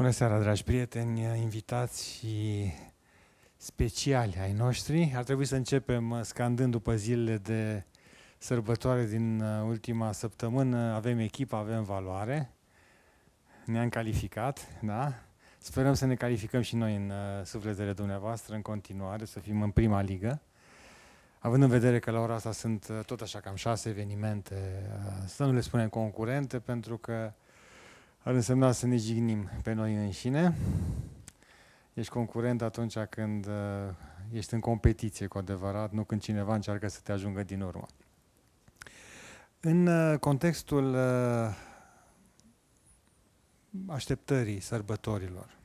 Bună seara, dragi prieteni, invitați și speciali ai noștri. Ar trebui să începem uh, scandând după zilele de sărbătoare din uh, ultima săptămână. Avem echipă, avem valoare. Ne-am calificat, da? Sperăm să ne calificăm și noi în uh, sufletele dumneavoastră în continuare, să fim în prima ligă. Având în vedere că la ora asta sunt tot așa cam șase evenimente, să nu le spunem concurente, pentru că ar însemna să ne jignim pe noi înșine. Ești concurent atunci când uh, ești în competiție cu adevărat, nu când cineva încearcă să te ajungă din urmă. În uh, contextul uh, așteptării sărbătorilor,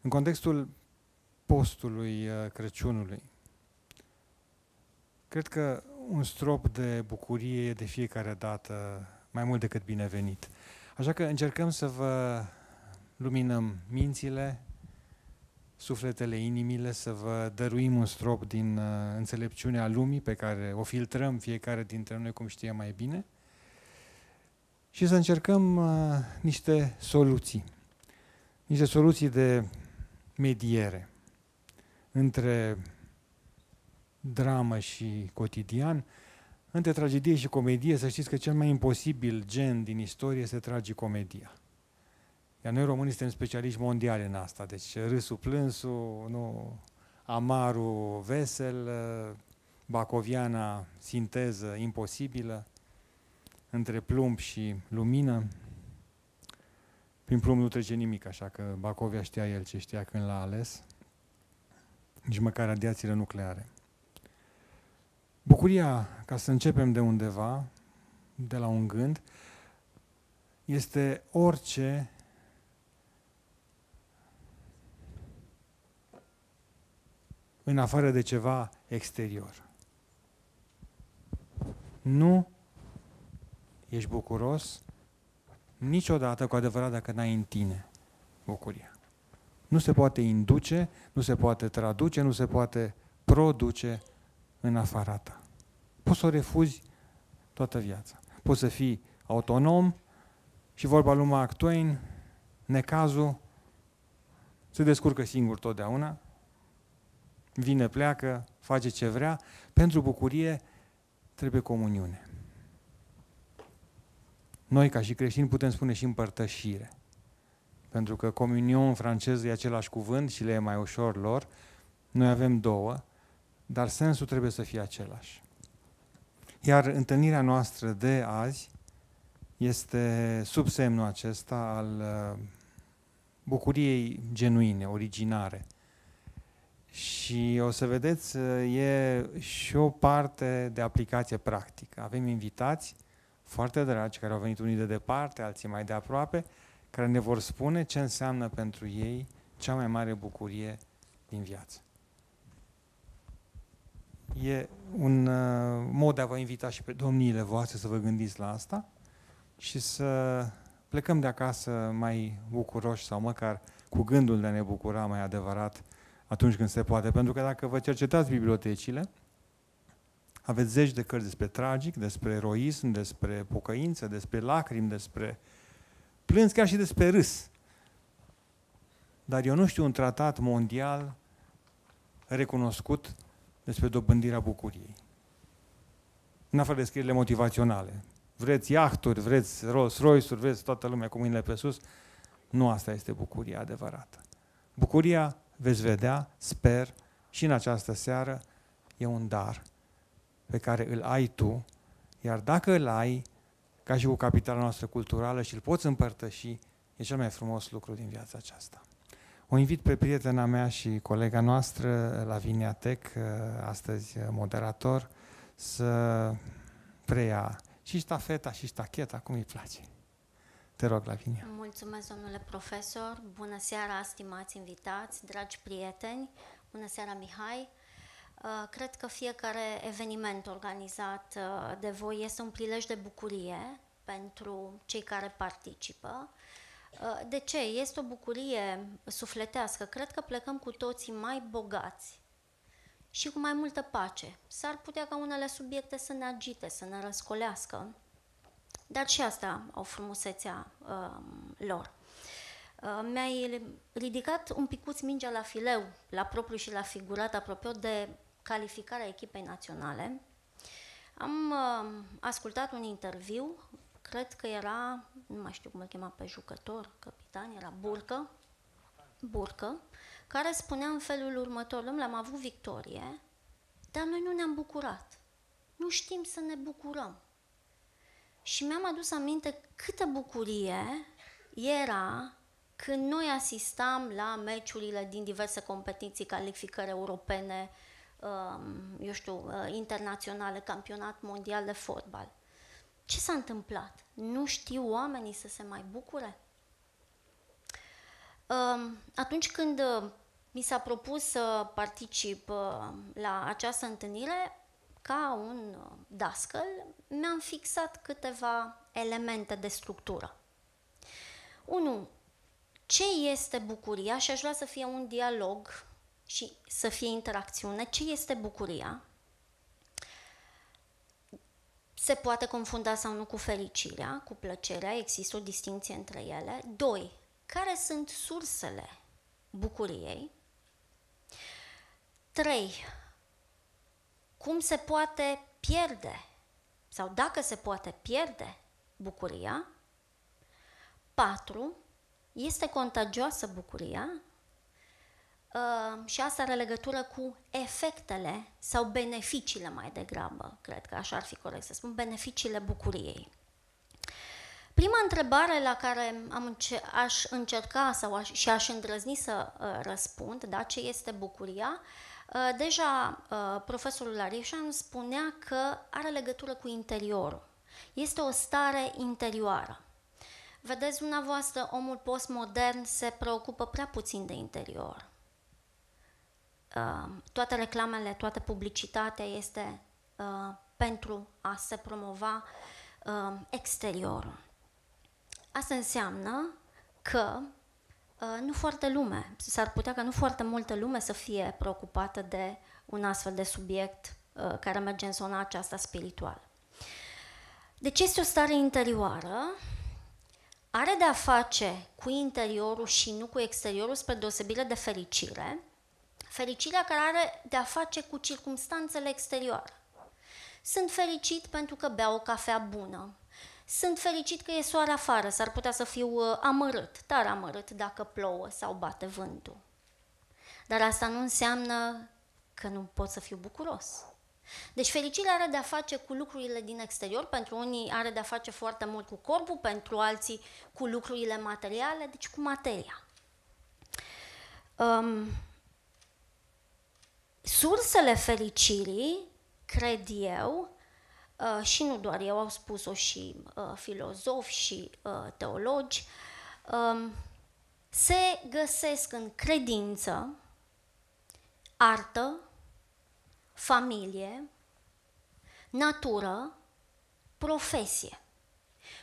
în contextul postului Crăciunului, cred că un strop de bucurie e de fiecare dată mai mult decât binevenit. Așa că încercăm să vă luminăm mințile, sufletele, inimile, să vă dăruim un strop din uh, înțelepciunea lumii pe care o filtrăm fiecare dintre noi cum știe mai bine și să încercăm uh, niște soluții, niște soluții de mediere între dramă și cotidian, între tragedie și comedie, să știți că cel mai imposibil gen din istorie este tragicomedia. Iar noi românii suntem specialiști mondiali în asta, deci râsul, plânsul, nu, amarul vesel, bacoviana sinteză imposibilă, între plumb și lumină. Prin plumb nu trece nimic, așa că Bacovia știa el ce știa când l-a ales, nici măcar radiațiile nucleare. Bucuria, ca să începem de undeva, de la un gând, este orice în afară de ceva exterior. Nu ești bucuros niciodată cu adevărat dacă n-ai în tine bucuria. Nu se poate induce, nu se poate traduce, nu se poate produce în afara ta. Poți să o refuzi toată viața. Poți să fii autonom și vorba lui Mark Twain, necazul se descurcă singur totdeauna, vine, pleacă, face ce vrea. Pentru bucurie trebuie comuniune. Noi, ca și creștini, putem spune și împărtășire. Pentru că comunion în franceză e același cuvânt și le e mai ușor lor. Noi avem două dar sensul trebuie să fie același. Iar întâlnirea noastră de azi este sub semnul acesta al uh, bucuriei genuine, originare. Și o să vedeți, uh, e și o parte de aplicație practică. Avem invitați foarte dragi, care au venit unii de departe, alții mai de aproape, care ne vor spune ce înseamnă pentru ei cea mai mare bucurie din viață. E un uh, mod de a vă invita și pe domniile voastre să vă gândiți la asta și să plecăm de acasă mai bucuroși sau măcar cu gândul de a ne bucura mai adevărat atunci când se poate. Pentru că dacă vă cercetați bibliotecile, aveți zeci de cărți despre tragic, despre eroism, despre pocăință, despre lacrimi, despre plâns, chiar și despre râs. Dar eu nu știu un tratat mondial recunoscut despre dobândirea bucuriei. În afară de scrierile motivaționale. Vreți iahturi, vreți Rolls Royce-uri, vreți toată lumea cu mâinile pe sus. Nu asta este bucuria adevărată. Bucuria, veți vedea, sper, și în această seară, e un dar pe care îl ai tu, iar dacă îl ai, ca și cu capitala noastră culturală și îl poți împărtăși, e cel mai frumos lucru din viața aceasta. O invit pe prietena mea și colega noastră, Lavinia Tec, astăzi moderator, să preia și stafeta și stacheta, cum îi place. Te rog, Lavinia. Mulțumesc, domnule profesor. Bună seara, stimați invitați, dragi prieteni. Bună seara, Mihai. Uh, cred că fiecare eveniment organizat uh, de voi este un prilej de bucurie pentru cei care participă Uh, de ce? Este o bucurie sufletească. Cred că plecăm cu toții mai bogați și cu mai multă pace. S-ar putea ca unele subiecte să ne agite, să ne răscolească, dar și asta au frumusețea uh, lor. Uh, mi-ai ridicat un picuț mingea la fileu, la propriu și la figurat, apropo de calificarea echipei naționale. Am uh, ascultat un interviu, cred că era, nu mai știu cum îl chema pe jucător, capitan, era Burcă, Burcă, care spunea în felul următor, domnule, am avut victorie, dar noi nu ne-am bucurat. Nu știm să ne bucurăm. Și mi-am adus aminte câtă bucurie era când noi asistam la meciurile din diverse competiții, calificări europene, um, eu știu, uh, internaționale, campionat mondial de fotbal. Ce s-a întâmplat? Nu știu oamenii să se mai bucure? Um, atunci când uh, mi s-a propus să particip uh, la această întâlnire, ca un dascăl, mi-am fixat câteva elemente de structură. 1. Ce este bucuria? Și aș vrea să fie un dialog și să fie interacțiune. Ce este bucuria? Se poate confunda sau nu cu fericirea, cu plăcerea, există o distinție între ele. 2. Care sunt sursele bucuriei? 3. Cum se poate pierde sau dacă se poate pierde bucuria? 4. Este contagioasă bucuria uh, și asta are legătură cu efectele sau beneficiile mai degrabă, cred că așa ar fi corect să spun, beneficiile bucuriei. Prima întrebare la care am înce- aș încerca sau aș, și aș îndrăzni să uh, răspund, da, ce este bucuria, uh, deja uh, profesorul Arișan spunea că are legătură cu interiorul. Este o stare interioară. Vedeți, dumneavoastră, omul postmodern se preocupă prea puțin de interior. Uh, toate reclamele, toată publicitatea este uh, pentru a se promova uh, exteriorul. Asta înseamnă că uh, nu foarte lume, s-ar putea ca nu foarte multă lume să fie preocupată de un astfel de subiect uh, care merge în zona aceasta spirituală. Deci este o stare interioară, are de a face cu interiorul și nu cu exteriorul, spre deosebire de fericire, fericirea care are de a face cu circumstanțele exterioare. Sunt fericit pentru că beau o cafea bună, sunt fericit că e soare afară, s-ar putea să fiu uh, amărât, tare amărât dacă plouă sau bate vântul. Dar asta nu înseamnă că nu pot să fiu bucuros. Deci fericirea are de-a face cu lucrurile din exterior, pentru unii are de-a face foarte mult cu corpul, pentru alții cu lucrurile materiale, deci cu materia. Um, sursele fericirii, cred eu, Uh, și nu doar eu, au spus-o și uh, filozofi și uh, teologi, um, se găsesc în credință, artă, familie, natură, profesie.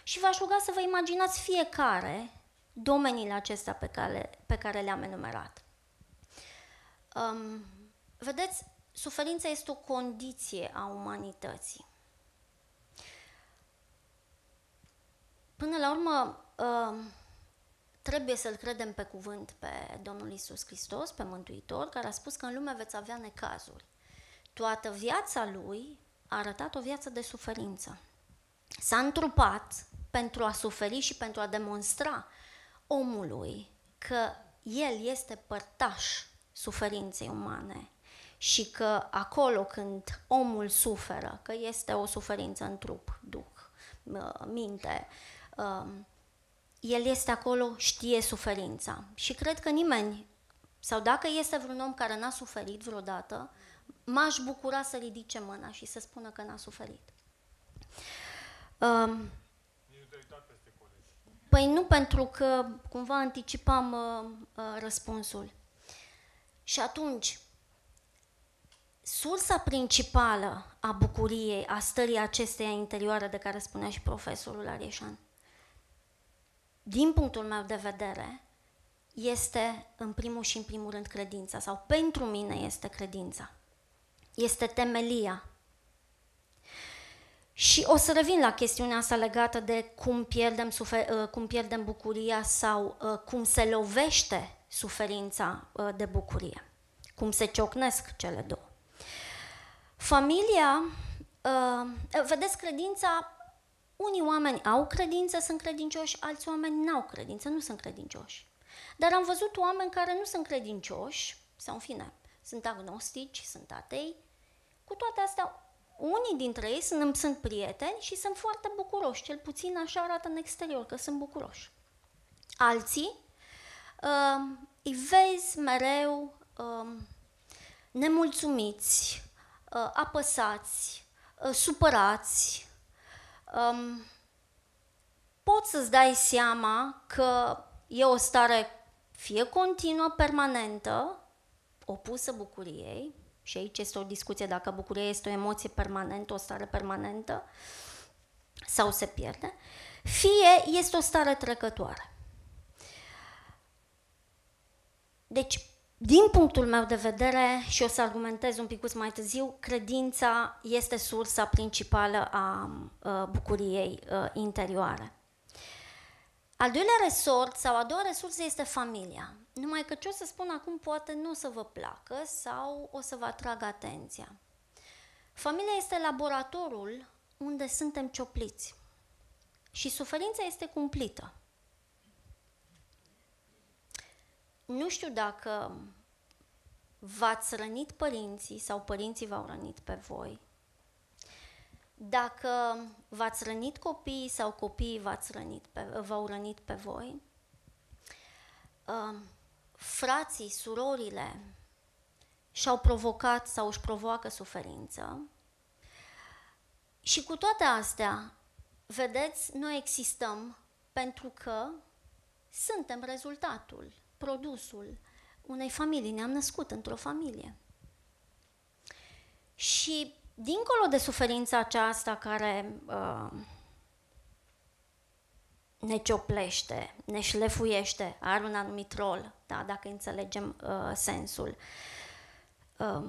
Și v-aș ruga să vă imaginați fiecare domeniile acestea pe care, pe care le-am enumerat. Um, vedeți, suferința este o condiție a umanității. Până la urmă, um, trebuie să-L credem pe cuvânt pe Domnul Isus Hristos, pe Mântuitor, care a spus că în lume veți avea necazuri. Toată viața Lui a arătat o viață de suferință. S-a întrupat pentru a suferi și pentru a demonstra omului că El este părtaș suferinței umane și că acolo când omul suferă, că este o suferință în trup, duh, minte, um, el este acolo, știe suferința. Și cred că nimeni, sau dacă este vreun om care n-a suferit vreodată, m-aș bucura să ridice mâna și să spună că n-a suferit. Um, Păi nu, pentru că cumva anticipam uh, uh, răspunsul. Și atunci, sursa principală a bucuriei, a stării acesteia interioare de care spunea și profesorul Arieșan, din punctul meu de vedere, este în primul și în primul rând credința, sau pentru mine este credința. Este temelia. Și o să revin la chestiunea asta legată de cum pierdem, sufer- uh, cum pierdem bucuria sau uh, cum se lovește suferința uh, de bucurie, cum se ciocnesc cele două. Familia, vedeți, credința, unii oameni au credință, sunt credincioși, alți oameni n-au credință, nu sunt credincioși. Dar am văzut oameni care nu sunt credincioși, sau în fine, sunt agnostici, sunt atei, cu toate astea unii dintre ei sunt, sunt prieteni și sunt foarte bucuroși, cel puțin așa arată în exterior, că sunt bucuroși. Alții uh, îi vezi mereu uh, nemulțumiți, uh, apăsați, uh, supărați. Um, poți să-ți dai seama că e o stare fie continuă, permanentă, opusă bucuriei, și aici este o discuție dacă bucuria este o emoție permanentă, o stare permanentă sau se pierde, fie este o stare trecătoare. Deci, din punctul meu de vedere, și o să argumentez un pic mai târziu, credința este sursa principală a uh, bucuriei uh, interioare. Al doilea resort sau a doua resursă este familia. Numai că ce o să spun acum poate nu o să vă placă sau o să vă atrag atenția. Familia este laboratorul unde suntem ciopliți și suferința este cumplită. Nu știu dacă v-ați rănit părinții sau părinții v-au rănit pe voi, dacă v-ați rănit copiii sau copiii v-ați rănit pe, v-au rănit pe voi, uh, frații, surorile și-au provocat sau își provoacă suferință. Și cu toate astea, vedeți, noi existăm pentru că suntem rezultatul, produsul unei familii. Ne-am născut într-o familie. Și dincolo de suferința aceasta care uh, ne cioplește, ne șlefuiește, are un anumit rol, da, dacă înțelegem uh, sensul. Uh,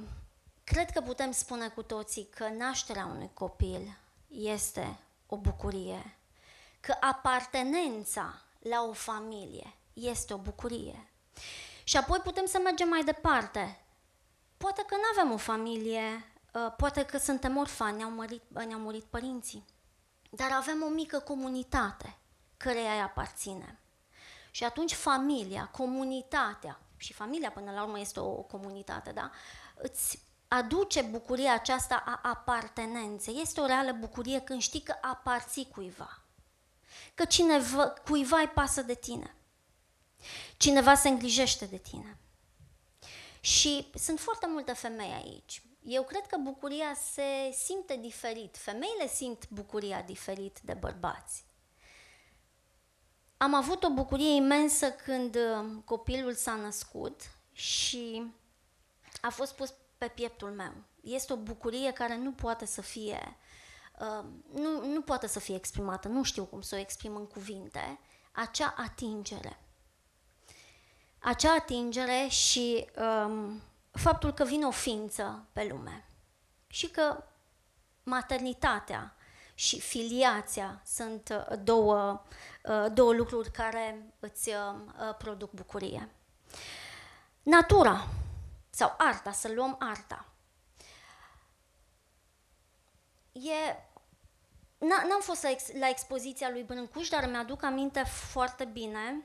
cred că putem spune cu toții că nașterea unui copil este o bucurie, că apartenența la o familie este o bucurie. Și apoi putem să mergem mai departe. Poate că nu avem o familie, uh, poate că suntem orfani, ne-au, murit, ne-au murit părinții, dar avem o mică comunitate căreia îi aparține. Și atunci familia, comunitatea, și familia până la urmă este o, o comunitate, da? Îți aduce bucuria aceasta a apartenenței. Este o reală bucurie când știi că aparții cuiva. Că cineva, cuiva îi pasă de tine. Cineva se îngrijește de tine. Și sunt foarte multe femei aici. Eu cred că bucuria se simte diferit. Femeile simt bucuria diferit de bărbați. Am avut o bucurie imensă când uh, copilul s-a născut și a fost pus pe pieptul meu. Este o bucurie care nu poate să fie uh, nu, nu poate să fie exprimată, nu știu cum să o exprim în cuvinte, acea atingere. Acea atingere și um, faptul că vine o ființă pe lume și că maternitatea și filiația sunt uh, două, uh, două lucruri care îți uh, produc bucurie. Natura sau arta, să luăm arta. E N-am fost la, ex- la expoziția lui Brâncuș, dar mi-aduc aminte foarte bine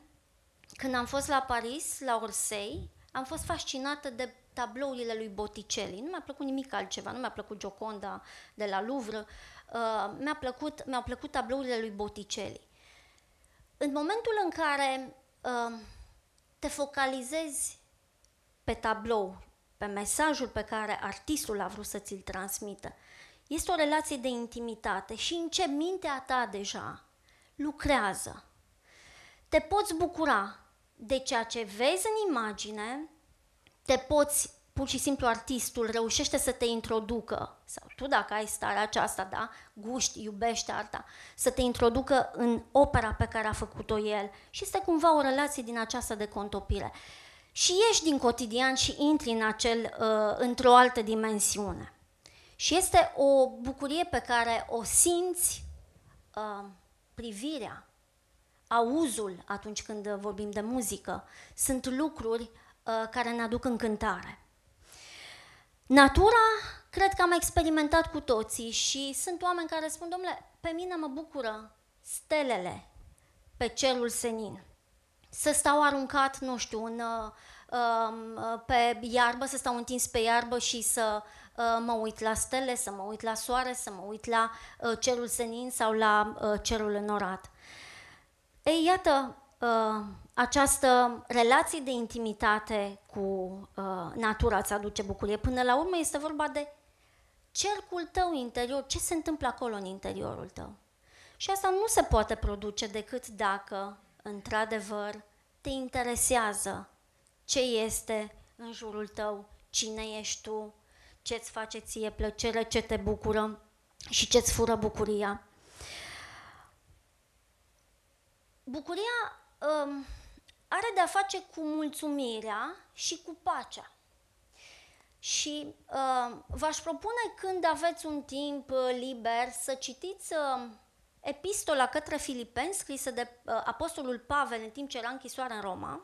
când am fost la Paris, la Orsay, am fost fascinată de tablourile lui Botticelli. Nu mi-a plăcut nimic altceva, nu mi-a plăcut Gioconda de la Louvre, uh, mi-a plăcut, mi-au plăcut tablourile lui Botticelli. În momentul în care uh, te focalizezi pe tablou, pe mesajul pe care artistul a vrut să ți-l transmită, este o relație de intimitate și în ce mintea ta deja lucrează. Te poți bucura de ceea ce vezi în imagine, te poți pur și simplu artistul reușește să te introducă, sau tu dacă ai starea aceasta, da, guști, iubești arta, să te introducă în opera pe care a făcut-o el și este cumva o relație din aceasta de contopire. Și ieși din cotidian și intri în acel, uh, într-o altă dimensiune. Și este o bucurie pe care o simți uh, privirea, auzul atunci când vorbim de muzică. Sunt lucruri uh, care ne aduc încântare. Natura, cred că am experimentat cu toții și sunt oameni care spun, domnule, pe mine mă bucură stelele pe cerul senin. Să stau aruncat, nu știu, în, uh, um, pe iarbă, să stau întins pe iarbă și să uh, mă uit la stele, să mă uit la soare, să mă uit la uh, cerul senin sau la cerul înorat. Ei, iată, această relație de intimitate cu natura îți aduce bucurie. Până la urmă este vorba de cercul tău interior, ce se întâmplă acolo în interiorul tău. Și asta nu se poate produce decât dacă, într-adevăr, te interesează ce este în jurul tău, cine ești tu, ce-ți face ție plăcere, ce te bucură și ce-ți fură bucuria. Bucuria um, are de-a face cu mulțumirea și cu pacea. Și uh, v-aș propune când aveți un timp uh, liber să citiți uh, epistola către filipeni scrisă de uh, Apostolul Pavel în timp ce era închisoare în Roma,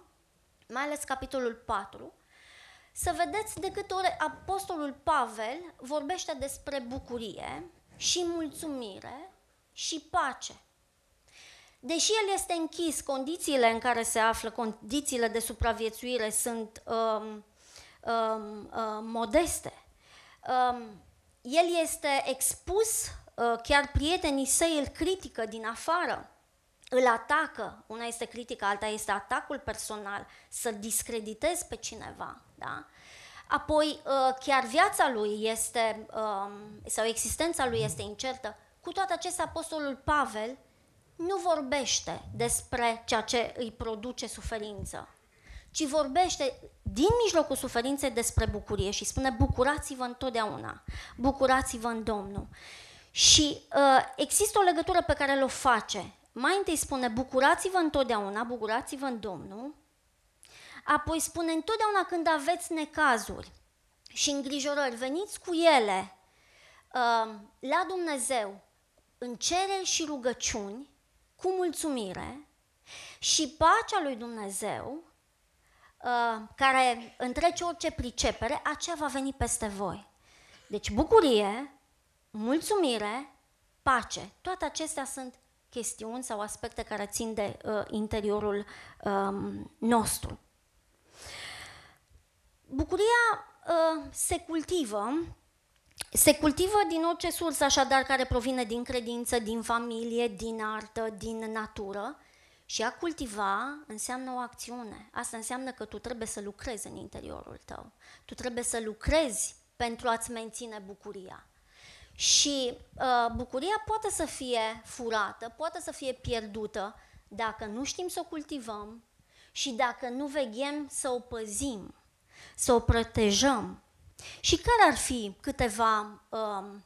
mai ales capitolul 4, să vedeți de câte ori Apostolul Pavel vorbește despre bucurie și mulțumire și pace. Deși el este închis, condițiile în care se află, condițiile de supraviețuire sunt um, um, uh, modeste, um, el este expus Uh, chiar prietenii săi îl critică din afară, îl atacă, una este critica, alta este atacul personal, să discreditezi pe cineva, da? Apoi, uh, chiar viața lui este, um, sau existența lui este incertă. Cu toate acestea, Apostolul Pavel nu vorbește despre ceea ce îi produce suferință, ci vorbește din mijlocul suferinței despre bucurie și spune bucurați-vă întotdeauna, bucurați-vă în Domnul. Și uh, există o legătură pe care o face. Mai întâi spune, bucurați-vă întotdeauna, bucurați-vă în Domnul. Apoi spune, întotdeauna când aveți necazuri și îngrijorări, veniți cu ele uh, la Dumnezeu în cereri și rugăciuni, cu mulțumire și pacea lui Dumnezeu, uh, care întrece orice pricepere, aceea va veni peste voi. Deci bucurie, mulțumire, pace. Toate acestea sunt chestiuni sau aspecte care țin de uh, interiorul um, nostru. Bucuria uh, se cultivă, se cultivă din orice sursă, așadar, care provine din credință, din familie, din artă, din natură. Și a cultiva înseamnă o acțiune. Asta înseamnă că tu trebuie să lucrezi în interiorul tău. Tu trebuie să lucrezi pentru a-ți menține bucuria. Și uh, bucuria poate să fie furată, poate să fie pierdută dacă nu știm să o cultivăm și dacă nu veghem să o păzim, să o protejăm. Și care ar fi câteva, um,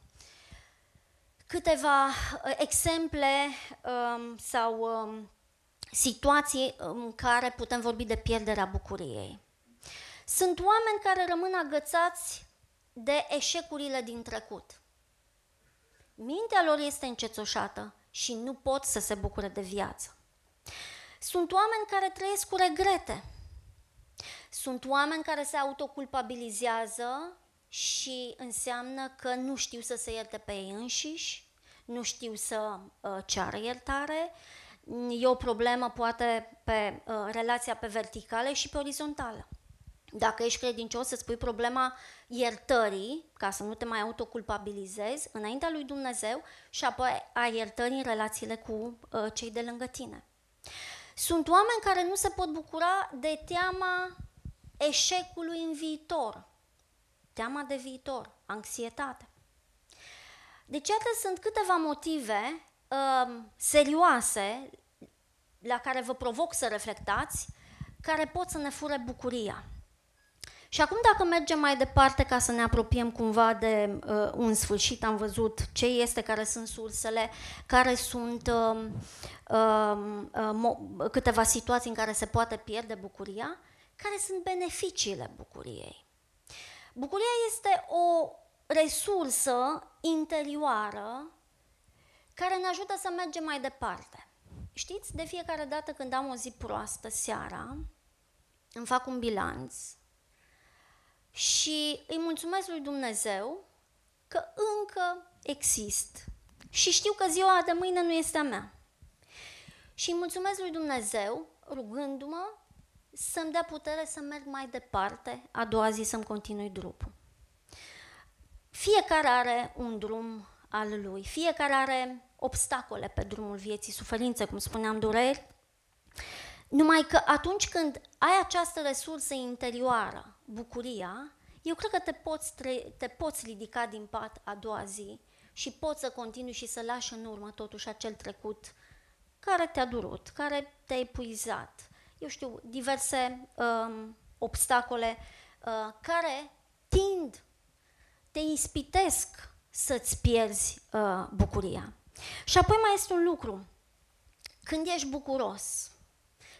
câteva uh, exemple um, sau um, situații în care putem vorbi de pierderea bucuriei? Sunt oameni care rămân agățați de eșecurile din trecut Mintea lor este încețoșată și nu pot să se bucure de viață. Sunt oameni care trăiesc cu regrete. Sunt oameni care se autoculpabilizează și înseamnă că nu știu să se ierte pe ei înșiși, nu știu să uh, ceară iertare. E o problemă poate pe uh, relația pe verticală și pe orizontală. Dacă ești credincios, să spui problema iertării, ca să nu te mai autoculpabilizezi, înaintea lui Dumnezeu și apoi a iertării în relațiile cu uh, cei de lângă tine. Sunt oameni care nu se pot bucura de teama eșecului în viitor, teama de viitor, anxietate. Deci, iată, sunt câteva motive uh, serioase la care vă provoc să reflectați, care pot să ne fure bucuria. Și acum dacă mergem mai departe ca să ne apropiem cumva de uh, un sfârșit, am văzut ce este, care sunt sursele, care sunt uh, uh, uh, câteva situații în care se poate pierde bucuria, care sunt beneficiile bucuriei. Bucuria este o resursă interioară care ne ajută să mergem mai departe. Știți, de fiecare dată când am o zi proastă seara, îmi fac un bilanț și îi mulțumesc lui Dumnezeu că încă exist și știu că ziua de mâine nu este a mea. Și îi mulțumesc lui Dumnezeu rugându-mă să-mi dea putere să merg mai departe, a doua zi să-mi continui drumul. Fiecare are un drum al lui, fiecare are obstacole pe drumul vieții, suferințe, cum spuneam, dureri, numai că atunci când ai această resursă interioară, bucuria, eu cred că te poți, tre- te poți ridica din pat a doua zi și poți să continui și să lași în urmă totuși acel trecut care te-a durut, care te-a epuizat, eu știu, diverse um, obstacole uh, care tind, te ispitesc să-ți pierzi uh, bucuria. Și apoi mai este un lucru. Când ești bucuros,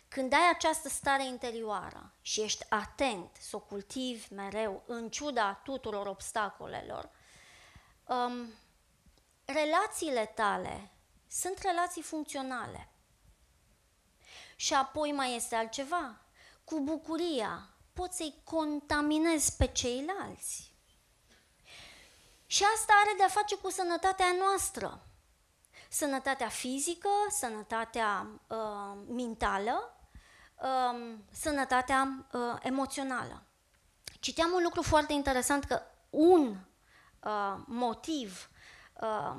când ai această stare interioară și ești atent să o cultivi mereu, în ciuda tuturor obstacolelor, um, relațiile tale sunt relații funcționale. Și apoi mai este altceva. Cu bucuria poți să-i contaminezi pe ceilalți. Și asta are de-a face cu sănătatea noastră. Sănătatea fizică, sănătatea uh, mentală, uh, sănătatea uh, emoțională. Citeam un lucru foarte interesant că un uh, motiv uh,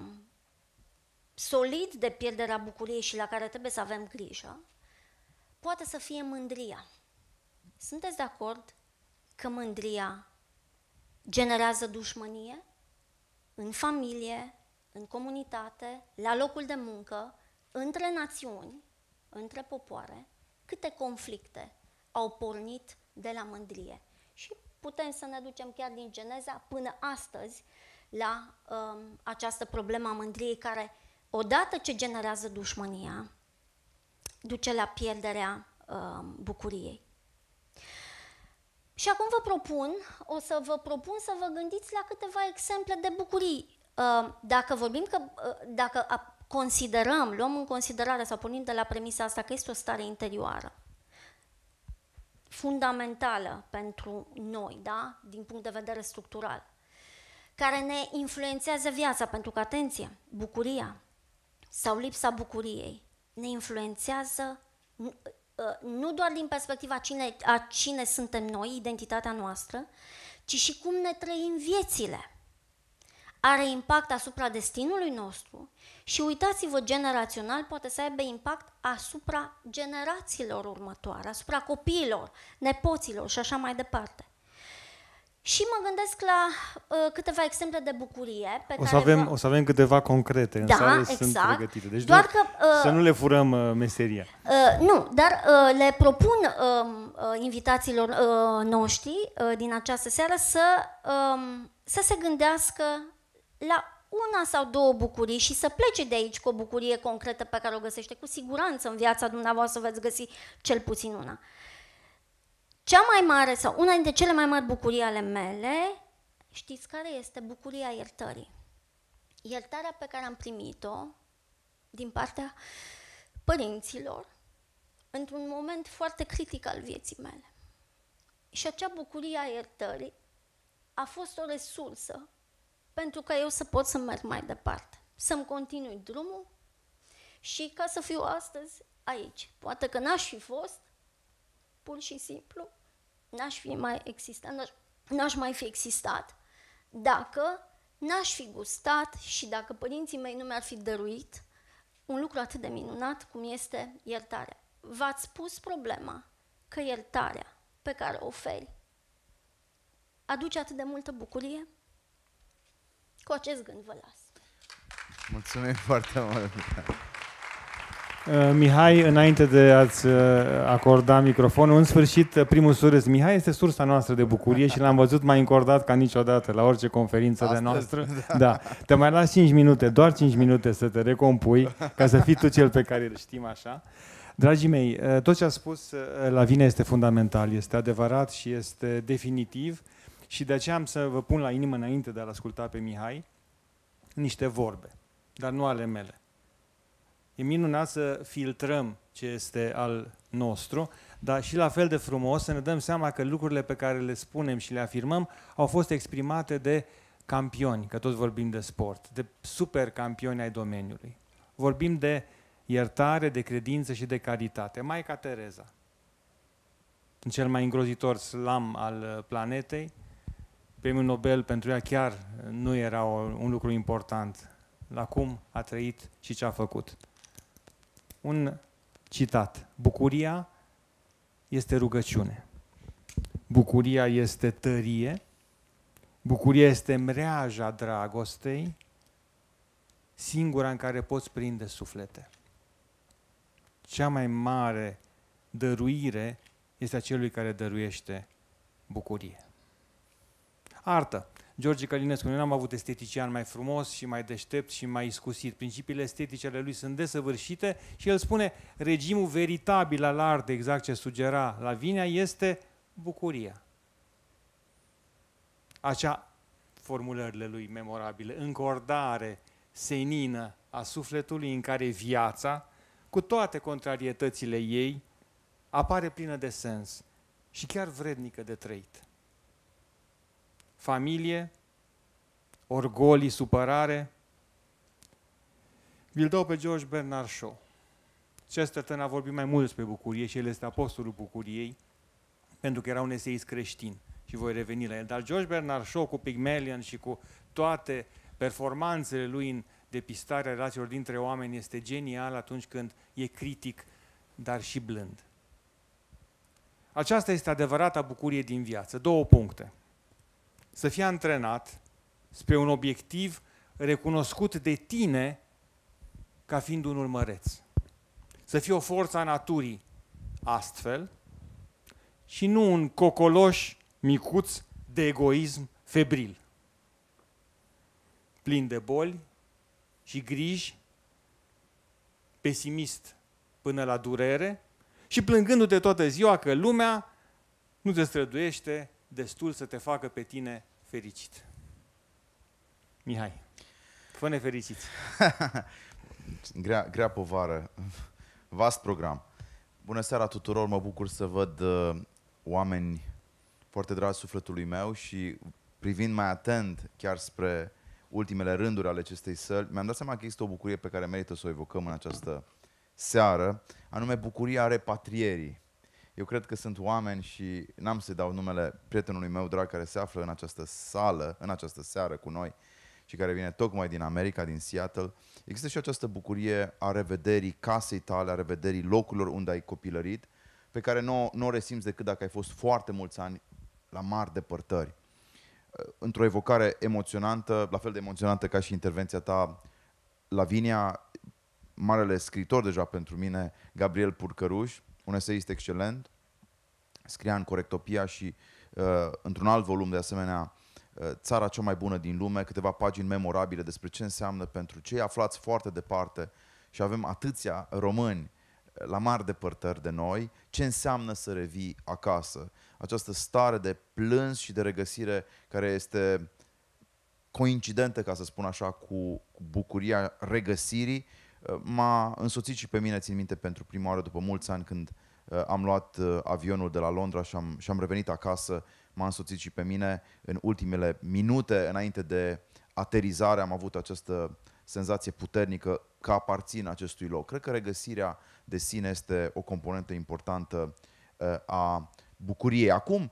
solid de pierderea bucuriei și la care trebuie să avem grijă, poate să fie mândria. Sunteți de acord că mândria generează dușmănie în familie, în comunitate, la locul de muncă, între națiuni, între popoare, câte conflicte au pornit de la mândrie. Și putem să ne ducem chiar din Geneza până astăzi la um, această problemă a mândriei care odată ce generează dușmânia, duce la pierderea uh, bucuriei. Și acum vă propun, o să vă propun să vă gândiți la câteva exemple de bucurii. Uh, dacă vorbim că, uh, dacă considerăm, luăm în considerare sau pornim de la premisa asta că este o stare interioară, fundamentală pentru noi, da? din punct de vedere structural, care ne influențează viața, pentru că, atenție, bucuria, sau lipsa bucuriei ne influențează ă, nu doar din perspectiva cine, a cine suntem noi, identitatea noastră, ci și cum ne trăim viețile. Are impact asupra destinului nostru și uitați-vă, generațional poate să aibă impact asupra generațiilor următoare, asupra copiilor, nepoților și așa mai departe. Și mă gândesc la uh, câteva exemple de bucurie pe o să care avem, vă... o să avem câteva concrete în Da, sală, exact. sunt pregătite. Deci Doar nu, că, uh, să nu le furăm uh, meseria. Uh, nu, dar uh, le propun uh, uh, invitațiilor uh, noștri uh, din această seară să, uh, să se gândească la una sau două bucurii și să plece de aici cu o bucurie concretă pe care o găsește. Cu siguranță în viața dumneavoastră veți găsi cel puțin una. Cea mai mare sau una dintre cele mai mari bucurii ale mele, știți care este? Bucuria iertării. Iertarea pe care am primit-o din partea părinților într-un moment foarte critic al vieții mele. Și acea bucurie a iertării a fost o resursă pentru ca eu să pot să merg mai departe, să-mi continui drumul și ca să fiu astăzi aici. Poate că n-aș fi fost, pur și simplu, n-aș fi mai existat, n-aș, n-aș mai fi existat dacă n-aș fi gustat și dacă părinții mei nu mi-ar fi dăruit un lucru atât de minunat cum este iertarea. V-ați pus problema că iertarea pe care o oferi aduce atât de multă bucurie? Cu acest gând vă las. Mulțumim foarte mult. Uh, Mihai, înainte de a-ți uh, acorda microfonul, în sfârșit, uh, primul surâs. Mihai este sursa noastră de bucurie și l-am văzut mai încordat ca niciodată la orice conferință Astăzi, de noastră. Da. da. Te mai las 5 minute, doar 5 minute să te recompui, ca să fii tu cel pe care îl știm așa. Dragii mei, tot ce a spus la vine este fundamental, este adevărat și este definitiv Și de aceea am să vă pun la inimă înainte de a-l asculta pe Mihai niște vorbe, dar nu ale mele. E minunat să filtrăm ce este al nostru, dar și la fel de frumos să ne dăm seama că lucrurile pe care le spunem și le afirmăm au fost exprimate de campioni, că tot vorbim de sport, de super campioni ai domeniului. Vorbim de iertare, de credință și de caritate. Maica Tereza, în cel mai îngrozitor slam al planetei, premiul Nobel pentru ea chiar nu era o, un lucru important. La cum a trăit și ce a făcut. Un citat. Bucuria este rugăciune. Bucuria este tărie. Bucuria este mreaja dragostei, singura în care poți prinde suflete. Cea mai mare dăruire este a celui care dăruiește bucurie. Artă. George Călinescu, noi n-am avut estetician mai frumos și mai deștept și mai iscusit. Principiile estetice ale lui sunt desăvârșite și el spune regimul veritabil al artei, exact ce sugera Lavinia, este bucuria. Acea formulările lui memorabile, încordare senină a sufletului în care viața, cu toate contrarietățile ei, apare plină de sens și chiar vrednică de trăit familie, orgolii, supărare. Vi-l dau pe George Bernard Shaw. Chesterton a vorbit mai mult despre bucurie și el este apostolul bucuriei, pentru că era un eseist creștin și voi reveni la el. Dar George Bernard Shaw cu Pygmalion și cu toate performanțele lui în depistarea relațiilor dintre oameni este genial atunci când e critic, dar și blând. Aceasta este adevărata bucurie din viață. Două puncte să fie antrenat spre un obiectiv recunoscut de tine ca fiind unul măreț. Să fie o forță a naturii astfel și nu un cocoloș micuț de egoism febril, plin de boli și griji, pesimist până la durere și plângându-te toată ziua că lumea nu te străduiește destul să te facă pe tine fericit. Mihai, fă nefericiți. grea, grea povară, vast program. Bună seara tuturor, mă bucur să văd uh, oameni foarte dragi sufletului meu și privind mai atent chiar spre ultimele rânduri ale acestei săli, mi-am dat seama că există o bucurie pe care merită să o evocăm în această seară, anume bucuria repatrierii. Eu cred că sunt oameni și n-am să-i dau numele prietenului meu drag care se află în această sală, în această seară cu noi și care vine tocmai din America, din Seattle. Există și această bucurie a revederii casei tale, a revederii locurilor unde ai copilărit, pe care nu, nu o resimți decât dacă ai fost foarte mulți ani la mari depărtări. Într-o evocare emoționantă, la fel de emoționantă ca și intervenția ta, Lavinia, marele scritor deja pentru mine, Gabriel Purcăruș, un eseist excelent, scria în Corectopia și uh, într-un alt volum de asemenea uh, Țara cea mai bună din lume, câteva pagini memorabile despre ce înseamnă pentru cei aflați foarte departe și avem atâția români uh, la mari depărtări de noi, ce înseamnă să revii acasă. Această stare de plâns și de regăsire care este coincidentă, ca să spun așa, cu, cu bucuria regăsirii m-a însoțit și pe mine, țin minte, pentru prima oară după mulți ani când uh, am luat uh, avionul de la Londra și am, și am revenit acasă, m-a însoțit și pe mine în ultimele minute înainte de aterizare am avut această senzație puternică că aparțin acestui loc. Cred că regăsirea de sine este o componentă importantă uh, a bucuriei. Acum,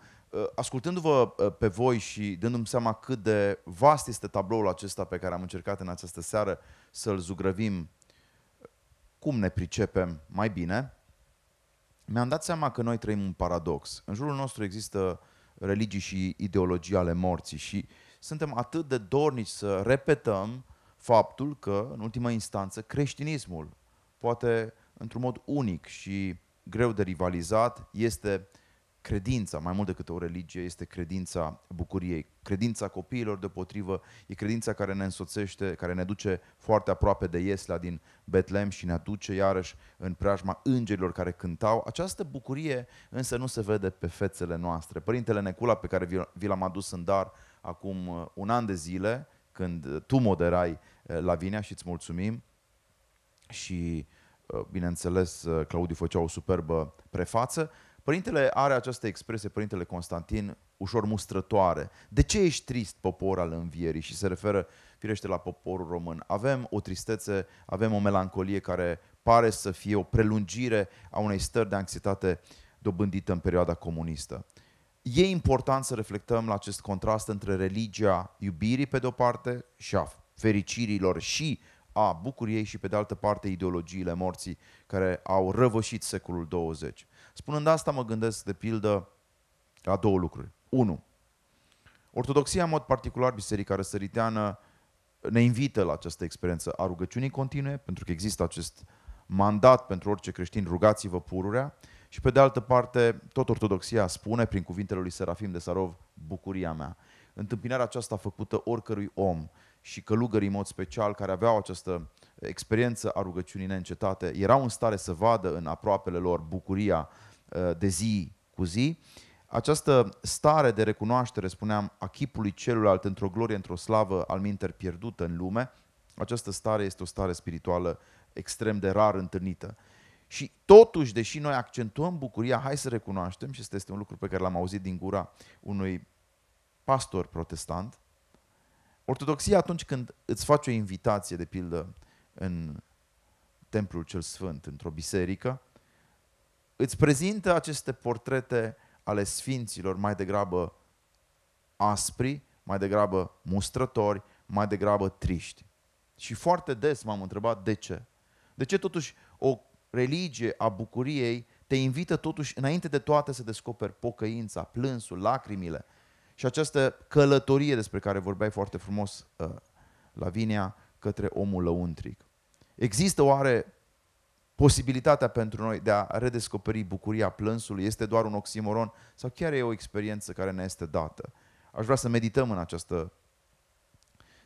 ascultându-vă pe voi și dându-mi seama cât de vast este tabloul acesta pe care am încercat în această seară să-l zugrăvim cum ne pricepem mai bine, mi-am dat seama că noi trăim un paradox. În jurul nostru există religii și ideologii ale morții și suntem atât de dornici să repetăm faptul că, în ultima instanță, creștinismul, poate într-un mod unic și greu de rivalizat, este credința, mai mult decât o religie, este credința bucuriei. Credința copiilor, deopotrivă, e credința care ne însoțește, care ne duce foarte aproape de Iesla din Betlem și ne aduce iarăși în preajma îngerilor care cântau. Această bucurie însă nu se vede pe fețele noastre. Părintele Necula, pe care vi l-am adus în dar acum uh, un an de zile, când tu moderai uh, la Vinea și îți mulțumim, și uh, bineînțeles Claudiu făcea o superbă prefață, Părintele are această expresie, Părintele Constantin, ușor mustrătoare. De ce ești trist, popor al învierii? Și se referă, firește, la poporul român. Avem o tristețe, avem o melancolie care pare să fie o prelungire a unei stări de anxietate dobândită în perioada comunistă. E important să reflectăm la acest contrast între religia iubirii pe de-o parte și a fericirilor și a bucuriei și pe de altă parte ideologiile morții care au răvășit secolul 20. Spunând asta, mă gândesc de pildă la două lucruri. Unu, Ortodoxia, în mod particular Biserica Răsăriteană, ne invită la această experiență a rugăciunii continue, pentru că există acest mandat pentru orice creștin, rugați-vă pururea, și pe de altă parte, tot Ortodoxia spune, prin cuvintele lui Serafim de Sarov, bucuria mea. Întâmpinarea aceasta făcută oricărui om și călugării în mod special care aveau această experiență a rugăciunii neîncetate, erau în stare să vadă în aproapele lor bucuria uh, de zi cu zi, această stare de recunoaștere, spuneam, a chipului celuilalt într-o glorie, într-o slavă al minter pierdută în lume, această stare este o stare spirituală extrem de rar întâlnită. Și totuși, deși noi accentuăm bucuria, hai să recunoaștem, și este, este un lucru pe care l-am auzit din gura unui pastor protestant, Ortodoxia atunci când îți face o invitație, de pildă, în templul cel sfânt, într-o biserică, îți prezintă aceste portrete ale sfinților mai degrabă aspri, mai degrabă mustrători, mai degrabă triști. Și foarte des m-am întrebat de ce. De ce totuși o religie a bucuriei te invită totuși înainte de toate să descoperi pocăința, plânsul, lacrimile și această călătorie despre care vorbeai foarte frumos, uh, Lavinia, către omul lăuntric. Există oare posibilitatea pentru noi de a redescoperi bucuria plânsului? Este doar un oximoron sau chiar e o experiență care ne este dată? Aș vrea să medităm în această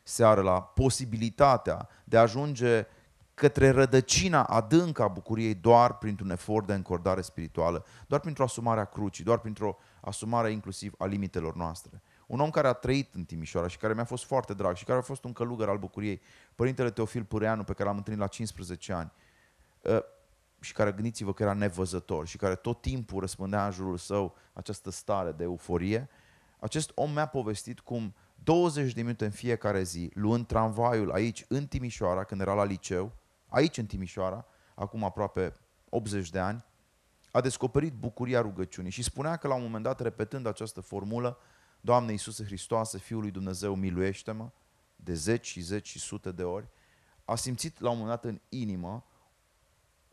seară la posibilitatea de a ajunge către rădăcina adâncă a bucuriei doar printr-un efort de încordare spirituală, doar printr-o asumare a crucii, doar printr-o asumare inclusiv a limitelor noastre. Un om care a trăit în Timișoara și care mi-a fost foarte drag și care a fost un călugăr al bucuriei, Părintele Teofil Pâreanu, pe care l-am întâlnit la 15 ani, ă, și care, gândiți-vă că era nevăzător și care tot timpul răspundea în jurul său această stare de euforie, acest om mi-a povestit cum 20 de minute în fiecare zi, luând tramvaiul aici, în Timișoara, când era la liceu, aici în Timișoara, acum aproape 80 de ani, a descoperit bucuria rugăciunii și spunea că la un moment dat, repetând această formulă, Doamne Iisuse Hristoase, Fiul lui Dumnezeu, miluiește-mă, de zeci și zeci și sute de ori, a simțit la un moment dat în inimă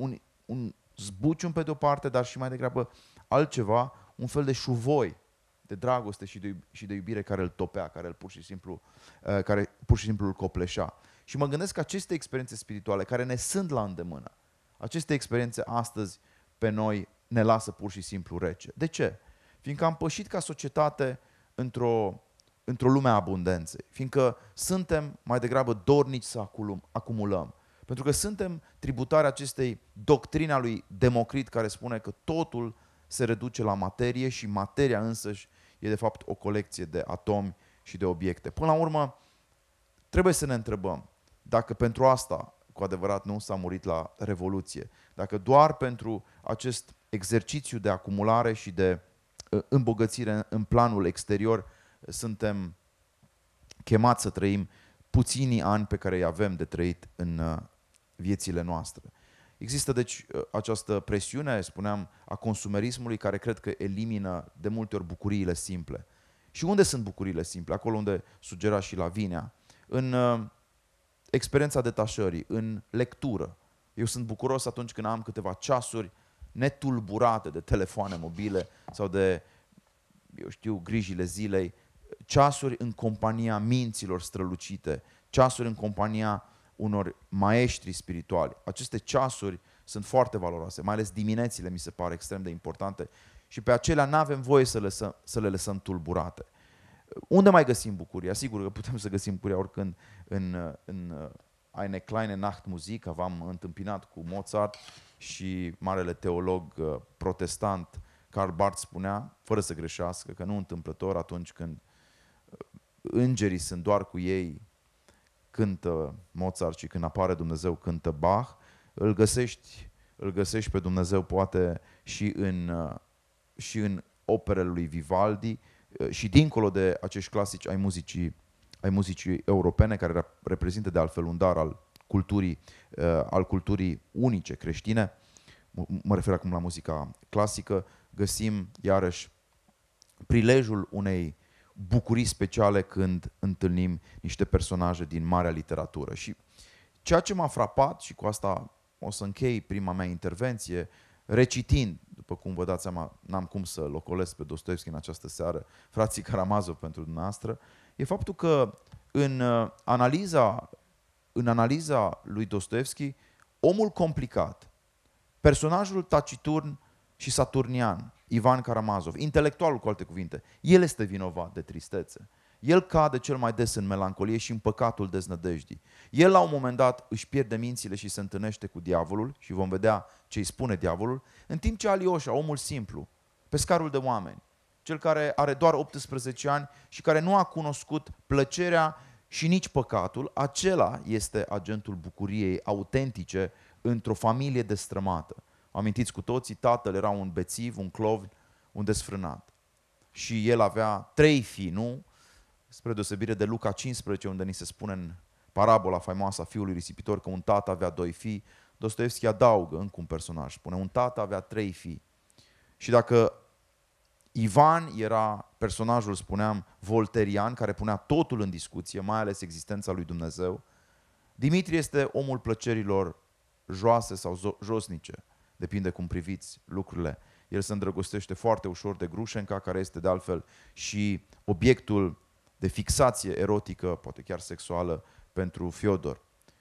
un, un zbucium pe de-o parte, dar și mai degrabă altceva, un fel de șuvoi de dragoste și de, și de iubire care îl topea, care îl pur și simplu, uh, care pur și simplu îl copleșea. Și mă gândesc că aceste experiențe spirituale care ne sunt la îndemână, aceste experiențe astăzi pe noi ne lasă pur și simplu rece. De ce? Fiindcă am pășit ca societate într-o, într-o lume a abundenței, fiindcă suntem mai degrabă dornici să acumulăm. Pentru că suntem tributari acestei doctrine a lui Democrit care spune că totul se reduce la materie și materia însăși e de fapt o colecție de atomi și de obiecte. Până la urmă, trebuie să ne întrebăm dacă pentru asta cu adevărat nu s-a murit la Revoluție, dacă doar pentru acest exercițiu de acumulare și de ă, îmbogățire în planul exterior suntem chemați să trăim puținii ani pe care îi avem de trăit în ă, viețile noastre. Există deci ă, această presiune, spuneam, a consumerismului care cred că elimină de multe ori bucuriile simple. Și unde sunt bucuriile simple? Acolo unde sugera și Lavinia. În experiența detașării, în lectură. Eu sunt bucuros atunci când am câteva ceasuri netulburate de telefoane mobile sau de, eu știu, grijile zilei, ceasuri în compania minților strălucite, ceasuri în compania unor maestri spirituali. Aceste ceasuri sunt foarte valoroase, mai ales diminețile mi se pare extrem de importante și pe acelea nu avem voie să, lăsăm, să le lăsăm tulburate. Unde mai găsim bucuria? Sigur că putem să găsim bucuria oricând în, în Eine kleine Nachtmusik, v-am întâmpinat cu Mozart și marele teolog uh, protestant Karl Barth spunea, fără să greșească, că nu întâmplător atunci când uh, îngerii sunt doar cu ei, cântă Mozart și când apare Dumnezeu cântă Bach, îl găsești, îl găsești pe Dumnezeu poate și în, uh, și în operele lui Vivaldi și dincolo de acești clasici ai muzicii ai muzicii europene, care reprezintă de altfel un dar al culturii, uh, al culturii unice creștine, mă refer acum la muzica clasică, găsim iarăși prilejul unei bucurii speciale când întâlnim niște personaje din marea literatură. Și ceea ce m-a frapat, și cu asta o să închei prima mea intervenție, recitind, după cum vă dați seama, n-am cum să locolesc pe Dostoevski în această seară, frații Karamazov pentru dumneavoastră, e faptul că în uh, analiza, în analiza lui Dostoevski, omul complicat, personajul taciturn și saturnian, Ivan Karamazov, intelectualul cu alte cuvinte, el este vinovat de tristețe. El cade cel mai des în melancolie și în păcatul deznădejdii. El la un moment dat își pierde mințile și se întâlnește cu diavolul și vom vedea ce îi spune diavolul, în timp ce Alioșa, omul simplu, pescarul de oameni, cel care are doar 18 ani și care nu a cunoscut plăcerea și nici păcatul, acela este agentul bucuriei autentice într-o familie destrămată. Amintiți cu toții, tatăl era un bețiv, un clov, un desfrânat. Și el avea trei fii, nu? Spre deosebire de Luca 15, unde ni se spune în parabola faimoasă a fiului risipitor că un tată avea doi fii, Dostoevski adaugă încă un personaj, spune un tată avea trei fii. Și dacă Ivan era personajul, spuneam, volterian, care punea totul în discuție, mai ales existența lui Dumnezeu. Dimitri este omul plăcerilor joase sau josnice, depinde cum priviți lucrurile. El se îndrăgostește foarte ușor de Grușenca, care este de altfel și obiectul de fixație erotică, poate chiar sexuală, pentru Fiodor.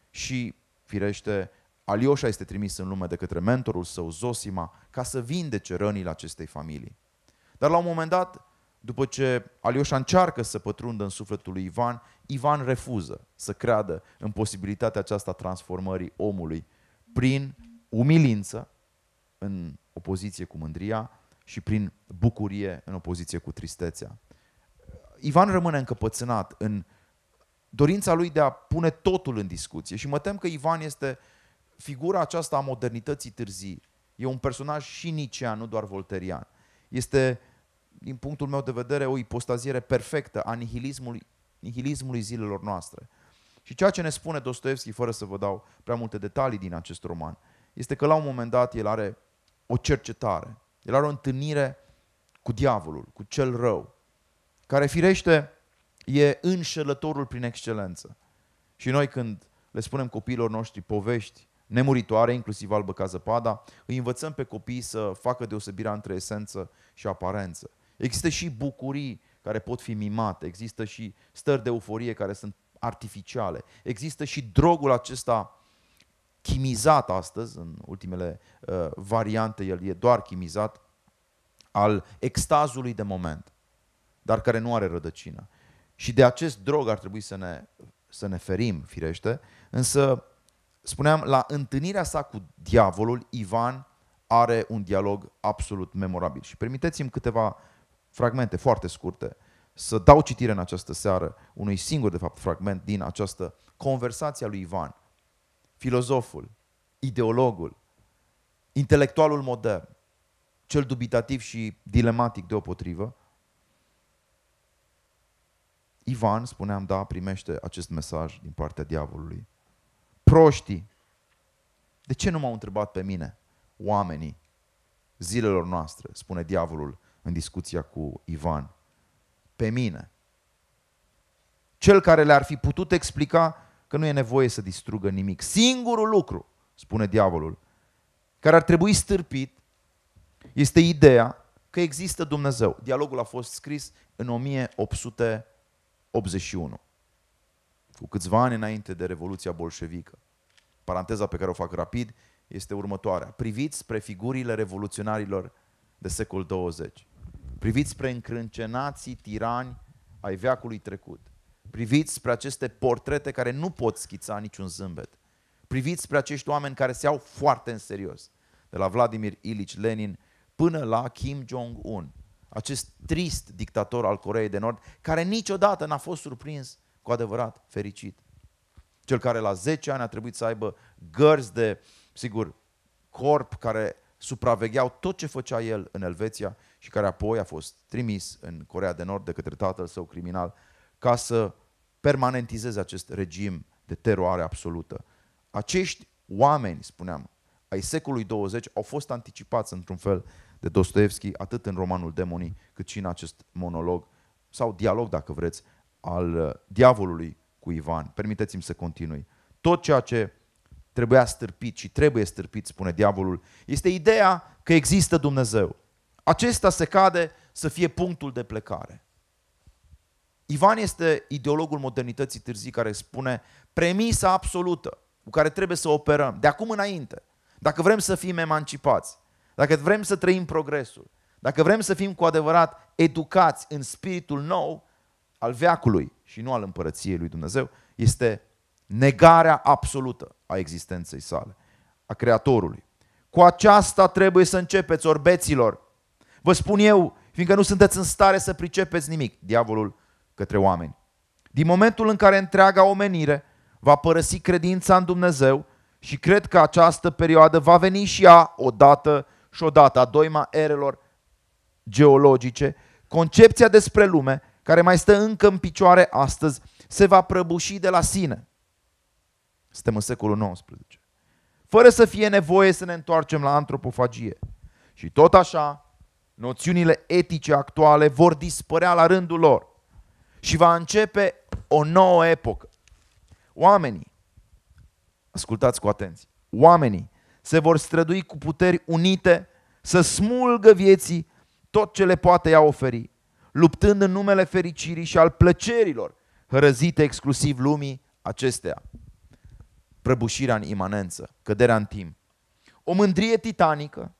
Și, firește, Alioșa este trimis în lume de către mentorul său, Zosima, ca să vindece rănile acestei familii. Dar la un moment dat, după ce Alioșa încearcă să pătrundă în sufletul lui Ivan, Ivan refuză să creadă în posibilitatea aceasta transformării omului prin umilință în opoziție cu mândria și prin bucurie în opoziție cu tristețea. Ivan rămâne încăpățânat în dorința lui de a pune totul în discuție și mă tem că Ivan este figura aceasta a modernității târzii. E un personaj și nicean, nu doar volterian. Este din punctul meu de vedere, o ipostaziere perfectă a nihilismului, nihilismului zilelor noastre. Și ceea ce ne spune Dostoevski, fără să vă dau prea multe detalii din acest roman, este că la un moment dat el are o cercetare, el are o întâlnire cu diavolul, cu cel rău, care firește e înșelătorul prin excelență. Și noi când le spunem copiilor noștri povești nemuritoare, inclusiv albă ca zăpada, îi învățăm pe copii să facă deosebirea între esență și aparență. Există și bucurii care pot fi mimate, există și stări de euforie care sunt artificiale. Există și drogul acesta chimizat astăzi, în ultimele uh, variante el e doar chimizat, al extazului de moment, dar care nu are rădăcină. Și de acest drog ar trebui să ne, să ne ferim, firește, însă, spuneam, la întâlnirea sa cu diavolul, Ivan are un dialog absolut memorabil. Și permiteți-mi câteva fragmente foarte scurte, să dau citire în această seară unui singur, de fapt, fragment din această conversație a lui Ivan, filozoful, ideologul, intelectualul modern, cel dubitativ și dilematic deopotrivă, Ivan, spuneam, da, primește acest mesaj din partea diavolului. Proștii, de ce nu m-au întrebat pe mine, oamenii zilelor noastre, spune diavolul în discuția cu Ivan. Pe mine. Cel care le-ar fi putut explica că nu e nevoie să distrugă nimic. Singurul lucru, spune diavolul, care ar trebui stârpit este ideea că există Dumnezeu. Dialogul a fost scris în 1881, cu câțiva ani înainte de Revoluția Bolșevică. Paranteza pe care o fac rapid este următoarea. Priviți spre figurile revoluționarilor de secol 20. Priviți spre încrâncenații tirani ai veacului trecut. Priviți spre aceste portrete care nu pot schița niciun zâmbet. Priviți spre acești oameni care se iau foarte în serios. De la Vladimir Ilich Lenin până la Kim Jong-un. Acest trist dictator al Coreei de Nord, care niciodată n-a fost surprins cu adevărat fericit. Cel care la 10 ani a trebuit să aibă gărzi de, sigur, corp care supravegheau tot ce făcea el în Elveția și care apoi a fost trimis în Corea de Nord de către tatăl său criminal ca să permanentizeze acest regim de teroare absolută. Acești oameni, spuneam, ai secolului 20 au fost anticipați într-un fel de Dostoevski, atât în romanul Demonii, cât și în acest monolog sau dialog, dacă vreți, al uh, diavolului cu Ivan. Permiteți-mi să continui. Tot ceea ce trebuia stârpit și trebuie stârpit, spune diavolul, este ideea că există Dumnezeu. Acesta se cade să fie punctul de plecare. Ivan este ideologul modernității târzii care spune premisa absolută cu care trebuie să operăm de acum înainte. Dacă vrem să fim emancipați, dacă vrem să trăim progresul, dacă vrem să fim cu adevărat educați în spiritul nou al veacului și nu al împărăției lui Dumnezeu, este negarea absolută a existenței sale, a Creatorului. Cu aceasta trebuie să începeți, orbeților. Vă spun eu, fiindcă nu sunteți în stare să pricepeți nimic, diavolul către oameni. Din momentul în care întreaga omenire va părăsi credința în Dumnezeu și cred că această perioadă va veni și ea odată și odată a doima erelor geologice, concepția despre lume, care mai stă încă în picioare astăzi, se va prăbuși de la sine. Suntem în secolul XIX. Fără să fie nevoie să ne întoarcem la antropofagie. Și tot așa, noțiunile etice actuale vor dispărea la rândul lor și va începe o nouă epocă. Oamenii, ascultați cu atenție, oamenii se vor strădui cu puteri unite să smulgă vieții tot ce le poate ea oferi, luptând în numele fericirii și al plăcerilor hărăzite exclusiv lumii acestea. Prăbușirea în imanență, căderea în timp. O mândrie titanică,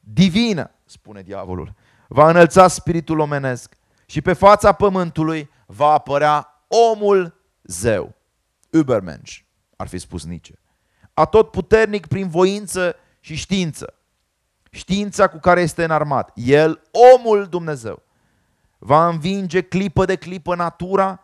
divină, spune diavolul, va înălța spiritul omenesc și pe fața pământului va apărea omul zeu. Übermensch, ar fi spus Nietzsche. Atot puternic prin voință și știință. Știința cu care este înarmat. El, omul Dumnezeu, va învinge clipă de clipă natura,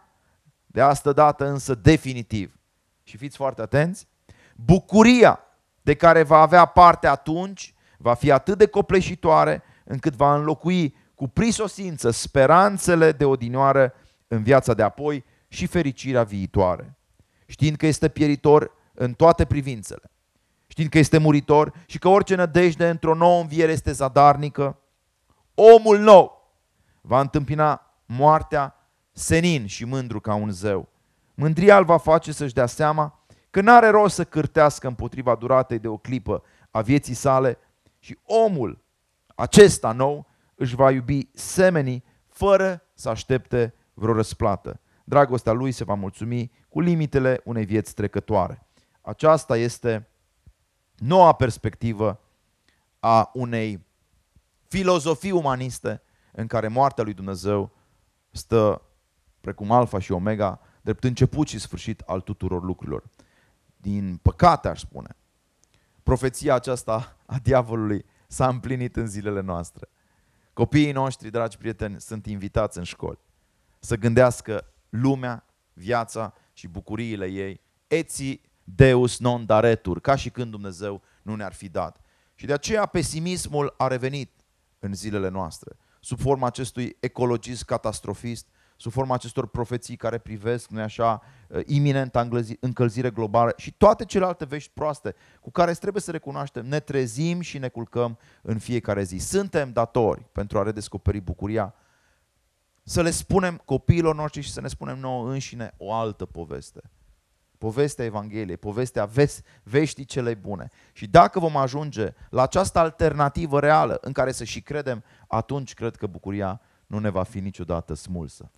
de asta dată însă definitiv. Și fiți foarte atenți, bucuria de care va avea parte atunci va fi atât de copleșitoare încât va înlocui cu prisosință speranțele de odinioară în viața de apoi și fericirea viitoare. Știind că este pieritor în toate privințele, știind că este muritor și că orice nădejde într-o nouă înviere este zadarnică, omul nou va întâmpina moartea senin și mândru ca un zeu. Mândria îl va face să-și dea seama că n-are rost să cârtească împotriva duratei de o clipă a vieții sale și omul acesta nou își va iubi semenii fără să aștepte vreo răsplată. Dragostea lui se va mulțumi cu limitele unei vieți trecătoare. Aceasta este noua perspectivă a unei filozofii umaniste în care moartea lui Dumnezeu stă precum alfa și omega, drept început și sfârșit al tuturor lucrurilor. Din păcate, aș spune, profeția aceasta a diavolului s-a împlinit în zilele noastre. Copiii noștri, dragi prieteni, sunt invitați în școli să gândească lumea, viața și bucuriile ei, eții Deus non daretur, ca și când Dumnezeu nu ne-ar fi dat. Și de aceea pesimismul a revenit în zilele noastre, sub forma acestui ecologist catastrofist, sub forma acestor profeții care privesc, nu așa, uh, iminenta încălzire globală și toate celelalte vești proaste cu care trebuie să recunoaștem, ne trezim și ne culcăm în fiecare zi. Suntem datori pentru a redescoperi bucuria, să le spunem copiilor noștri și să ne spunem nouă înșine o altă poveste. Povestea Evangheliei, povestea ves, veștii cele bune. Și dacă vom ajunge la această alternativă reală în care să și credem, atunci cred că bucuria nu ne va fi niciodată smulsă.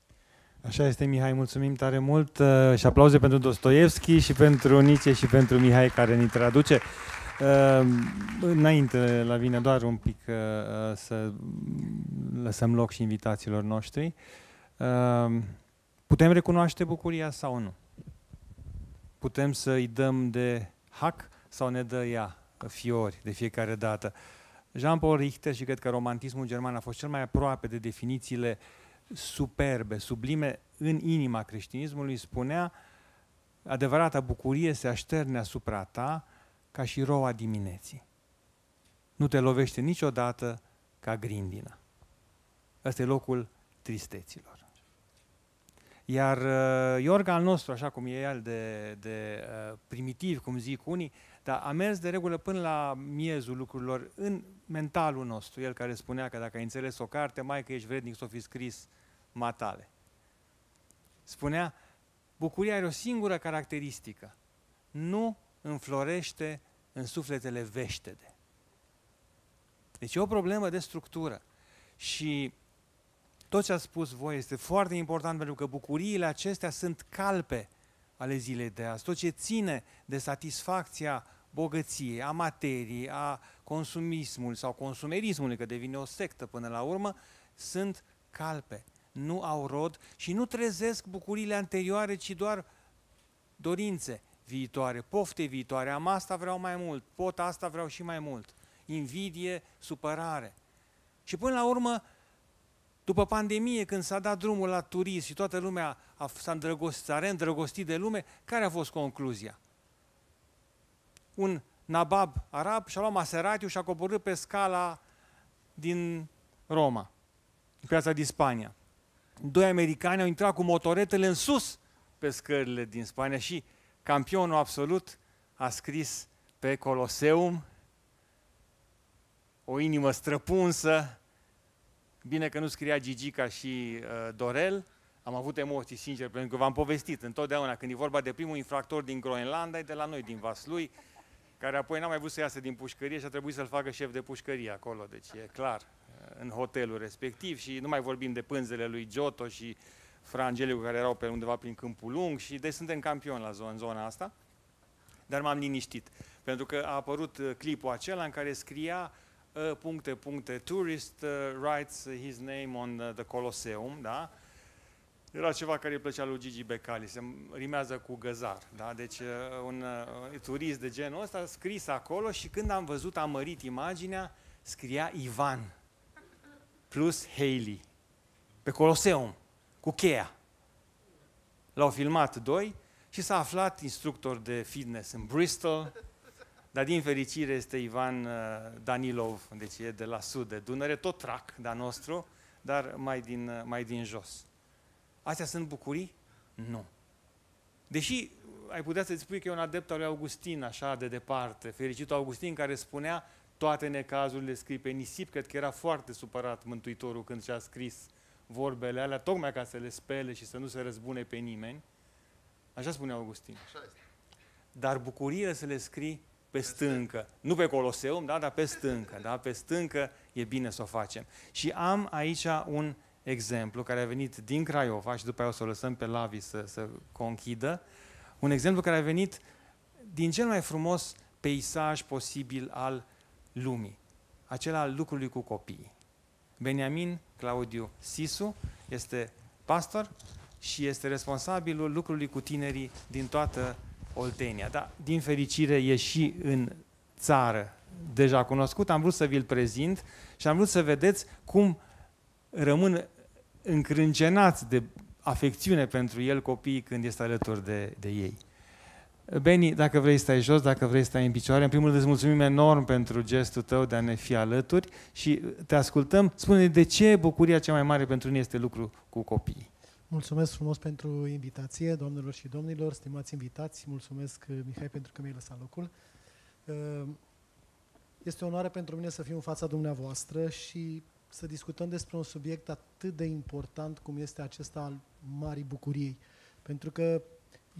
Așa este, Mihai, mulțumim tare mult uh, și aplauze pentru Dostoevski și pentru Nice și pentru Mihai care ne traduce. Uh, înainte la vine doar un pic uh, să lăsăm loc și invitațiilor noștri. Uh, putem recunoaște bucuria sau nu? Putem să îi dăm de hack sau ne dă ea fiori de fiecare dată? Jean-Paul Richter și cred că romantismul german a fost cel mai aproape de definițiile superbe, sublime în inima creștinismului, spunea adevărata bucurie se așterne asupra ta ca și roa dimineții. Nu te lovește niciodată ca grindina. Ăsta e locul tristeților. Iar uh, Iorga al nostru, așa cum e el de, de uh, primitiv, cum zic unii, dar a mers de regulă până la miezul lucrurilor în mentalul nostru. El care spunea că dacă ai înțeles o carte, mai că ești vrednic să o fi scris matale. Spunea, bucuria are o singură caracteristică. Nu înflorește în sufletele veștede. Deci e o problemă de structură. Și tot ce a spus voi este foarte important pentru că bucuriile acestea sunt calpe ale zilei de azi. Tot ce ține de satisfacția bogăției, a materiei, a consumismului sau consumerismului, că devine o sectă până la urmă, sunt calpe, nu au rod și nu trezesc bucurile anterioare, ci doar dorințe viitoare, pofte viitoare. Am asta, vreau mai mult, pot asta, vreau și mai mult. Invidie, supărare. Și până la urmă, după pandemie, când s-a dat drumul la turism și toată lumea a, s-a, îndrăgostit, s-a reîndrăgostit de lume, care a fost concluzia? Un nabab arab și-a luat Maserati și a coborât pe scala din Roma, în piața din Spania. Doi americani au intrat cu motoretele în sus pe scările din Spania și campionul absolut a scris pe Coloseum o inimă străpunsă, bine că nu scria Gigica și uh, Dorel, am avut emoții, sincer, pentru că v-am povestit întotdeauna, când e vorba de primul infractor din Groenlanda, e de la noi, din Vaslui, care apoi n-a mai vrut să iasă din pușcărie și a trebuit să-l facă șef de pușcărie acolo, deci e clar, în hotelul respectiv. Și nu mai vorbim de pânzele lui Giotto și Frangeliu care erau pe undeva prin Câmpul Lung și deci suntem campioni la zona, în zona asta, dar m-am liniștit, pentru că a apărut uh, clipul acela în care scria uh, puncte, puncte, tourist uh, writes his name on the, the Colosseum, da? Era ceva care îi plăcea lui Gigi Becali, se rimează cu găzar, da? Deci uh, un uh, turist de genul ăsta scris acolo și când am văzut, am mărit imaginea, scria Ivan plus Haley pe Coloseum cu cheia. L-au filmat doi și s-a aflat instructor de fitness în Bristol, dar din fericire este Ivan uh, Danilov, deci e de la sud de Dunăre, tot trac, da nostru, dar mai din, mai din jos. Astea sunt bucurii? Nu. Deși ai putea să-ți spui că e un adept al lui Augustin, așa de departe, fericitul Augustin, care spunea toate necazurile scrii pe nisip, cred că era foarte supărat Mântuitorul când și-a scris vorbele alea, tocmai ca să le spele și să nu se răzbune pe nimeni. Așa spunea Augustin. Așa este. Dar bucuriile să le scrii pe stâncă. Nu pe Coloseum, da, dar pe stâncă. Da? Pe stâncă e bine să o facem. Și am aici un exemplu care a venit din Craiova și după aia o să o lăsăm pe Lavi să, să conchidă. Un exemplu care a venit din cel mai frumos peisaj posibil al lumii, acela al lucrului cu copiii. Beniamin Claudiu Sisu este pastor și este responsabilul lucrului cu tinerii din toată Oltenia. Da, din fericire e și în țară deja cunoscut, am vrut să vi-l prezint și am vrut să vedeți cum rămân încrâncenați de afecțiune pentru el copiii când este alături de, de ei. Beni, dacă vrei să stai jos, dacă vrei să stai în picioare, în primul rând îți mulțumim enorm pentru gestul tău de a ne fi alături și te ascultăm. Spune de ce bucuria cea mai mare pentru noi este lucru cu copiii. Mulțumesc frumos pentru invitație, doamnelor și domnilor, stimați invitați. Mulțumesc, Mihai, pentru că mi-ai lăsat locul. Este o onoare pentru mine să fiu în fața dumneavoastră și să discutăm despre un subiect atât de important cum este acesta al Marii Bucuriei. Pentru că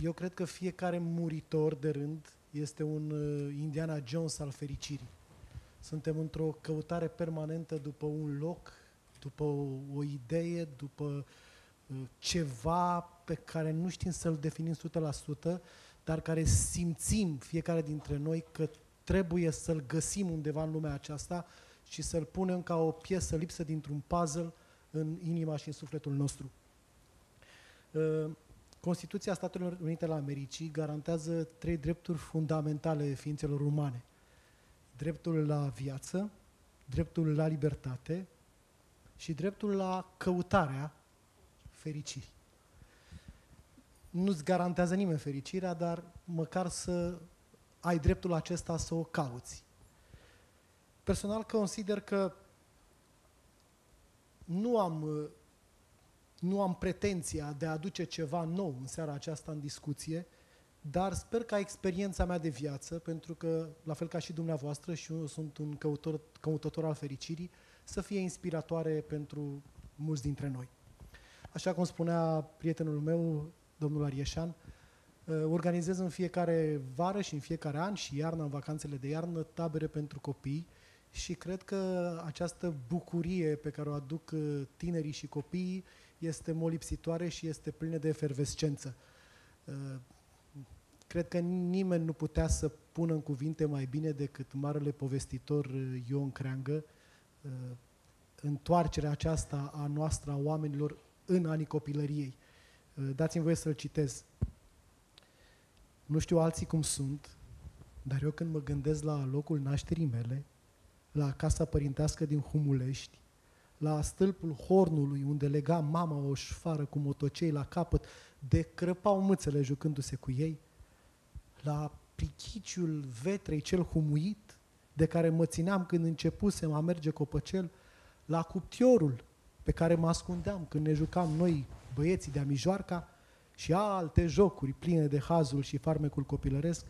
eu cred că fiecare muritor de rând este un uh, Indiana Jones al fericirii. Suntem într-o căutare permanentă după un loc, după o, o idee, după uh, ceva pe care nu știm să-l definim 100%, dar care simțim fiecare dintre noi că trebuie să-l găsim undeva în lumea aceasta și să-l punem ca o piesă lipsă dintr-un puzzle în inima și în sufletul nostru. Uh, Constituția Statelor Unite ale Americii garantează trei drepturi fundamentale ființelor umane. Dreptul la viață, dreptul la libertate și dreptul la căutarea fericirii. Nu-ți garantează nimeni fericirea, dar măcar să ai dreptul acesta să o cauți. Personal consider că nu am, nu am pretenția de a aduce ceva nou în seara aceasta în discuție, dar sper ca experiența mea de viață, pentru că, la fel ca și dumneavoastră, și eu sunt un căutor, căutător al fericirii, să fie inspiratoare pentru mulți dintre noi. Așa cum spunea prietenul meu, domnul Arieșan, organizez în fiecare vară și în fiecare an și iarnă, în vacanțele de iarnă, tabere pentru copii și cred că această bucurie pe care o aduc uh, tinerii și copiii este molipsitoare și este plină de efervescență. Uh, cred că nimeni nu putea să pună în cuvinte mai bine decât marele povestitor uh, Ion Creangă întoarcerea aceasta a noastră a oamenilor în anii copilăriei. Dați-mi voie să-l citez. Nu știu alții cum sunt, dar eu când mă gândesc la locul nașterii mele, la casa părintească din Humulești, la stâlpul hornului unde lega mama o șfară cu motocei la capăt, de crăpau mâțele jucându-se cu ei, la prichiciul vetrei cel humuit, de care mă țineam când începusem a merge copăcel, la cuptiorul pe care mă ascundeam când ne jucam noi, băieții de-a mijoarca, și alte jocuri pline de hazul și farmecul copilăresc,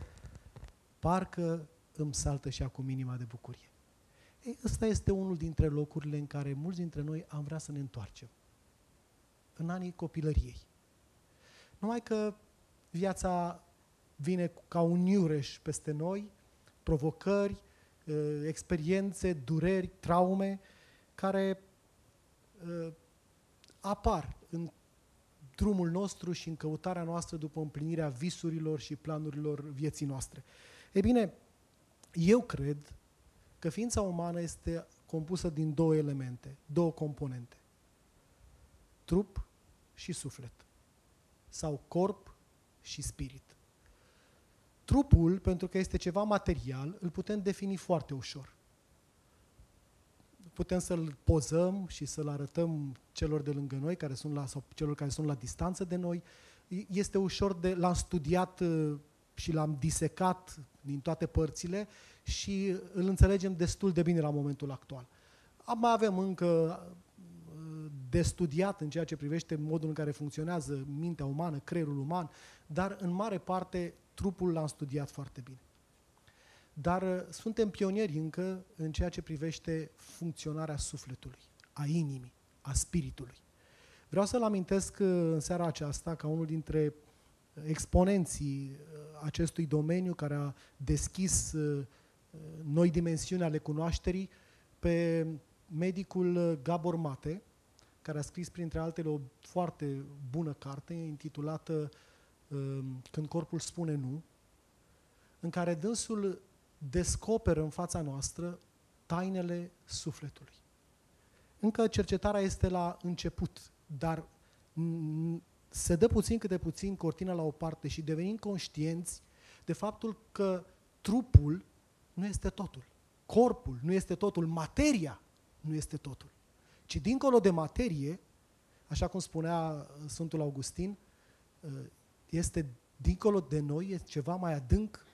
parcă îmi saltă și acum inima de bucurie. Ei, ăsta este unul dintre locurile în care mulți dintre noi am vrea să ne întoarcem. În anii copilăriei. Numai că viața vine ca un iureș peste noi, provocări, ă, experiențe, dureri, traume, care ă, apar în drumul nostru și în căutarea noastră după împlinirea visurilor și planurilor vieții noastre. E bine, eu cred că ființa umană este compusă din două elemente, două componente. Trup și suflet. Sau corp și spirit. Trupul, pentru că este ceva material, îl putem defini foarte ușor. Putem să-l pozăm și să-l arătăm celor de lângă noi, care sunt la, sau celor care sunt la distanță de noi. Este ușor de, l-am studiat uh, și l-am disecat din toate părțile și îl înțelegem destul de bine la momentul actual. Mai avem încă uh, de studiat în ceea ce privește modul în care funcționează mintea umană, creierul uman, dar în mare parte trupul l-am studiat foarte bine. Dar uh, suntem pionieri încă în ceea ce privește funcționarea sufletului, a inimii, a spiritului. Vreau să-l amintesc uh, în seara aceasta ca unul dintre exponenții acestui domeniu care a deschis noi dimensiuni ale cunoașterii pe medicul Gabor Mate, care a scris printre altele o foarte bună carte intitulată um, Când corpul spune nu, în care dânsul descoperă în fața noastră tainele sufletului. Încă cercetarea este la început, dar se dă puțin câte puțin cortina la o parte și devenim conștienți de faptul că trupul nu este totul. Corpul nu este totul, materia nu este totul. Ci dincolo de materie, așa cum spunea uh, Sfântul Augustin, uh, este dincolo de noi, este ceva mai adânc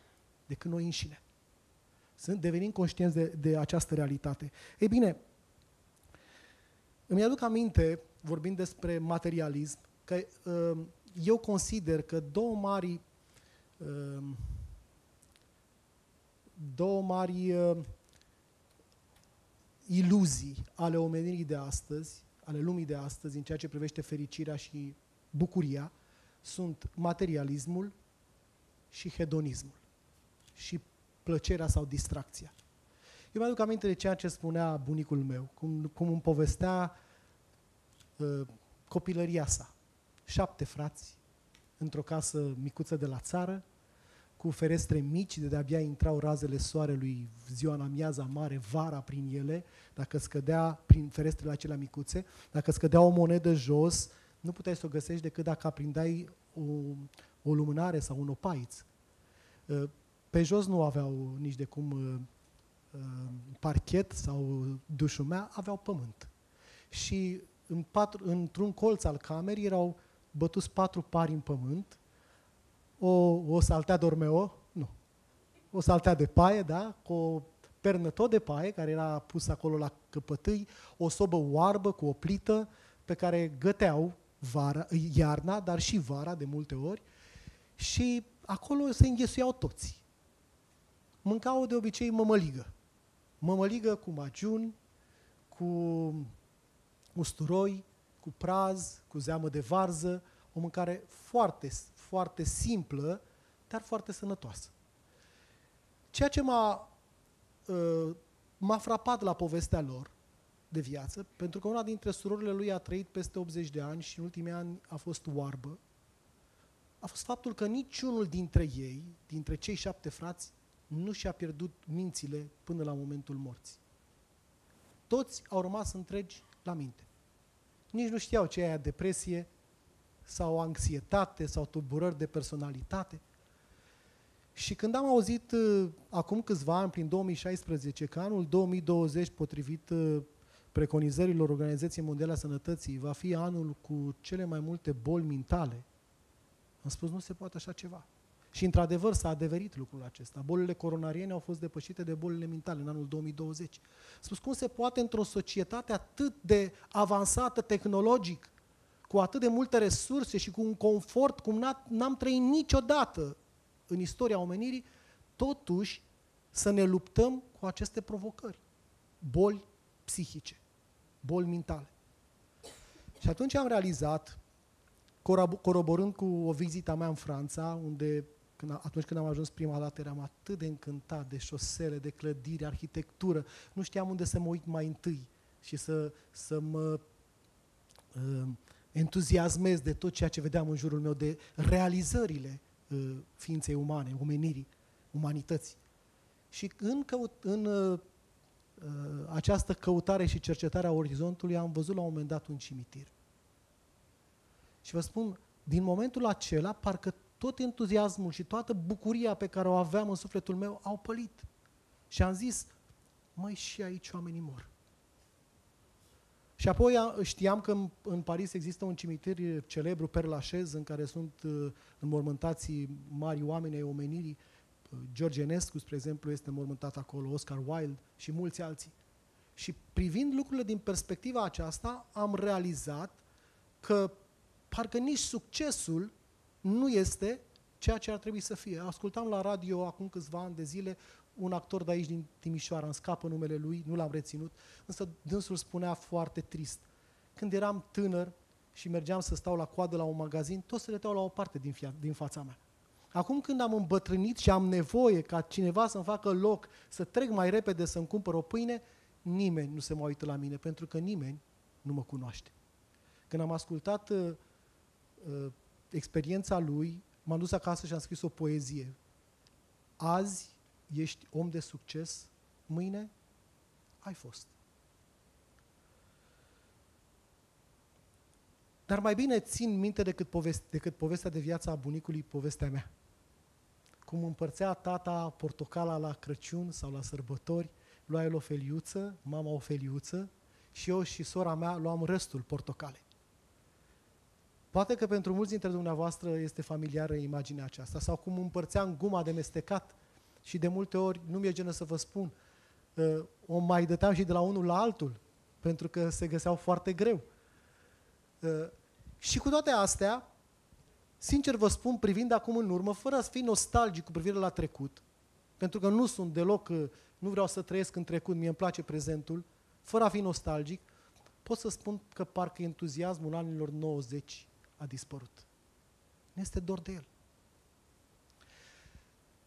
decât noi înșine. Sunt devenim conștienți de, de această realitate. Ei bine, îmi aduc aminte, vorbind despre materialism, că uh, eu consider că două mari două mari uh, iluzii ale omenirii de astăzi, ale lumii de astăzi, în ceea ce privește fericirea și bucuria, sunt materialismul și hedonismul și plăcerea sau distracția. Eu mi-aduc aminte de ceea ce spunea bunicul meu, cum, cum îmi povestea uh, copilăria sa. Șapte frați, într-o casă micuță de la țară, cu ferestre mici, de de-abia intrau razele soarelui ziua în amiaza mare, vara prin ele, dacă scădea prin ferestrele acelea micuțe, dacă scădea o monedă jos, nu puteai să o găsești decât dacă aprindai o, o lumânare sau un opaiț. Uh, pe jos nu aveau nici de cum uh, uh, parchet sau dușumea, aveau pământ. Și în patru, într-un colț al camerei erau bătuți patru pari în pământ, o, o saltea dormeo, nu, o saltea de paie, da, cu o pernă tot de paie, care era pusă acolo la căpătâi, o sobă oarbă cu o plită pe care găteau vara, iarna, dar și vara de multe ori, și acolo se înghesuiau toți. Mâncau de obicei mămăligă. Mămăligă cu magiuni, cu usturoi, cu praz, cu zeamă de varză, o mâncare foarte, foarte simplă, dar foarte sănătoasă. Ceea ce m-a, uh, m-a frapat la povestea lor de viață, pentru că una dintre surorile lui a trăit peste 80 de ani și în ultimii ani a fost oarbă, a fost faptul că niciunul dintre ei, dintre cei șapte frați, nu și-a pierdut mințile până la momentul morții. Toți au rămas întregi la minte. Nici nu știau ce e aia depresie sau anxietate sau tulburări de personalitate. Și când am auzit uh, acum câțiva ani, prin 2016, că anul 2020, potrivit uh, preconizărilor Organizației Mondiale a Sănătății, va fi anul cu cele mai multe boli mentale, am spus, nu se poate așa ceva. Și într-adevăr s-a adeverit lucrul acesta. Bolile coronariene au fost depășite de bolile mentale în anul 2020. Spus, cum se poate într-o societate atât de avansată tehnologic, cu atât de multe resurse și cu un confort cum n-am trăit niciodată în istoria omenirii, totuși să ne luptăm cu aceste provocări. Boli psihice, boli mentale. Și atunci am realizat, coroborând cu o vizită mea în Franța, unde când, atunci când am ajuns prima dată eram atât de încântat de șosele, de clădiri, arhitectură, nu știam unde să mă uit mai întâi și să, să mă uh, entuziasmez de tot ceea ce vedeam în jurul meu, de realizările uh, ființei umane, omenirii, umanității. Și în, căut, în uh, această căutare și cercetare a orizontului am văzut la un moment dat un cimitir. Și vă spun, din momentul acela, parcă tot entuziasmul și toată bucuria pe care o aveam în sufletul meu au pălit. Și am zis, măi, și aici oamenii mor. Și apoi știam că în, în Paris există un cimitir celebru, Père Lachaise, în care sunt uh, înmormântați mari oameni ai omenirii. Uh, George Enescu, spre exemplu, este înmormântat acolo, Oscar Wilde și mulți alții. Și privind lucrurile din perspectiva aceasta, am realizat că parcă nici succesul nu este ceea ce ar trebui să fie. Ascultam la radio acum câțiva ani de zile un actor de aici din Timișoara, îmi scapă numele lui, nu l-am reținut, însă dânsul spunea foarte trist. Când eram tânăr și mergeam să stau la coadă la un magazin, toți se leteau la o parte din, fia, din fața mea. Acum când am îmbătrânit și am nevoie ca cineva să-mi facă loc, să trec mai repede să-mi cumpăr o pâine, nimeni nu se mai uită la mine, pentru că nimeni nu mă cunoaște. Când am ascultat uh, uh, experiența lui, m-am dus acasă și am scris o poezie. Azi ești om de succes, mâine ai fost. Dar mai bine țin minte decât, poveste, decât povestea de viața a bunicului, povestea mea. Cum împărțea tata portocala la Crăciun sau la sărbători, lua el o feliuță, mama o feliuță și eu și sora mea luam restul portocalei. Poate că pentru mulți dintre dumneavoastră este familiară imaginea aceasta, sau cum împărțeam guma de mestecat și de multe ori, nu mi-e genă să vă spun, uh, o mai dăteam și de la unul la altul, pentru că se găseau foarte greu. Uh, și cu toate astea, sincer vă spun, privind acum în urmă, fără a fi nostalgic cu privire la trecut, pentru că nu sunt deloc, uh, nu vreau să trăiesc în trecut, mie îmi place prezentul, fără a fi nostalgic, pot să spun că parcă entuziasmul anilor 90 a dispărut. Ne este dor de el.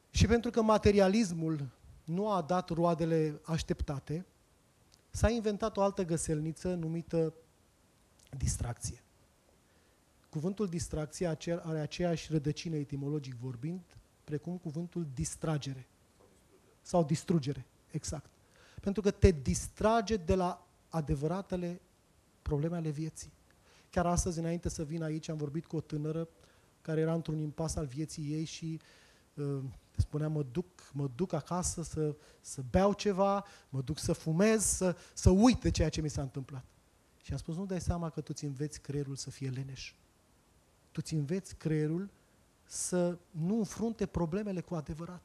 Și pentru că materialismul nu a dat roadele așteptate, s-a inventat o altă găselniță numită distracție. Cuvântul distracție are aceeași rădăcină etimologic vorbind precum cuvântul distragere sau distrugere, exact. Pentru că te distrage de la adevăratele probleme ale vieții. Chiar astăzi, înainte să vin aici, am vorbit cu o tânără care era într-un impas al vieții ei și uh, spunea, mă duc, mă duc acasă să, să beau ceva, mă duc să fumez, să, să uit de ceea ce mi s-a întâmplat. Și am spus, nu dai seama că tu ți înveți creierul să fie leneș. Tu ți înveți creierul să nu înfrunte problemele cu adevărat.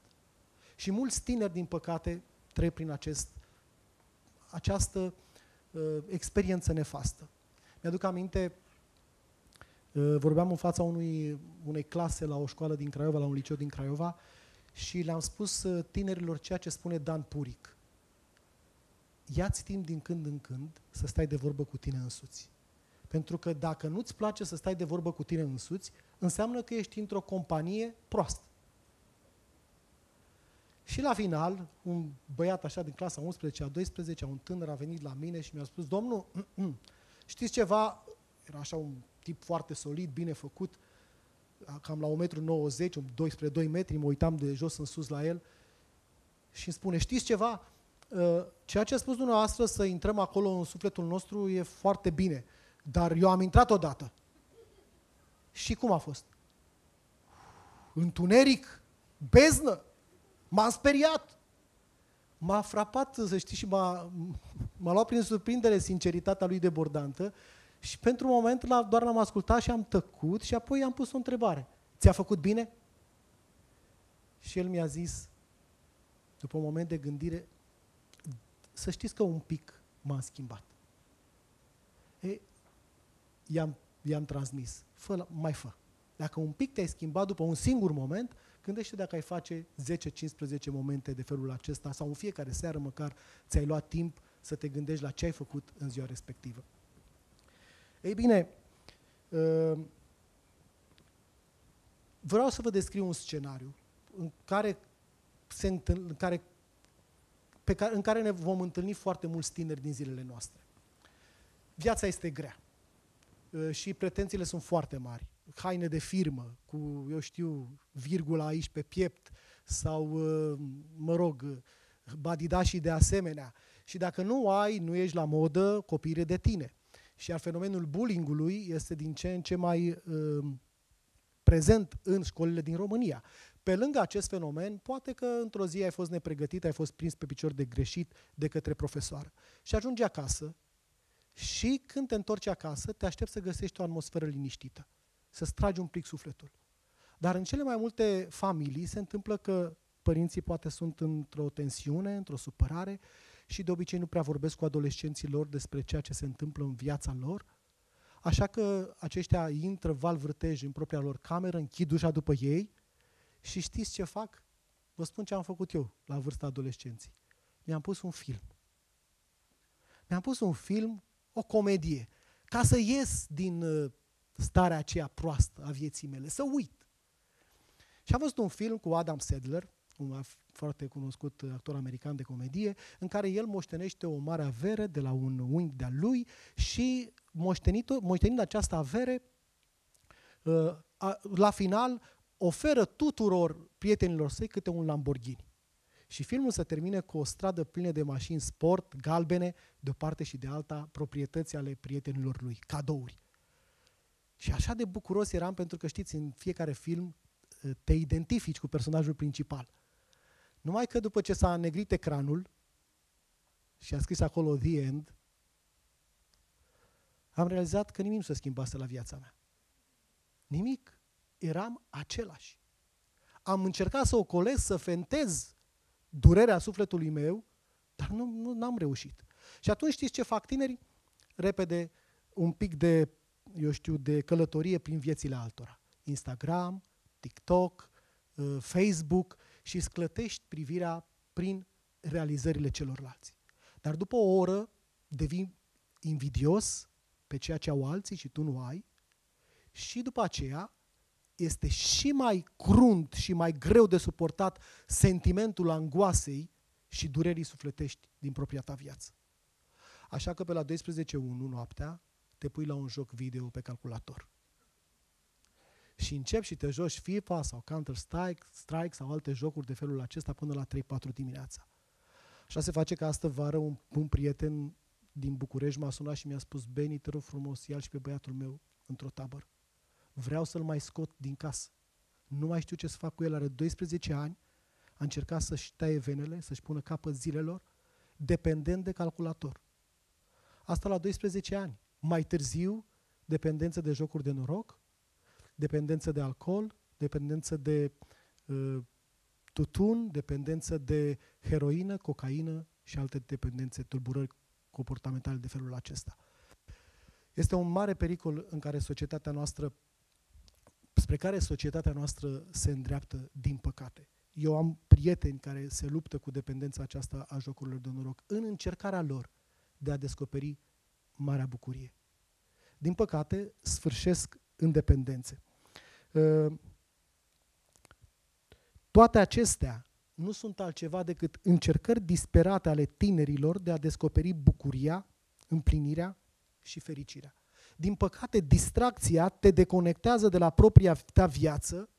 Și mulți tineri, din păcate, trec prin acest, această uh, experiență nefastă. Mi-aduc aminte, uh, vorbeam în fața unui, unei clase la o școală din Craiova, la un liceu din Craiova, și le-am spus uh, tinerilor ceea ce spune Dan Puric. Ia-ți timp din când în când să stai de vorbă cu tine însuți. Pentru că dacă nu-ți place să stai de vorbă cu tine însuți, înseamnă că ești într-o companie proastă. Și la final, un băiat așa din clasa 11 a 12, un tânăr a venit la mine și mi-a spus, domnul, știți ceva, era așa un tip foarte solid, bine făcut, cam la 1,90 m, 12 2 metri, mă uitam de jos în sus la el și îmi spune, știți ceva, ă, ceea ce a spus dumneavoastră să intrăm acolo în sufletul nostru e foarte bine, dar eu am intrat odată. Și cum a fost? Întuneric, beznă, m-am speriat. M-a frapat, să știi, și m-a, m-a luat prin surprindere sinceritatea lui debordantă și pentru un moment la, doar l-am ascultat și am tăcut și apoi i-am pus o întrebare. Ți-a făcut bine? Și el mi-a zis, după un moment de gândire, să știți că un pic m-am schimbat. E, i-am, i-am transmis, fă, mai fă. Dacă un pic te-ai schimbat după un singur moment, gândește dacă ai face 10-15 momente de felul acesta sau în fiecare seară măcar ți-ai luat timp să te gândești la ce ai făcut în ziua respectivă. Ei bine, uh, vreau să vă descriu un scenariu în care, se întâl- în care, pe care, în care ne vom întâlni foarte mulți tineri din zilele noastre. Viața este grea uh, și pretențiile sunt foarte mari. Haine de firmă, cu, eu știu, virgula aici pe piept, sau, uh, mă rog, badidașii de asemenea. Și dacă nu ai, nu ești la modă, copire de tine. Și iar fenomenul bullyingului este din ce în ce mai uh, prezent în școlile din România. Pe lângă acest fenomen, poate că într-o zi ai fost nepregătit, ai fost prins pe picior de greșit de către profesoară. Și ajungi acasă și când te întorci acasă, te aștepți să găsești o atmosferă liniștită, să-ți tragi un plic sufletul. Dar în cele mai multe familii se întâmplă că părinții poate sunt într-o tensiune, într-o supărare și de obicei nu prea vorbesc cu adolescenții lor despre ceea ce se întâmplă în viața lor, așa că aceștia intră val vârtej în propria lor cameră, închid ușa după ei și știți ce fac? Vă spun ce am făcut eu la vârsta adolescenții. Mi-am pus un film. Mi-am pus un film, o comedie, ca să ies din uh, starea aceea proastă a vieții mele, să uit. Și am văzut un film cu Adam Sedler, un foarte cunoscut actor american de comedie, în care el moștenește o mare avere de la un unghi de-al lui și moștenit, moștenind această avere, uh, la final oferă tuturor prietenilor săi câte un Lamborghini. Și filmul se termine cu o stradă plină de mașini sport, galbene, de o parte și de alta, proprietăți ale prietenilor lui, cadouri. Și așa de bucuros eram pentru că știți, în fiecare film uh, te identifici cu personajul principal. Numai că după ce s-a înnegrit ecranul și a scris acolo The End, am realizat că nimic nu se schimbase la viața mea. Nimic. Eram același. Am încercat să ocolesc, să fentez durerea sufletului meu, dar nu, nu am reușit. Și atunci știți ce fac tinerii? Repede un pic de, eu știu, de călătorie prin viețile altora. Instagram, TikTok, uh, Facebook și îți clătești privirea prin realizările celorlalți. Dar după o oră devii invidios pe ceea ce au alții și tu nu ai și după aceea este și mai crunt și mai greu de suportat sentimentul angoasei și durerii sufletești din propria ta viață. Așa că pe la 12.1 noaptea te pui la un joc video pe calculator. și începi și te joci FIFA sau Counter-Strike Strike sau alte jocuri de felul acesta până la 3-4 dimineața. Așa se face că astă vară un, un prieten din București m-a sunat și mi-a spus Beni, te rog frumos, ia și pe băiatul meu într-o tabără. Vreau să-l mai scot din casă. Nu mai știu ce să fac cu el, are 12 ani, a încercat să-și taie venele, să-și pună capăt zilelor, dependent de calculator. Asta la 12 ani. Mai târziu, dependență de jocuri de noroc, dependență de alcool, dependență de uh, tutun, dependență de heroină, cocaină și alte dependențe, tulburări comportamentale de felul acesta. Este un mare pericol în care societatea noastră, spre care societatea noastră se îndreaptă, din păcate. Eu am prieteni care se luptă cu dependența aceasta a jocurilor de noroc în încercarea lor de a descoperi marea bucurie. Din păcate, sfârșesc în dependențe. Ă, toate acestea nu sunt altceva decât încercări disperate ale tinerilor de a descoperi bucuria, împlinirea și fericirea. Din păcate, distracția te deconectează de la propria ta viață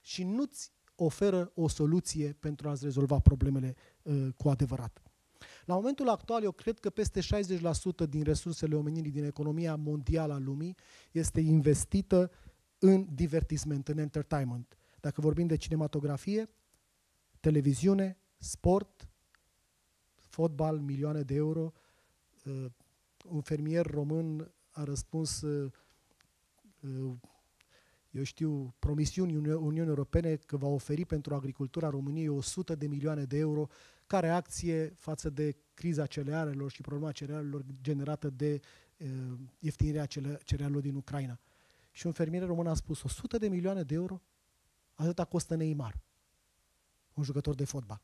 și nu-ți oferă o soluție pentru a-ți rezolva problemele uh, cu adevărat. La momentul actual, eu cred că peste 60% din resursele omenirii din economia mondială a lumii este investită în divertisment, în entertainment. Dacă vorbim de cinematografie, televiziune, sport, fotbal, milioane de euro. Uh, un fermier român a răspuns, uh, uh, eu știu, promisiuni Uniunii Europene că va oferi pentru agricultura României 100 de milioane de euro ca reacție față de criza cerealelor și problema cerealelor generată de ieftinirea cerealelor din Ucraina. Și un fermier român a spus 100 de milioane de euro? Atâta costă Neymar un jucător de fotbal.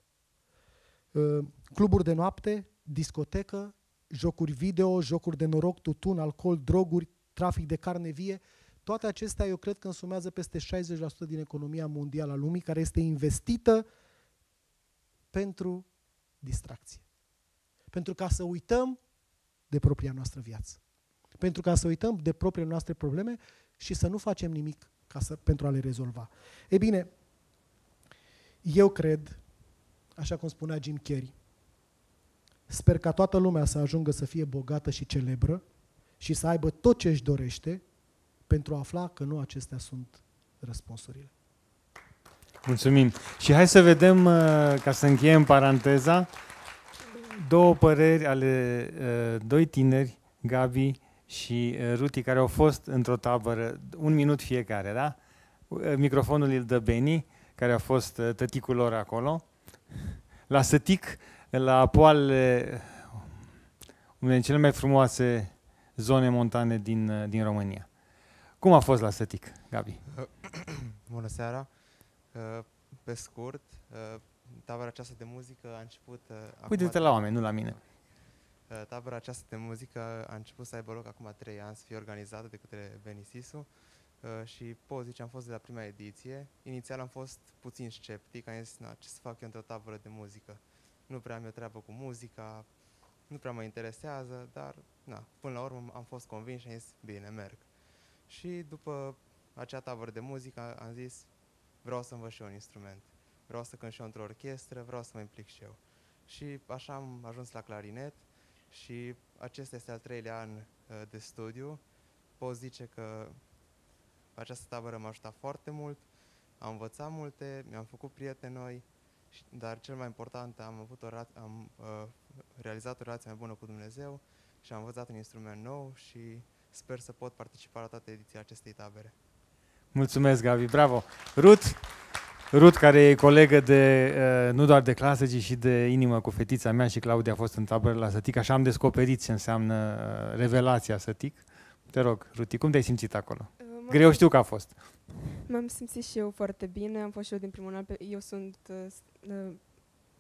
Uh, cluburi de noapte, discotecă, jocuri video, jocuri de noroc, tutun, alcool, droguri, trafic de carne vie, toate acestea eu cred că însumează peste 60% din economia mondială a lumii, care este investită pentru distracție. Pentru ca să uităm de propria noastră viață. Pentru ca să uităm de propriile noastre probleme și să nu facem nimic ca să, pentru a le rezolva. E bine, eu cred, așa cum spunea Jim Carrey, sper ca toată lumea să ajungă să fie bogată și celebră și să aibă tot ce își dorește pentru a afla că nu acestea sunt răspunsurile. Mulțumim. Și hai să vedem, uh, ca să încheiem paranteza, două păreri ale uh, doi tineri, Gabi și uh, Ruti, care au fost într-o tabără, un minut fiecare, da? Microfonul îl dă Beni care a fost uh, tăticul lor acolo, la Sătic, la poalele unei din cele mai frumoase zone montane din, uh, din România. Cum a fost la Sătic, Gabi? Bună seara! Uh, pe scurt, tabăra aceasta de muzică a început... Uite-te la oameni, nu la mine. Tabăra aceasta de muzică a început să aibă loc acum trei ani, să fie organizată de către Benisisu. Uh, și pot zice, am fost de la prima ediție. Inițial am fost puțin sceptic, am zis, na, ce să fac eu într-o tabără de muzică? Nu prea am eu treabă cu muzica, nu prea mă interesează, dar na, până la urmă am fost convins și am zis, bine, merg. Și după acea tabără de muzică am zis, vreau să învăț și eu un instrument. Vreau să cânt și eu într-o orchestră, vreau să mă implic și eu. Și așa am ajuns la clarinet și acesta este al treilea an uh, de studiu. Pot zice că această tabără m-a ajutat foarte mult, am învățat multe, mi-am făcut prieteni noi, dar cel mai important, am, avut o am uh, realizat o relație mai bună cu Dumnezeu și am învățat un instrument nou și sper să pot participa la toate edițiile acestei tabere. Mulțumesc, Gabi, bravo! Ruth, Ruth, care e colegă de, uh, nu doar de clasă, ci și de inimă cu fetița mea și Claudia a fost în tabără la Sătic, așa am descoperit ce înseamnă uh, revelația Sătic. Te rog, Ruti, cum te-ai simțit acolo? Uh, Greu știu că a fost. M-am simțit și eu foarte bine, am fost și eu din primul an, eu sunt, uh, uh,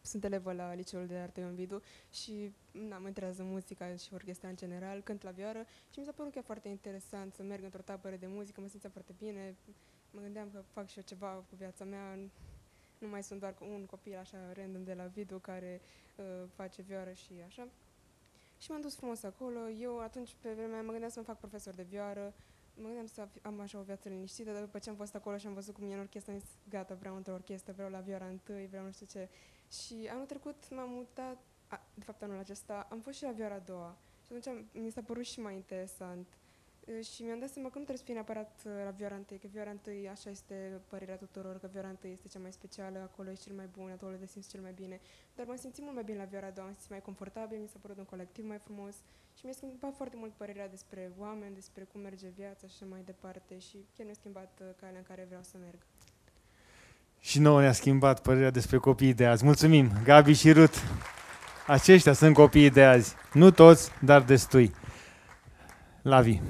sunt elevă la Liceul de Arte Ion Vidu și na, mă interesează muzica și orchestra în general, cânt la vioară și mi s-a părut chiar foarte interesant să merg într-o tabără de muzică, mă simțeam foarte bine, mă gândeam că fac și eu ceva cu viața mea, nu mai sunt doar un copil așa random de la Vidu care uh, face vioară și așa. Și m-am dus frumos acolo. Eu atunci, pe vremea mă gândeam să mă fac profesor de vioară, mă gândeam să fi- am așa o viață liniștită, dar după ce am fost acolo și am văzut cum e în orchestră, am zis, gata, vreau într-o orchestră, vreau la vioara întâi, vreau nu știu ce. Și anul trecut m-am mutat, a, de fapt anul acesta, am fost și la vioara a doua. Și atunci am- mi s-a părut și mai interesant. E, Și mi-am dat seama că nu trebuie să fie neapărat uh, la vioara întâi, că vioara întâi, așa este părerea tuturor, că vioara întâi este cea mai specială, acolo ești cel mai bun, acolo te simți cel mai bine. Dar m-am simțit mult mai bine la vioara a doua, am simțit mai confortabil, mi s-a părut un colectiv mai frumos și mi-a schimbat foarte mult părerea despre oameni, despre cum merge viața și așa mai departe și chiar mi-a schimbat uh, calea în care vreau să merg. Și nouă ne-a schimbat părerea despre copiii de azi. Mulțumim, Gabi și Rut. Aceștia sunt copiii de azi. Nu toți, dar destui. Lavi.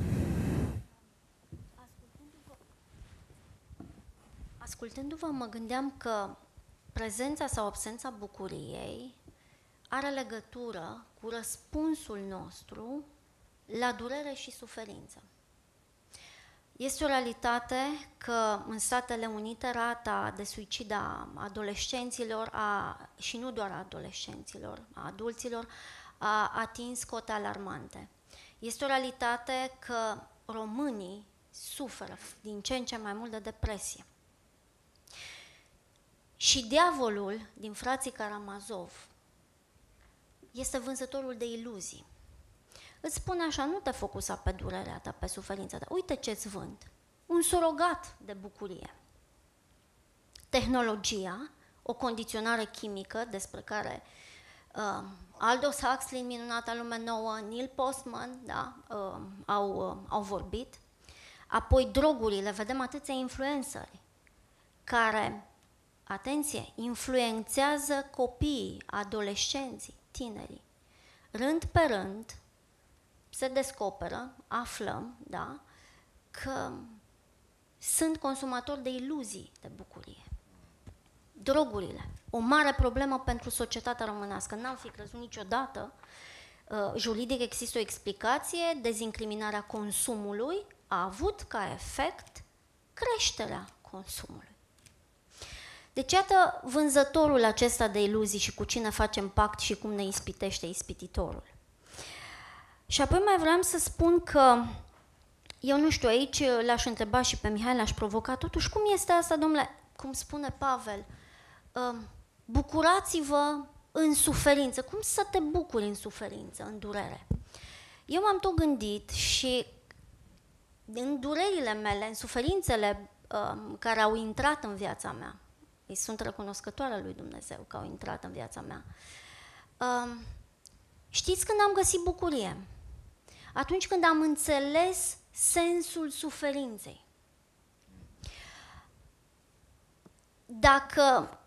Ascultându-vă, mă gândeam că prezența sau absența bucuriei are legătură cu răspunsul nostru la durere și suferință. Este o realitate că în Statele Unite rata de suicid a adolescenților a, și nu doar a adolescenților, a adulților, a atins cote alarmante. Este o realitate că românii suferă din ce în ce mai mult de depresie. Și diavolul din frații Karamazov este vânzătorul de iluzii. Îți spune așa, nu te focusa pe durerea ta, pe suferința ta. Uite ce-ți vând. Un surogat de bucurie. Tehnologia, o condiționare chimică despre care uh, Aldous Huxley, minunata lume nouă, Neil Postman, da, uh, au, uh, au vorbit. Apoi drogurile, vedem atâția influenceri care, atenție, influențează copiii, adolescenții, tinerii. Rând pe rând se descoperă, aflăm, da, că sunt consumatori de iluzii de bucurie. Drogurile, o mare problemă pentru societatea românească. N-am fi crezut niciodată. Uh, juridic există o explicație, dezincriminarea consumului a avut ca efect creșterea consumului. Deci, iată vânzătorul acesta de iluzii și cu cine facem pact și cum ne ispitește ispititorul. Și apoi mai vreau să spun că, eu nu știu, aici l-aș întreba și pe Mihai, l-aș provoca, totuși, cum este asta, domnule, cum spune Pavel, uh, bucurați-vă în suferință. Cum să te bucuri în suferință, în durere? Eu m-am tot gândit și în durerile mele, în suferințele uh, care au intrat în viața mea, îi sunt recunoscătoare lui Dumnezeu că au intrat în viața mea. Uh, știți când am găsit bucurie? Atunci când am înțeles sensul suferinței. Dacă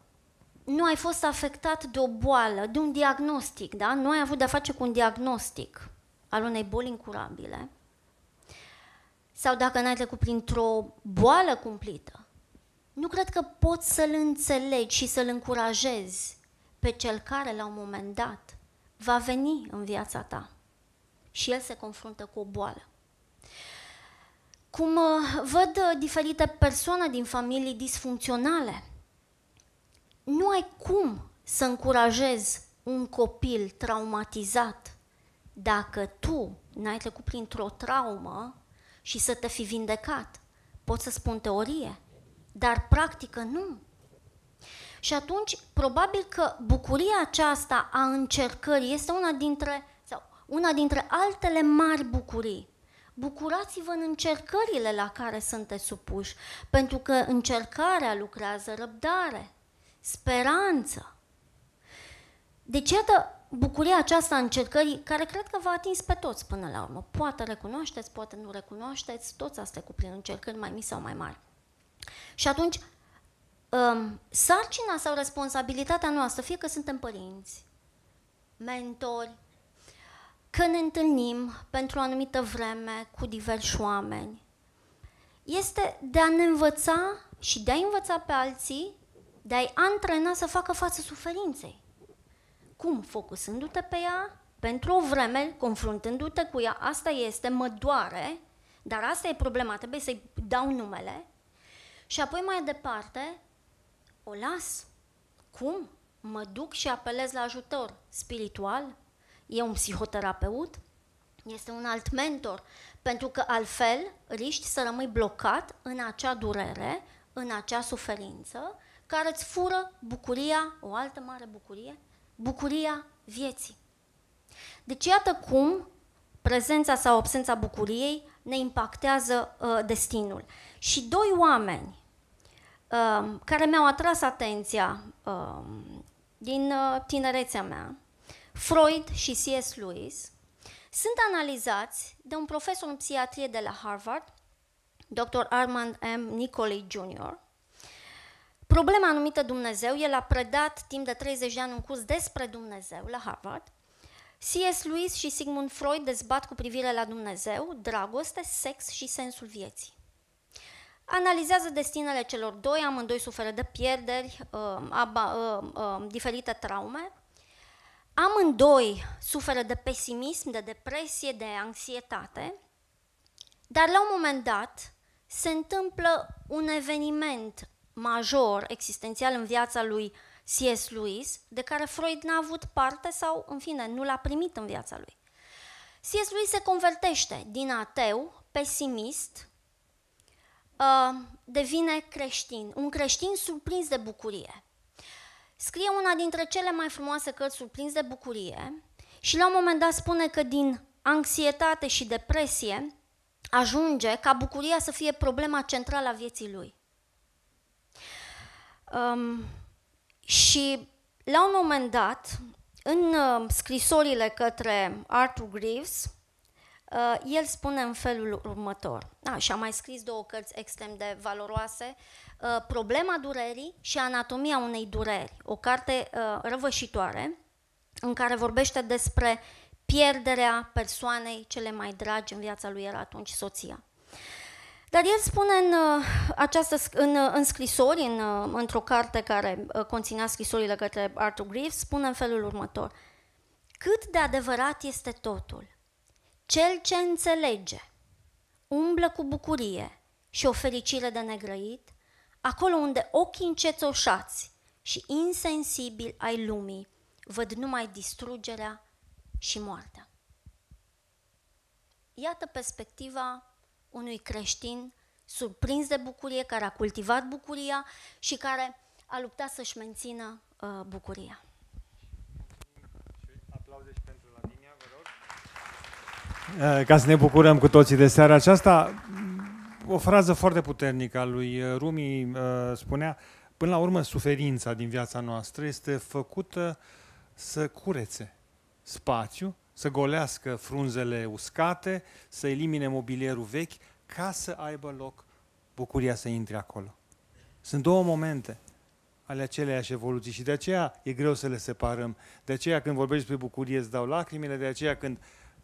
nu ai fost afectat de o boală, de un diagnostic, da? Nu ai avut de-a face cu un diagnostic al unei boli incurabile, sau dacă n-ai trecut printr-o boală cumplită, nu cred că poți să-l înțelegi și să-l încurajezi pe cel care la un moment dat va veni în viața ta și el se confruntă cu o boală. Cum uh, văd uh, diferite persoane din familii disfuncționale, nu ai cum să încurajezi un copil traumatizat dacă tu n-ai trecut printr-o traumă și să te fi vindecat. Pot să spun teorie, dar practică nu. Și atunci, probabil că bucuria aceasta a încercării este una dintre, sau una dintre altele mari bucurii. Bucurați-vă în încercările la care sunteți supuși, pentru că încercarea lucrează răbdare, speranță. Deci, iată, bucuria aceasta a încercării, care cred că v-a atins pe toți până la urmă. Poate recunoașteți, poate nu recunoașteți, toți astea cuprind încercări mai mici sau mai mari. Și atunci, um, sarcina sau responsabilitatea noastră, fie că suntem părinți, mentori, că ne întâlnim pentru o anumită vreme cu diversi oameni, este de a ne învăța și de a învăța pe alții, de a-i antrena să facă față suferinței. Cum? Focusându-te pe ea, pentru o vreme, confruntându-te cu ea, asta este, mă doare, dar asta e problema, trebuie să-i dau numele, și apoi mai departe, o las. Cum? Mă duc și apelez la ajutor spiritual? E un psihoterapeut? Este un alt mentor Pentru că altfel riști să rămâi blocat în acea durere, în acea suferință, care îți fură bucuria, o altă mare bucurie, bucuria vieții. Deci iată cum prezența sau absența bucuriei ne impactează uh, destinul. Și doi oameni uh, care mi-au atras atenția uh, din uh, tinerețea mea, Freud și C.S. Lewis, sunt analizați de un profesor în psihiatrie de la Harvard, Dr. Armand M. Nicoli Jr., Problema numită Dumnezeu, el a predat timp de 30 de ani un curs despre Dumnezeu la Harvard. C.S. Lewis și Sigmund Freud dezbat cu privire la Dumnezeu, dragoste, sex și sensul vieții. Analizează destinele celor doi, amândoi suferă de pierderi, uh, aba, uh, uh, diferite traume. Amândoi suferă de pesimism, de depresie, de anxietate, dar la un moment dat se întâmplă un eveniment major, existențial în viața lui C.S. Lewis, de care Freud n-a avut parte sau, în fine, nu l-a primit în viața lui. C.S. Lewis se convertește din ateu, pesimist, uh, devine creștin, un creștin surprins de bucurie. Scrie una dintre cele mai frumoase cărți surprins de bucurie și la un moment dat spune că din anxietate și depresie ajunge ca bucuria să fie problema centrală a vieții lui. Um, și la un moment dat, în uh, scrisorile către Arthur Greaves, uh, el spune în felul următor, a, și a mai scris două cărți extrem de valoroase, uh, Problema durerii și Anatomia unei dureri, o carte uh, răvășitoare, în care vorbește despre pierderea persoanei cele mai dragi în viața lui era atunci soția. Dar el spune în, uh, această, în, uh, în scrisori, în, uh, într-o carte care conținea scrisorile către Arthur Greaves, spune în felul următor. Cât de adevărat este totul. Cel ce înțelege, umblă cu bucurie și o fericire de negrăit, acolo unde ochii încețoșați și insensibili ai lumii văd numai distrugerea și moartea. Iată perspectiva unui creștin surprins de bucurie, care a cultivat bucuria și care a luptat să-și mențină uh, bucuria. Uh, ca să ne bucurăm cu toții de seara aceasta, o frază foarte puternică a lui uh, Rumi uh, spunea, până la urmă suferința din viața noastră este făcută să curețe spațiu să golească frunzele uscate, să elimine mobilierul vechi, ca să aibă loc bucuria să intre acolo. Sunt două momente ale aceleiași evoluții și de aceea e greu să le separăm. De aceea când vorbești despre bucurie îți dau lacrimile, de aceea când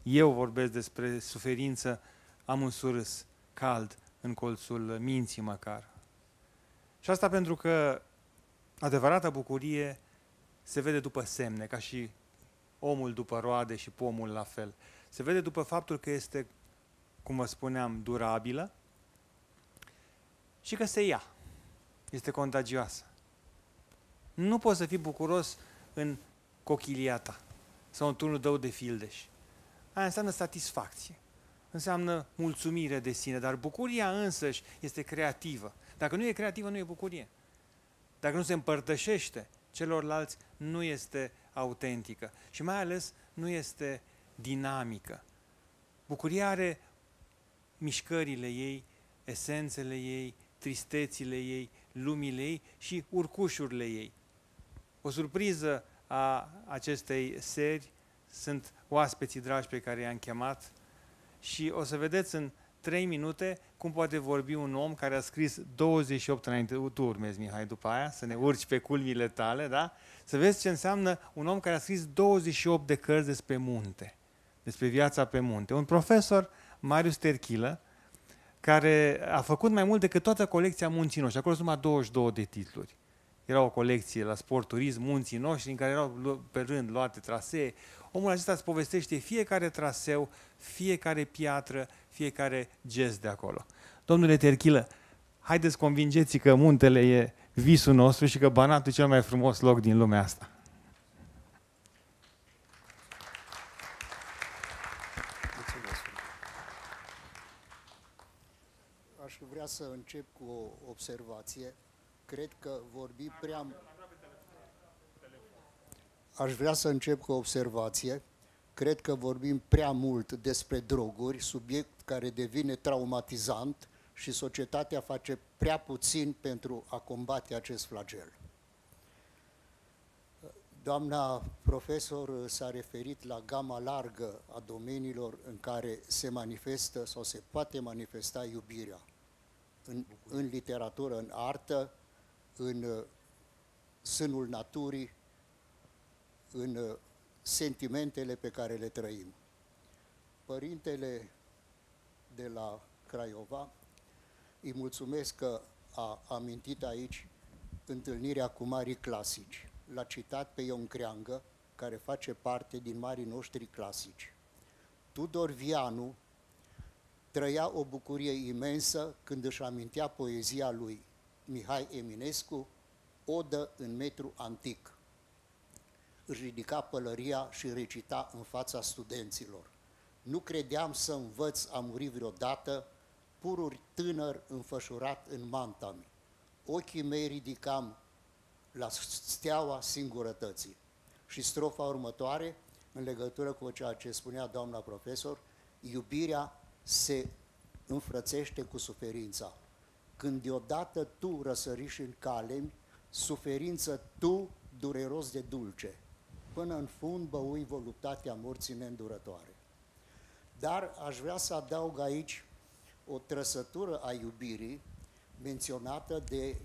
eu vorbesc despre suferință am un surâs cald în colțul minții măcar. Și asta pentru că adevărata bucurie se vede după semne, ca și omul după roade și pomul la fel. Se vede după faptul că este, cum vă spuneam, durabilă și că se ia. Este contagioasă. Nu poți să fii bucuros în cochilia ta sau în turnul tău de fildeș. Aia înseamnă satisfacție. Înseamnă mulțumire de sine, dar bucuria însăși este creativă. Dacă nu e creativă, nu e bucurie. Dacă nu se împărtășește celorlalți, nu este autentică și mai ales nu este dinamică. Bucuria are mișcările ei, esențele ei, tristețile ei, lumile ei și urcușurile ei. O surpriză a acestei seri sunt oaspeții dragi pe care i-am chemat și o să vedeți în 3 minute cum poate vorbi un om care a scris 28 înainte. Tu urmezi, Mihai, după aia, să ne urci pe culmile tale, da? Să vezi ce înseamnă un om care a scris 28 de cărți despre munte, despre viața pe munte. Un profesor, Marius Terchilă, care a făcut mai mult decât toată colecția Munții Noștri. Acolo sunt numai 22 de titluri. Era o colecție la sport turism, Munții Noștri, în care erau pe rând luate trasee. Omul acesta îți povestește fiecare traseu, fiecare piatră, fiecare gest de acolo. Domnule Terchilă, haideți convingeți că muntele e visul nostru și că Banatul e cel mai frumos loc din lumea asta. aș vrea să încep cu o observație. Cred că vorbi prea... Aș vrea să încep cu o observație. Cred că vorbim prea mult despre droguri, subiect care devine traumatizant și societatea face prea puțin pentru a combate acest flagel. Doamna profesor s-a referit la gama largă a domeniilor în care se manifestă sau se poate manifesta iubirea. În, în literatură, în artă, în uh, sânul naturii, în uh, sentimentele pe care le trăim. Părintele de la Craiova, îi mulțumesc că a amintit aici întâlnirea cu marii clasici l-a citat pe Ion Creangă, care face parte din marii noștri clasici. Tudor Vianu trăia o bucurie imensă când își amintea poezia lui Mihai Eminescu, Odă în metru antic. Își ridica pălăria și recita în fața studenților. Nu credeam să învăț a muri vreodată, pururi tânăr înfășurat în mantami. Ochii mei ridicam la steaua singurătății. Și strofa următoare, în legătură cu ceea ce spunea doamna profesor, iubirea se înfrățește cu suferința. Când deodată tu răsăriși în calemi, suferință tu dureros de dulce, până în fund băui voluptatea morții neîndurătoare. Dar aș vrea să adaug aici o trăsătură a iubirii menționată de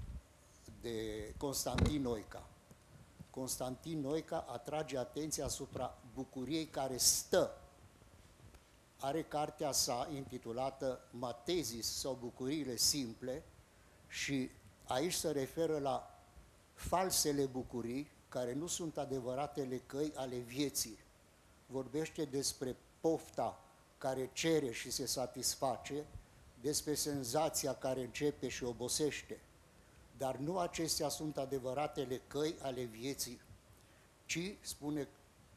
de Constantin Noica. Constantin Noica atrage atenția asupra bucuriei care stă. Are cartea sa intitulată Matezis sau Bucuriile Simple și aici se referă la falsele bucurii care nu sunt adevăratele căi ale vieții. Vorbește despre pofta care cere și se satisface, despre senzația care începe și obosește dar nu acestea sunt adevăratele căi ale vieții, ci, spune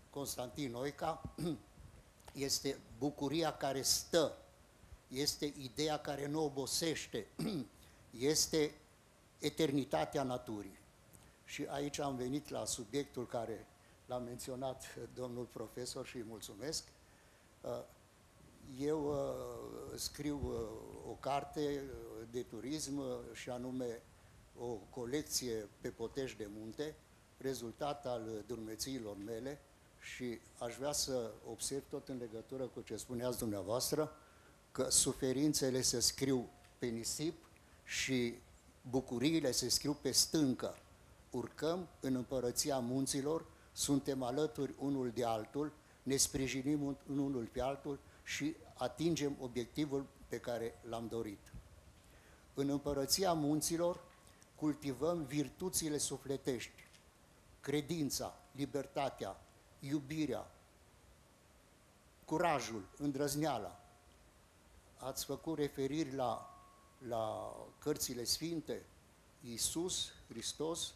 Constantin Oica, este bucuria care stă, este ideea care nu obosește, este eternitatea naturii. Și aici am venit la subiectul care l-a menționat domnul profesor și îi mulțumesc. Uh, eu uh, scriu uh, o carte de turism și anume o colecție pe poteș de munte, rezultat al drumețiilor mele și aș vrea să observ tot în legătură cu ce spuneați dumneavoastră, că suferințele se scriu pe nisip și bucuriile se scriu pe stâncă. Urcăm în împărăția munților, suntem alături unul de altul, ne sprijinim unul pe altul și atingem obiectivul pe care l-am dorit. În împărăția munților cultivăm virtuțile sufletești, credința, libertatea, iubirea, curajul, îndrăzneala. Ați făcut referiri la, la cărțile sfinte. Iisus Hristos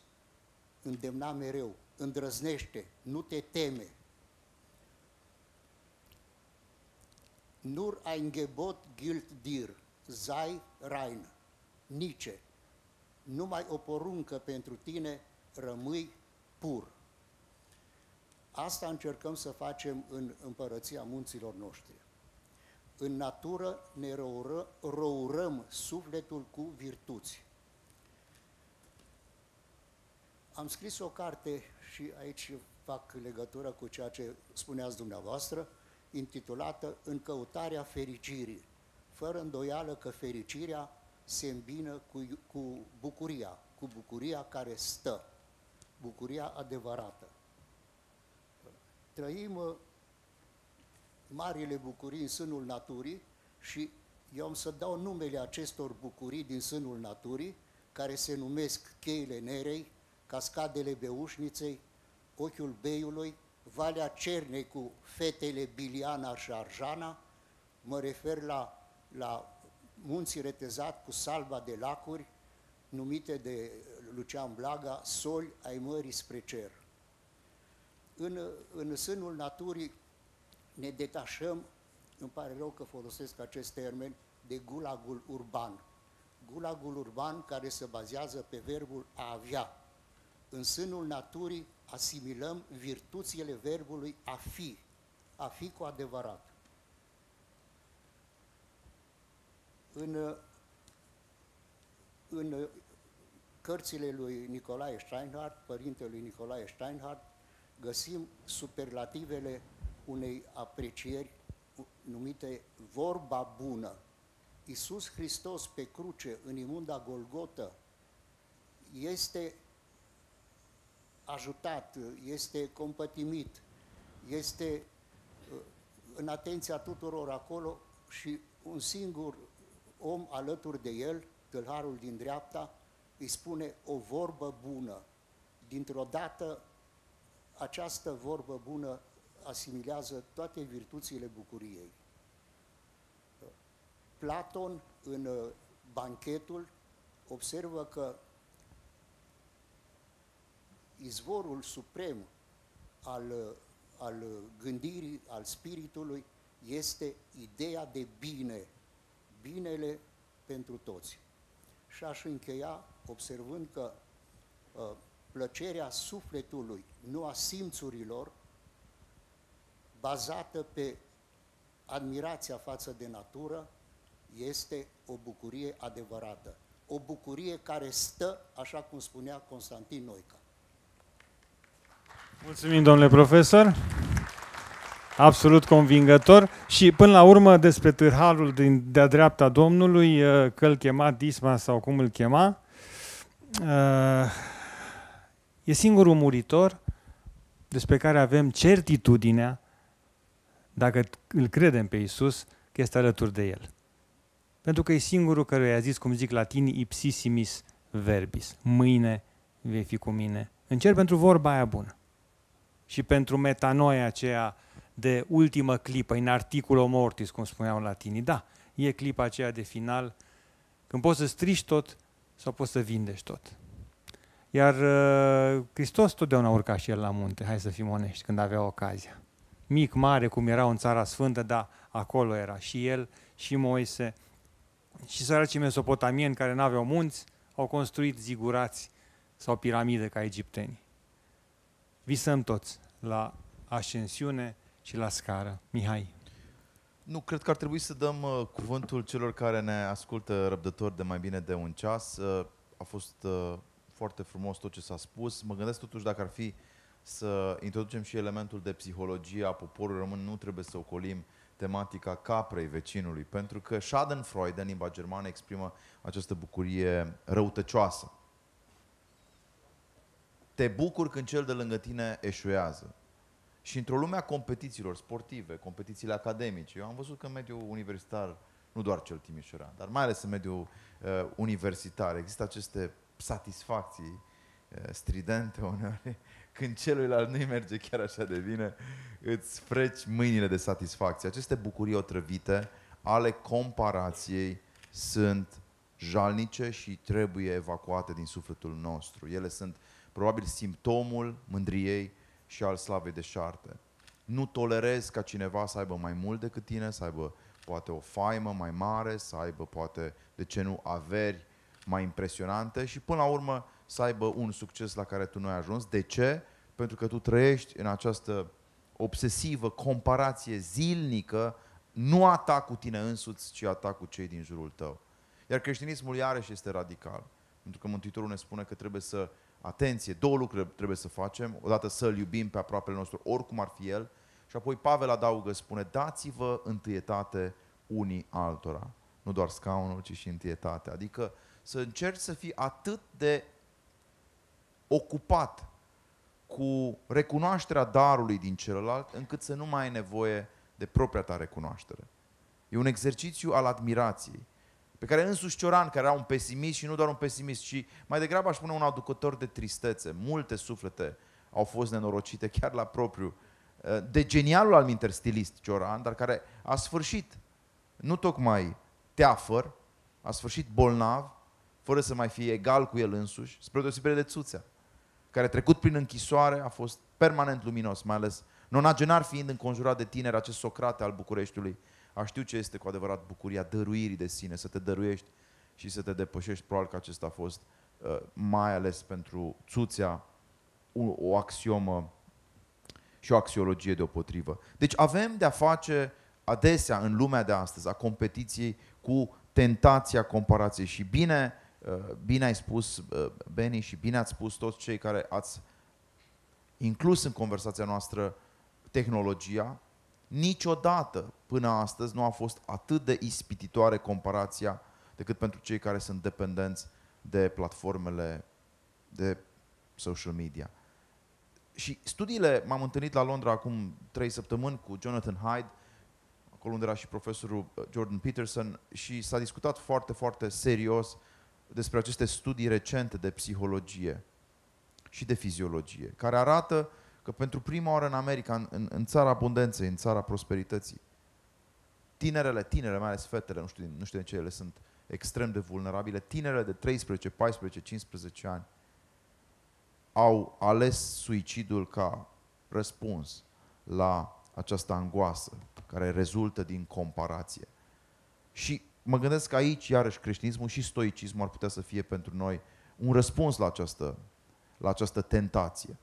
îndemna mereu, îndrăznește, nu te teme. Nur ein Gebot gilt dir, sei rein, Nietzsche numai o poruncă pentru tine, rămâi pur. Asta încercăm să facem în împărăția munților noștri. În natură ne răură, răurăm sufletul cu virtuți. Am scris o carte și aici fac legătură cu ceea ce spuneați dumneavoastră, intitulată În căutarea fericirii. Fără îndoială că fericirea se îmbină cu, cu bucuria, cu bucuria care stă, bucuria adevărată. Trăim uh, marile bucurii în sânul naturii și eu am să dau numele acestor bucurii din sânul naturii, care se numesc cheile nerei, cascadele beușniței, ochiul beiului, Valea Cernei cu fetele Biliana și Arjana, mă refer la, la munții retezat cu salva de lacuri, numite de Lucian Blaga, soli ai mării spre cer. În, în sânul naturii ne detașăm, îmi pare rău că folosesc acest termen, de gulagul urban. gulagul urban care se bazează pe verbul a avea. În sânul naturii asimilăm virtuțile verbului a fi, a fi cu adevărat. În, în cărțile lui Nicolae Steinhardt, părintelui Nicolae Steinhardt, găsim superlativele unei aprecieri numite vorba bună. Iisus Hristos pe cruce, în imunda Golgotă, este ajutat, este compătimit, este uh, în atenția tuturor acolo și un singur om alături de el, tâlharul din dreapta, îi spune o vorbă bună. Dintr-o dată, această vorbă bună asimilează toate virtuțile bucuriei. Platon, în uh, banchetul, observă că izvorul suprem al, uh, al gândirii, al spiritului, este ideea de bine, binele pentru toți. Și aș încheia observând că uh, plăcerea sufletului, nu a simțurilor, bazată pe admirația față de natură, este o bucurie adevărată. O bucurie care stă, așa cum spunea Constantin Noica. Mulțumim, domnule profesor. Absolut convingător. Și până la urmă despre târhalul din, de-a dreapta Domnului, uh, că îl chema Disma sau cum îl chema, uh, e singurul muritor despre care avem certitudinea, dacă îl credem pe Isus, că este alături de El. Pentru că e singurul care i-a zis, cum zic latinii, ipsissimis verbis. Mâine vei fi cu mine. Încerc pentru vorba aia bună. Și pentru metanoia aceea de ultimă clipă, în articolul mortis, cum spuneau latinii. Da, e clipa aceea de final, când poți să strici tot sau poți să vindești tot. Iar uh, Hristos totdeauna urca și el la munte, hai să fim onești, când avea ocazia. Mic, mare, cum erau în Țara Sfântă, da, acolo era și el, și Moise, și săracii mesopotamieni care nu aveau munți, au construit zigurați sau piramide ca egiptenii. Visăm toți la ascensiune și la scară. Mihai. Nu, cred că ar trebui să dăm uh, cuvântul celor care ne ascultă răbdători de mai bine de un ceas. Uh, a fost uh, foarte frumos tot ce s-a spus. Mă gândesc totuși dacă ar fi să introducem și elementul de psihologie a poporului român, nu trebuie să ocolim tematica caprei vecinului, pentru că Schadenfreude în limba germană exprimă această bucurie răutăcioasă. Te bucuri când cel de lângă tine eșuează. Și într-o lume a competițiilor sportive, competițiile academice, eu am văzut că în mediul universitar, nu doar cel Timișoara, dar mai ales în mediul uh, universitar, există aceste satisfacții uh, stridente uneori, când celuilalt nu-i merge chiar așa de bine, îți freci mâinile de satisfacție. Aceste bucurii otrăvite ale comparației sunt jalnice și trebuie evacuate din sufletul nostru. Ele sunt probabil simptomul mândriei și al slavei de șarte. Nu tolerezi ca cineva să aibă mai mult decât tine, să aibă poate o faimă mai mare, să aibă poate, de ce nu, averi mai impresionante și până la urmă să aibă un succes la care tu nu ai ajuns. De ce? Pentru că tu trăiești în această obsesivă comparație zilnică, nu a ta cu tine însuți, ci a ta cu cei din jurul tău. Iar creștinismul iarăși este radical. Pentru că Mântuitorul ne spune că trebuie să Atenție, două lucruri trebuie să facem. Odată să-L iubim pe aproapele nostru, oricum ar fi El. Și apoi Pavel adaugă, spune, dați-vă întâietate unii altora. Nu doar scaunul, ci și întâietate. Adică să încerci să fii atât de ocupat cu recunoașterea darului din celălalt, încât să nu mai ai nevoie de propria ta recunoaștere. E un exercițiu al admirației pe care însuși Cioran, care era un pesimist și nu doar un pesimist, ci mai degrabă aș spune un aducător de tristețe. Multe suflete au fost nenorocite chiar la propriu. Uh, de genialul al minter stilist Cioran, dar care a sfârșit nu tocmai teafăr, a sfârșit bolnav, fără să mai fie egal cu el însuși, spre deosebire de Țuțea, care trecut prin închisoare a fost permanent luminos, mai ales nonagenar fiind înconjurat de tineri, acest Socrate al Bucureștiului, a știu ce este cu adevărat bucuria dăruirii de sine, să te dăruiești și să te depășești. Probabil că acesta a fost uh, mai ales pentru Țuțea o, o axiomă și o axiologie deopotrivă. Deci avem de-a face adesea în lumea de astăzi a competiției cu tentația comparației și bine, uh, bine ai spus, uh, Beni, și bine ați spus toți cei care ați inclus în conversația noastră tehnologia, niciodată până astăzi nu a fost atât de ispititoare comparația decât pentru cei care sunt dependenți de platformele de social media. Și studiile, m-am întâlnit la Londra acum trei săptămâni cu Jonathan Hyde, acolo unde era și profesorul uh, Jordan Peterson și s-a discutat foarte, foarte serios despre aceste studii recente de psihologie și de fiziologie, care arată că pentru prima oară în America, în, în, în țara abundenței, în țara prosperității, tinerele, tinere, mai ales fetele, nu știu, nu știu de ce ele sunt extrem de vulnerabile, tinerele de 13, 14, 15 ani au ales suicidul ca răspuns la această angoasă care rezultă din comparație. Și mă gândesc că aici, iarăși, creștinismul și stoicismul ar putea să fie pentru noi un răspuns la această, la această tentație.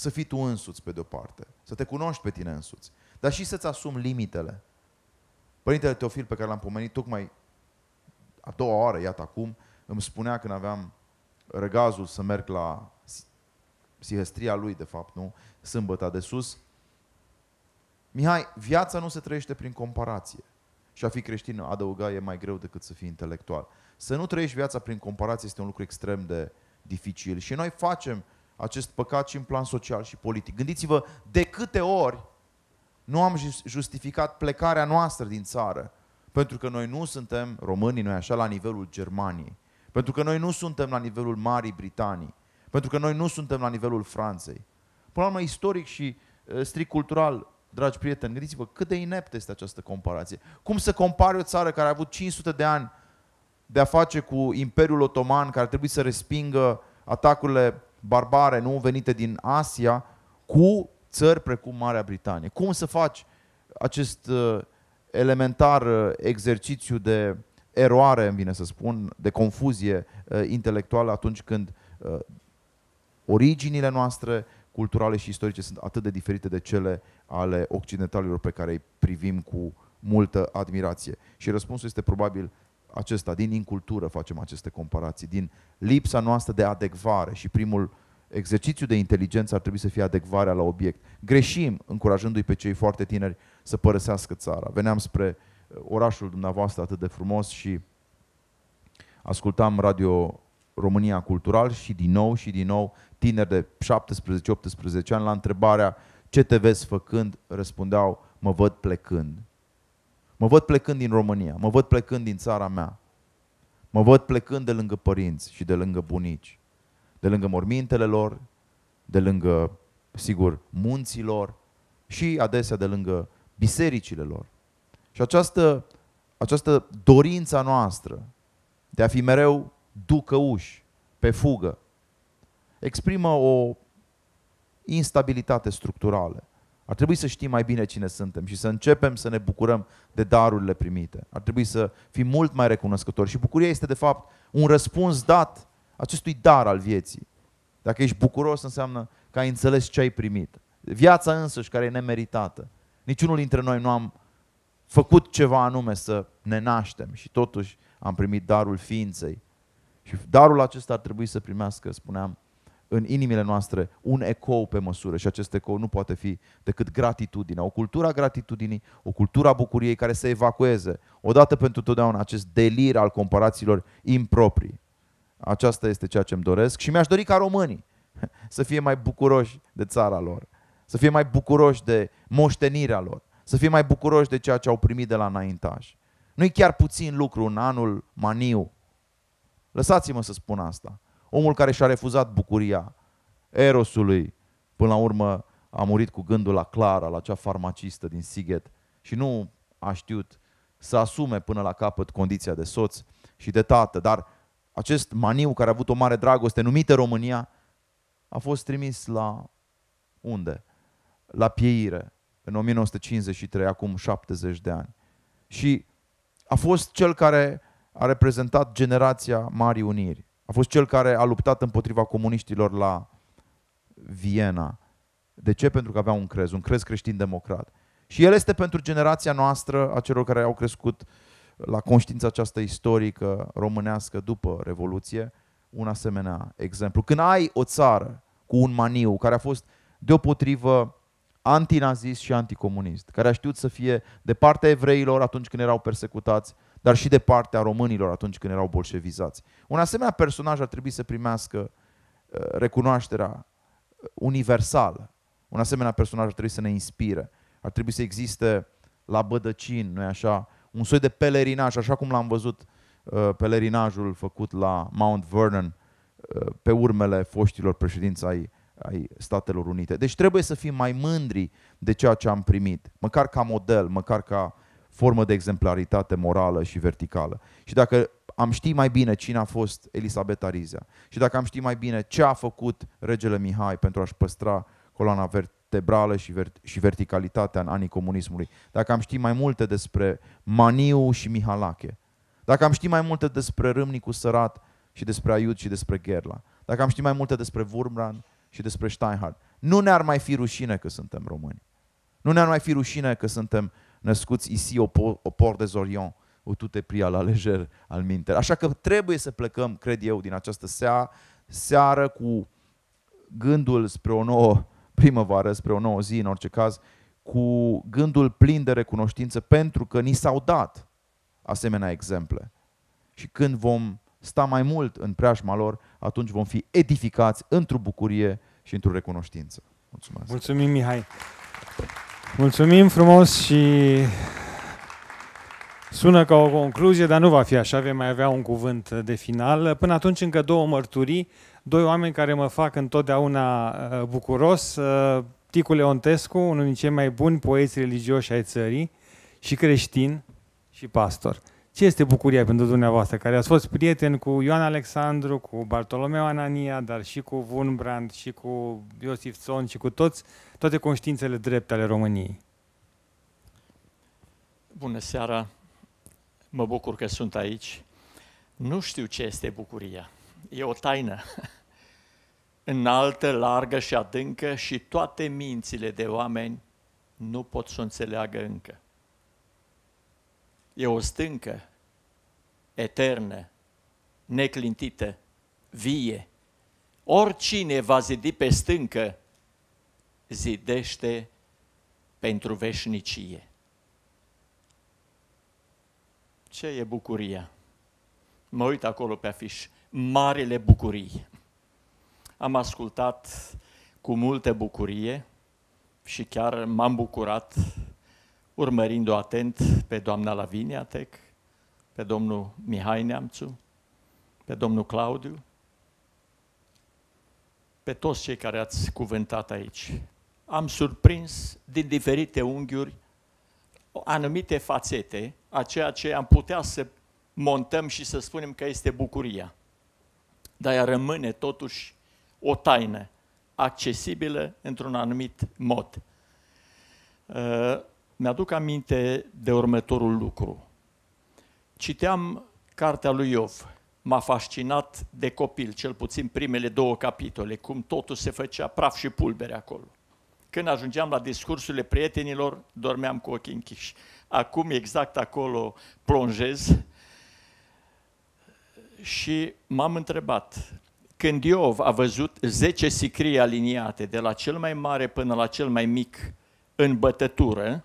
Să fii tu însuți, pe de-o parte, să te cunoști pe tine însuți, dar și să-ți asumi limitele. Părintele Teofil, pe care l-am pomenit tocmai a doua oară, iată acum, îmi spunea când aveam răgazul să merg la psihăstria lui, de fapt, nu? Sâmbăta de sus. Mihai, viața nu se trăiește prin comparație. Și a fi creștin, adăuga, e mai greu decât să fii intelectual. Să nu trăiești viața prin comparație este un lucru extrem de dificil. Și noi facem acest păcat și în plan social și politic. Gândiți-vă de câte ori nu am justificat plecarea noastră din țară pentru că noi nu suntem românii, noi așa, la nivelul Germaniei. Pentru că noi nu suntem la nivelul Marii Britanii. Pentru că noi nu suntem la nivelul Franței. Până la urmă, istoric și uh, strict cultural, dragi prieteni, gândiți-vă cât de ineptă este această comparație. Cum să compari o țară care a avut 500 de ani de a face cu Imperiul Otoman, care trebuie să respingă atacurile barbare nu venite din Asia, cu țări precum Marea Britanie. Cum să faci acest uh, elementar uh, exercițiu de eroare, îmi vine să spun, de confuzie uh, intelectuală atunci când uh, originile noastre culturale și istorice sunt atât de diferite de cele ale occidentalilor pe care îi privim cu multă admirație. Și răspunsul este probabil acesta, din incultură facem aceste comparații, din lipsa noastră de adecvare și primul exercițiu de inteligență ar trebui să fie adecvarea la obiect. Greșim încurajându-i pe cei foarte tineri să părăsească țara. Veneam spre uh, orașul dumneavoastră atât de frumos și ascultam radio România Cultural și din nou și din nou tineri de 17-18 ani la întrebarea ce te vezi făcând, răspundeau mă văd plecând. Mă văd plecând din România, mă văd plecând din țara mea. Mă văd plecând de lângă părinți și de lângă bunici, de lângă mormintele lor, de lângă, sigur, munților și adesea de lângă bisericile lor. Și această, această dorință noastră de a fi mereu ducăuși, pe fugă, exprimă o instabilitate structurală. Ar trebui să știm mai bine cine suntem și să începem să ne bucurăm de darurile primite. Ar trebui să fim mult mai recunoscători. Și bucuria este, de fapt, un răspuns dat acestui dar al vieții. Dacă ești bucuros, înseamnă că ai înțeles ce ai primit. Viața însăși, care e nemeritată. Niciunul dintre noi nu am făcut ceva anume să ne naștem și totuși am primit darul ființei. Și darul acesta ar trebui să primească, spuneam, în inimile noastre un ecou pe măsură și acest ecou nu poate fi decât gratitudinea. O cultură a gratitudinii, o cultură a bucuriei care să evacueze odată pentru totdeauna acest delir al comparațiilor improprii. Aceasta este ceea ce îmi doresc și mi-aș dori ca românii să fie mai bucuroși de țara lor, să fie mai bucuroși de moștenirea lor, să fie mai bucuroși de ceea ce au primit de la înaintași. Nu-i chiar puțin lucru în anul maniu. Lăsați-mă să spun asta. Omul care și-a refuzat bucuria erosului, până la urmă a murit cu gândul la Clara, la cea farmacistă din Sighet și nu a știut să asume până la capăt condiția de soț și de tată. Dar acest maniu care a avut o mare dragoste numită România a fost trimis la unde? La pieire în 1953, acum 70 de ani. Și a fost cel care a reprezentat generația Marii Uniri. A fost cel care a luptat împotriva comuniștilor la Viena. De ce? Pentru că avea un crez, un crez creștin-democrat. Și el este pentru generația noastră, a celor care au crescut la conștiința aceasta istorică românească după Revoluție, un asemenea exemplu. Când ai o țară cu un maniu care a fost deopotrivă antinazist și anticomunist, care a știut să fie de partea evreilor atunci când erau persecutați, dar și de partea românilor atunci când erau bolșevizați. Un asemenea personaj ar trebui să primească uh, recunoașterea universală. Un asemenea personaj ar trebui să ne inspire. Ar trebui să existe la bădăcin, nu așa, un soi de pelerinaj, așa cum l-am văzut uh, pelerinajul făcut la Mount Vernon uh, pe urmele foștilor președinți ai, ai Statelor Unite. Deci trebuie să fim mai mândri de ceea ce am primit, măcar ca model, măcar ca formă de exemplaritate morală și verticală. Și dacă am ști mai bine cine a fost Elisabeta Rizea și dacă am ști mai bine ce a făcut regele Mihai pentru a-și păstra coloana vertebrală și, vert- și verticalitatea în anii comunismului, dacă am ști mai multe despre Maniu și Mihalache, dacă am ști mai multe despre Râmnicu Sărat și despre Aiud și despre Gerla, dacă am ști mai multe despre Wurmbrand și despre Steinhardt, nu ne-ar mai fi rușine că suntem români. Nu ne-ar mai fi rușine că suntem născuți ici au port des Orients, où tout est pris à la légère al minter. Așa că trebuie să plecăm, cred eu, din această seară, seară cu gândul spre o nouă primăvară, spre o nouă zi în orice caz, cu gândul plin de recunoștință pentru că ni s-au dat asemenea exemple. Și când vom sta mai mult în preajma lor, atunci vom fi edificați într-o bucurie și într-o recunoștință. Mulțumesc! Mulțumim, Mihai! Mulțumim frumos și sună ca o concluzie, dar nu va fi așa, vei mai avea un cuvânt de final. Până atunci încă două mărturii, doi oameni care mă fac întotdeauna uh, bucuros. Uh, Ticu Leontescu, unul din cei mai buni poeți religioși ai țării și creștin și pastor. Ce este bucuria pentru dumneavoastră, care ați fost prieten cu Ioan Alexandru, cu Bartolomeu Anania, dar și cu Wunbrand, și cu Iosif Țon, și cu toți, toate conștiințele drepte ale României? Bună seara! Mă bucur că sunt aici. Nu știu ce este bucuria. E o taină. Înaltă, largă și adâncă și toate mințile de oameni nu pot să o înțeleagă încă. E o stâncă eternă, neclintită, vie. Oricine va zidi pe stâncă, zidește pentru veșnicie. Ce e bucuria? Mă uit acolo pe afiș. Marele bucurii. Am ascultat cu multă bucurie și chiar m-am bucurat urmărind-o atent pe doamna Lavinia Tec, pe domnul Mihai Neamțu, pe domnul Claudiu, pe toți cei care ați cuvântat aici. Am surprins din diferite unghiuri anumite fațete a ceea ce am putea să montăm și să spunem că este bucuria. Dar ea rămâne totuși o taină, accesibilă într-un anumit mod. Uh, mi-aduc aminte de următorul lucru. Citeam cartea lui Iov. M-a fascinat de copil, cel puțin primele două capitole, cum totul se făcea praf și pulbere acolo. Când ajungeam la discursurile prietenilor, dormeam cu ochii închiși. Acum exact acolo plonjez și m-am întrebat, când Iov a văzut 10 sicrii aliniate, de la cel mai mare până la cel mai mic, în bătătură,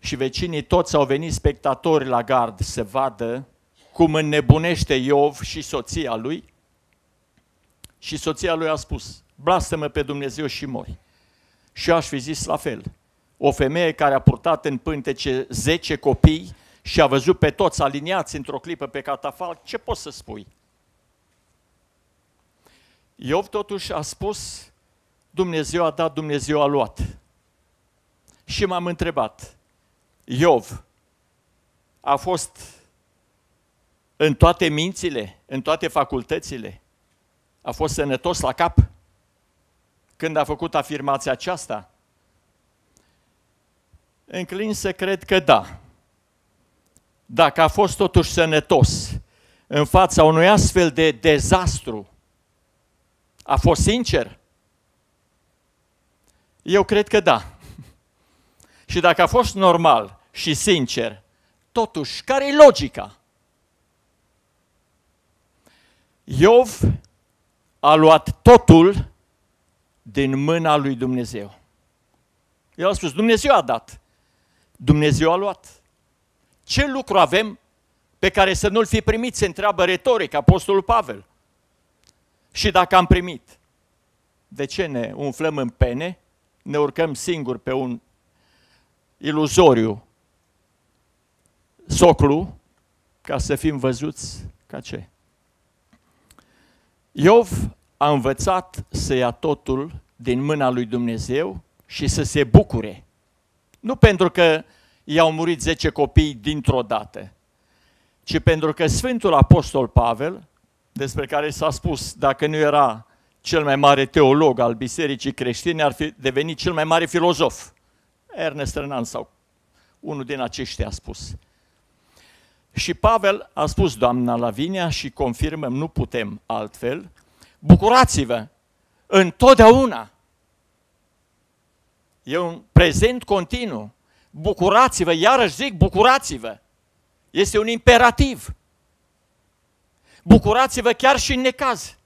și vecinii toți au venit spectatori la gard să vadă cum înnebunește Iov și soția lui, și soția lui a spus, blastă-mă pe Dumnezeu și mori. Și eu aș fi zis la fel. O femeie care a purtat în pântece 10 copii și a văzut pe toți aliniați într-o clipă pe catafalc, ce poți să spui? Iov totuși a spus, Dumnezeu a dat, Dumnezeu a luat. Și m-am întrebat, Iov a fost în toate mințile, în toate facultățile, a fost sănătos la cap când a făcut afirmația aceasta? Înclin să cred că da. dacă a fost totuși sănătos în fața unui astfel de dezastru, a fost sincer? Eu cred că da. Și dacă a fost normal și sincer, totuși, care e logica? Iov a luat totul din mâna lui Dumnezeu. El a spus, Dumnezeu a dat, Dumnezeu a luat. Ce lucru avem pe care să nu-l fi primit, se întreabă retoric Apostolul Pavel. Și dacă am primit, de ce ne umflăm în pene, ne urcăm singuri pe un iluzoriu soclu ca să fim văzuți ca ce? Iov a învățat să ia totul din mâna lui Dumnezeu și să se bucure. Nu pentru că i-au murit 10 copii dintr-o dată, ci pentru că Sfântul Apostol Pavel, despre care s-a spus, dacă nu era cel mai mare teolog al bisericii creștine, ar fi devenit cel mai mare filozof. Ernest Renan sau unul din aceștia a spus. Și Pavel a spus, doamna Lavinia, și confirmăm, nu putem altfel, bucurați-vă întotdeauna. E un prezent continuu. Bucurați-vă, iarăși zic, bucurați-vă. Este un imperativ. Bucurați-vă chiar și în necaz.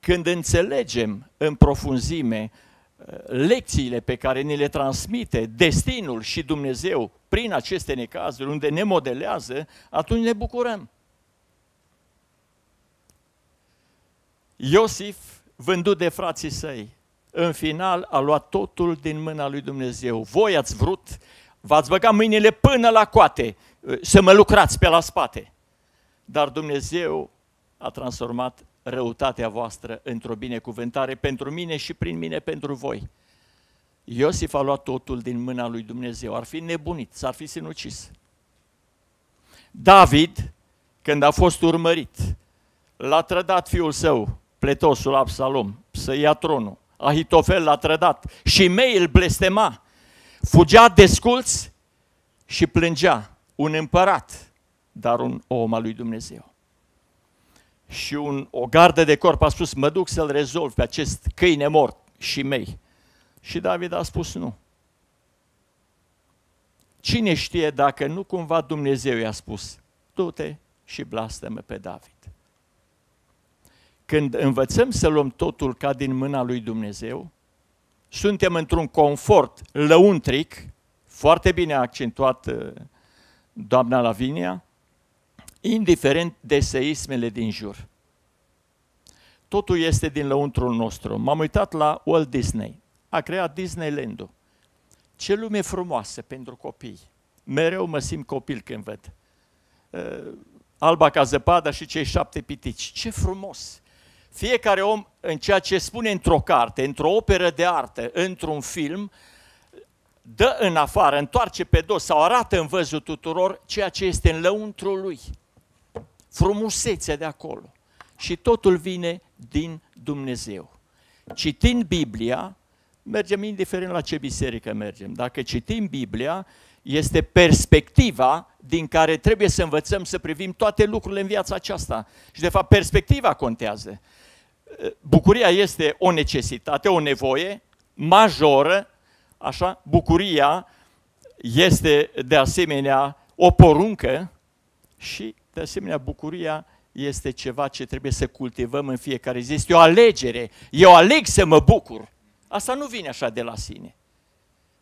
Când înțelegem în profunzime uh, lecțiile pe care ni le transmite destinul și Dumnezeu prin aceste necazuri, unde ne modelează, atunci ne bucurăm. Iosif, vândut de frații săi, în final a luat totul din mâna lui Dumnezeu. Voi ați vrut, v-ați băgat mâinile până la coate, să mă lucrați pe la spate. Dar Dumnezeu a transformat răutatea voastră într-o binecuvântare pentru mine și prin mine pentru voi. Iosif a luat totul din mâna lui Dumnezeu. Ar fi nebunit, s-ar fi sinucis. David, când a fost urmărit, l-a trădat fiul său, pletosul Absalom, să ia tronul. Ahitofel l-a trădat și mei îl blestema. Fugea desculț și plângea un împărat, dar un om al lui Dumnezeu. Și un, o gardă de corp a spus, mă duc să-l rezolv pe acest câine mort și mei. Și David a spus nu. Cine știe dacă nu cumva Dumnezeu i-a spus, du-te și blastă-mă pe David. Când învățăm să luăm totul ca din mâna lui Dumnezeu, suntem într-un confort lăuntric, foarte bine accentuat uh, doamna Lavinia, indiferent de seismele din jur. Totul este din lăuntrul nostru. M-am uitat la Walt Disney. A creat Disneyland-ul. Ce lume frumoasă pentru copii. Mereu mă simt copil când văd. Uh, alba ca zăpada și cei șapte pitici. Ce frumos! Fiecare om, în ceea ce spune într-o carte, într-o operă de artă, într-un film, dă în afară, întoarce pe dos sau arată în văzul tuturor ceea ce este în lăuntrul lui. Frumusețea de acolo. Și totul vine din Dumnezeu. Citind Biblia, mergem indiferent la ce biserică mergem. Dacă citim Biblia, este perspectiva din care trebuie să învățăm să privim toate lucrurile în viața aceasta. Și de fapt perspectiva contează bucuria este o necesitate, o nevoie majoră, așa, bucuria este de asemenea o poruncă și de asemenea bucuria este ceva ce trebuie să cultivăm în fiecare zi. Este o alegere. Eu aleg să mă bucur. Asta nu vine așa de la sine.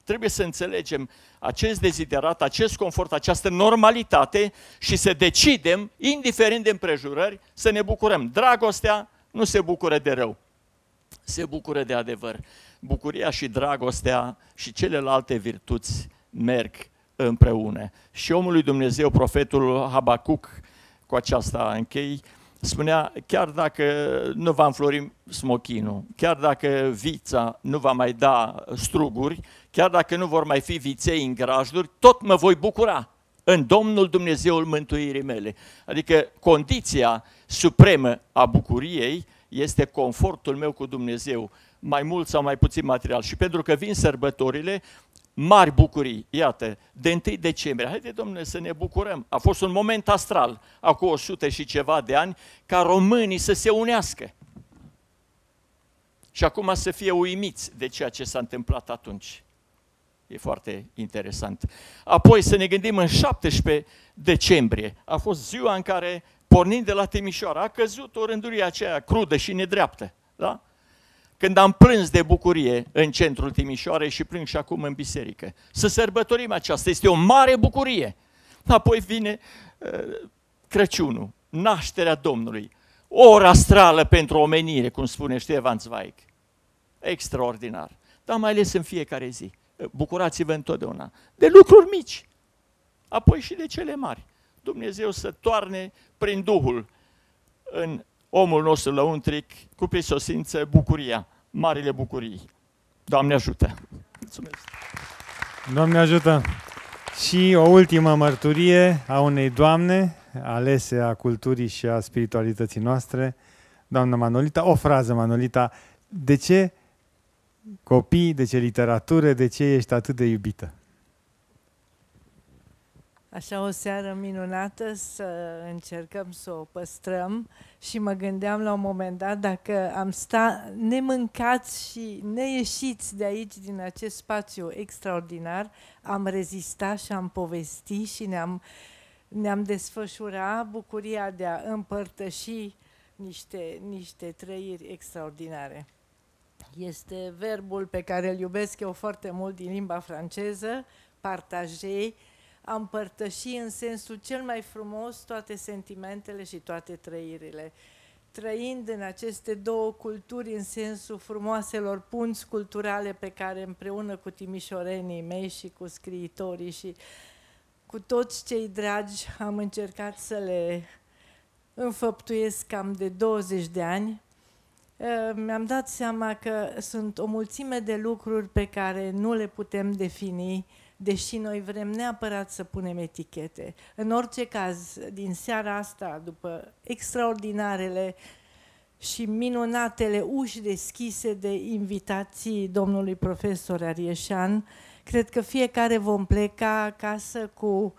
Trebuie să înțelegem acest deziderat, acest confort, această normalitate și să decidem, indiferent de împrejurări, să ne bucurăm. Dragostea nu se bucură de rău, se bucură de adevăr. Bucuria și dragostea și celelalte virtuți merg împreună. Și omul lui Dumnezeu, profetul Habacuc, cu aceasta închei, spunea, chiar dacă nu va înflori smochinul, chiar dacă vița nu va mai da struguri, chiar dacă nu vor mai fi viței în grajduri, tot mă voi bucura în Domnul Dumnezeul mântuirii mele. Adică condiția supremă a bucuriei este confortul meu cu Dumnezeu, mai mult sau mai puțin material. Și pentru că vin sărbătorile, mari bucurii. Iată, de 1 decembrie, haide domnule să ne bucurăm. A fost un moment astral, acum 100 și ceva de ani, ca românii să se unească. Și acum să fie uimiți de ceea ce s-a întâmplat atunci. E foarte interesant. Apoi să ne gândim în 17 decembrie. A fost ziua în care, pornind de la Timișoara, a căzut o rândurie aceea crudă și nedreaptă. Da? Când am plâns de bucurie în centrul Timișoarei și plâng și acum în biserică. Să sărbătorim aceasta, este o mare bucurie. Apoi vine uh, Crăciunul, nașterea Domnului, o oră astrală pentru omenire, cum spune Ștefan Zweig. Extraordinar. Dar mai ales în fiecare zi. Bucurați-vă întotdeauna de lucruri mici, apoi și de cele mari. Dumnezeu să toarne prin Duhul în omul nostru lăuntric cu prisosință bucuria, marile bucurii. Doamne ajută! Mulțumesc! Doamne ajută! Și o ultimă mărturie a unei doamne alese a culturii și a spiritualității noastre, doamna Manolita, o frază Manolita, de ce copii, de ce literatură, de ce ești atât de iubită? Așa o seară minunată să încercăm să o păstrăm și mă gândeam la un moment dat dacă am sta nemâncați și neieșiți de aici, din acest spațiu extraordinar, am rezistat și am povestit și ne-am, ne-am desfășurat bucuria de a împărtăși niște, niște trăiri extraordinare. Este verbul pe care îl iubesc eu foarte mult din limba franceză, partager, a împărtăși în sensul cel mai frumos toate sentimentele și toate trăirile. Trăind în aceste două culturi în sensul frumoaselor punți culturale pe care împreună cu timișorenii mei și cu scriitorii și cu toți cei dragi am încercat să le înfăptuiesc cam de 20 de ani, eh, mi-am dat seama că sunt o mulțime de lucruri pe care nu le putem defini deși noi vrem neapărat să punem etichete. În orice caz, din seara asta, după extraordinarele și minunatele uși deschise de invitații domnului profesor Arieșan, cred că fiecare vom pleca acasă cu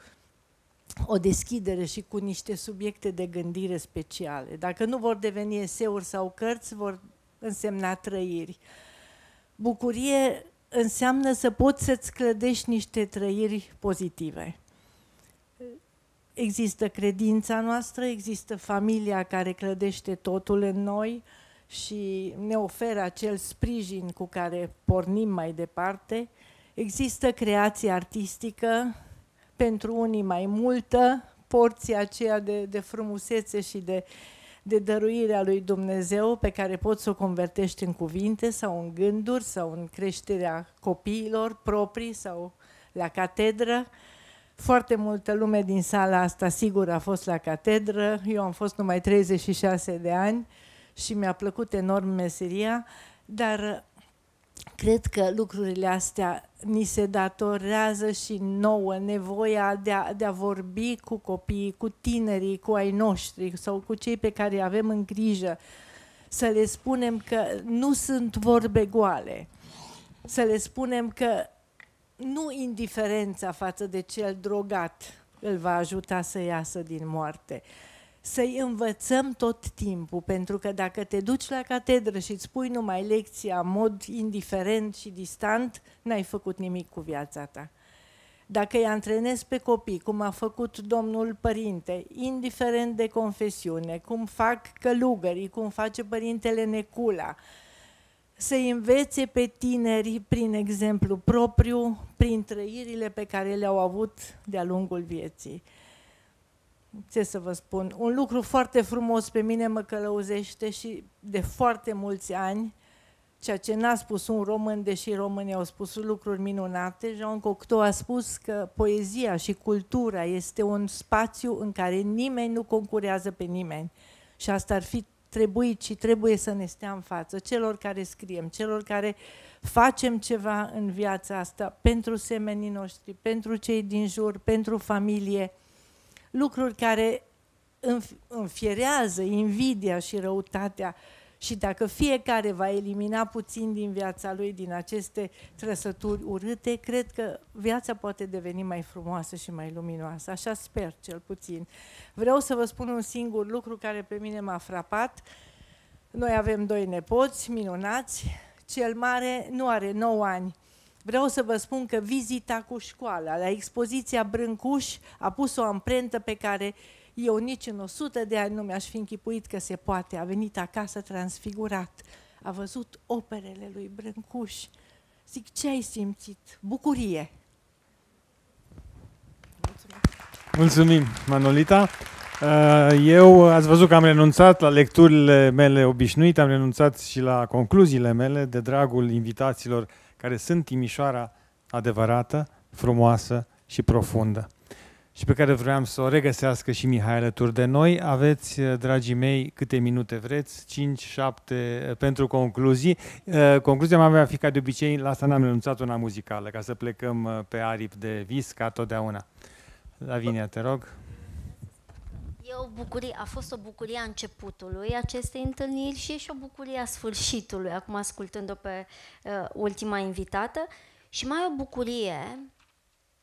o deschidere și cu niște subiecte de gândire speciale. Dacă nu vor deveni eseuri sau cărți, vor însemna trăiri. Bucurie înseamnă să poți să-ți clădești niște trăiri pozitive. Există credința noastră, există familia care clădește totul în noi și ne oferă acel sprijin cu care pornim mai departe. Există creație artistică, pentru unii mai multă, porția aceea de, de frumusețe și de de dăruirea lui Dumnezeu pe care poți să o convertești în cuvinte sau în gânduri sau în creșterea copiilor proprii sau la catedră. Foarte multă lume din sala asta sigur a fost la catedră, eu am fost numai 36 de ani și mi-a plăcut enorm meseria, dar cred că lucrurile astea ni se datorează și nouă nevoia de a, de a vorbi cu copiii, cu tinerii, cu ai noștri sau cu cei pe care îi avem în grijă, să le spunem că nu sunt vorbe goale, să le spunem că nu indiferența față de cel drogat îl va ajuta să iasă din moarte, să-i învățăm tot timpul, pentru că dacă te duci la catedră și îți pui numai lecția în mod indiferent și distant, n-ai făcut nimic cu viața ta. Dacă îi antrenezi pe copii, cum a făcut domnul părinte, indiferent de confesiune, cum fac călugării, cum face părintele Necula, să învețe pe tineri prin exemplu propriu, prin trăirile pe care le-au avut de-a lungul vieții ce să vă spun, un lucru foarte frumos pe mine mă călăuzește și de foarte mulți ani, ceea ce n-a spus un român, deși românii au spus lucruri minunate, Jean Cocteau a spus că poezia și cultura este un spațiu în care nimeni nu concurează pe nimeni. Și asta ar fi trebuit și trebuie să ne stea în față celor care scriem, celor care facem ceva în viața asta pentru semenii noștri, pentru cei din jur, pentru familie, lucruri care înfierează invidia și răutatea Și dacă fiecare va elimina puțin din viața lui, din aceste trăsături urâte, cred că viața poate deveni mai frumoasă și mai luminoasă. Așa sper, cel puțin. Vreau să vă spun un singur lucru care pe mine m-a frapat. Noi avem doi nepoți minunați. Cel mare nu are 9 ani. Vreau să vă spun că vizita cu școala la expoziția Brâncuș a pus o amprentă pe care eu nici în 100 de ani nu mi-aș fi închipuit că se poate. A venit acasă transfigurat. A văzut operele lui Brâncuș. Zic, ce ai simțit? Bucurie. Mulțumim, Manolita. Uh, Eu ați văzut că am renunțat la lecturile mele obișnuite, am renunțat și la concluziile mele de dragul invitaților care sunt Timișoara adevărată, frumoasă și profundă și pe care vreau să o regăsească și Mihai alături de noi. Aveți, uh, dragii mei, câte minute vreți, 5-7 pentru concluzii. Uh, Concluzia mea va fi ca de obicei, la asta n-am renunțat una muzicală, ca să plecăm uh, pe aripi de vis ca totdeauna. Lavinia, te rog. E o bucurie, a fost o bucurie a începutului acestei întâlniri și e și o bucurie a sfârșitului, acum ascultând-o pe uh, ultima invitată. Și mai o bucurie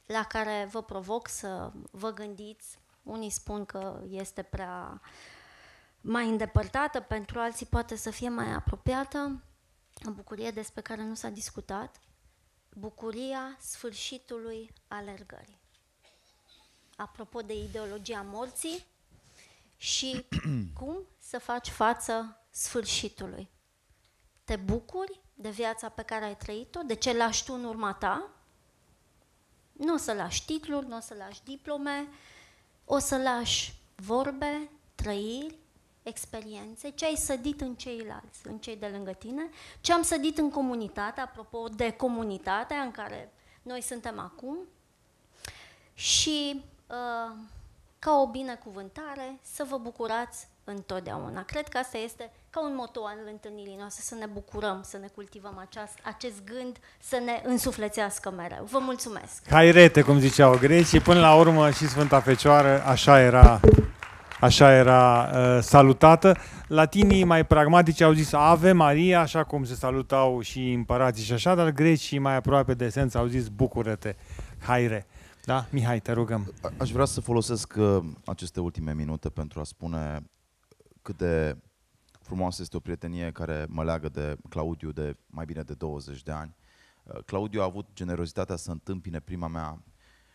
la care vă provoc să vă gândiți. Unii spun că este prea mai îndepărtată, pentru alții poate să fie mai apropiată. O bucurie despre care nu s-a discutat. Bucuria sfârșitului alergării. Apropo de ideologia morții, și cum să faci față sfârșitului. Te bucuri de viața pe care ai trăit-o, de ce lași tu în urma ta? Nu o să lași titluri, nu o să lași diplome, o să lași vorbe, trăiri, experiențe, ce ai sădit în ceilalți, în cei de lângă tine, ce am sădit în comunitate, apropo de comunitatea în care noi suntem acum, și uh, ca o binecuvântare să vă bucurați întotdeauna. Cred că asta este ca un moto al întâlnirii noastre, să ne bucurăm, să ne cultivăm aceast, acest gând, să ne însuflețească mereu. Vă mulțumesc! Hairete, cum ziceau grecii, până la urmă și Sfânta Fecioară așa era, așa era uh, salutată. Latinii mai pragmatici au zis Ave Maria, așa cum se salutau și împărații și așa, dar grecii mai aproape de esență au zis Bucură-te, haire. Da? Mihai, te rugăm. A- Aș vrea să folosesc uh, aceste ultime minute pentru a spune cât de frumoasă este o prietenie care mă leagă de Claudiu de mai bine de 20 de ani. Uh, Claudiu a avut generozitatea să întâmpine prima mea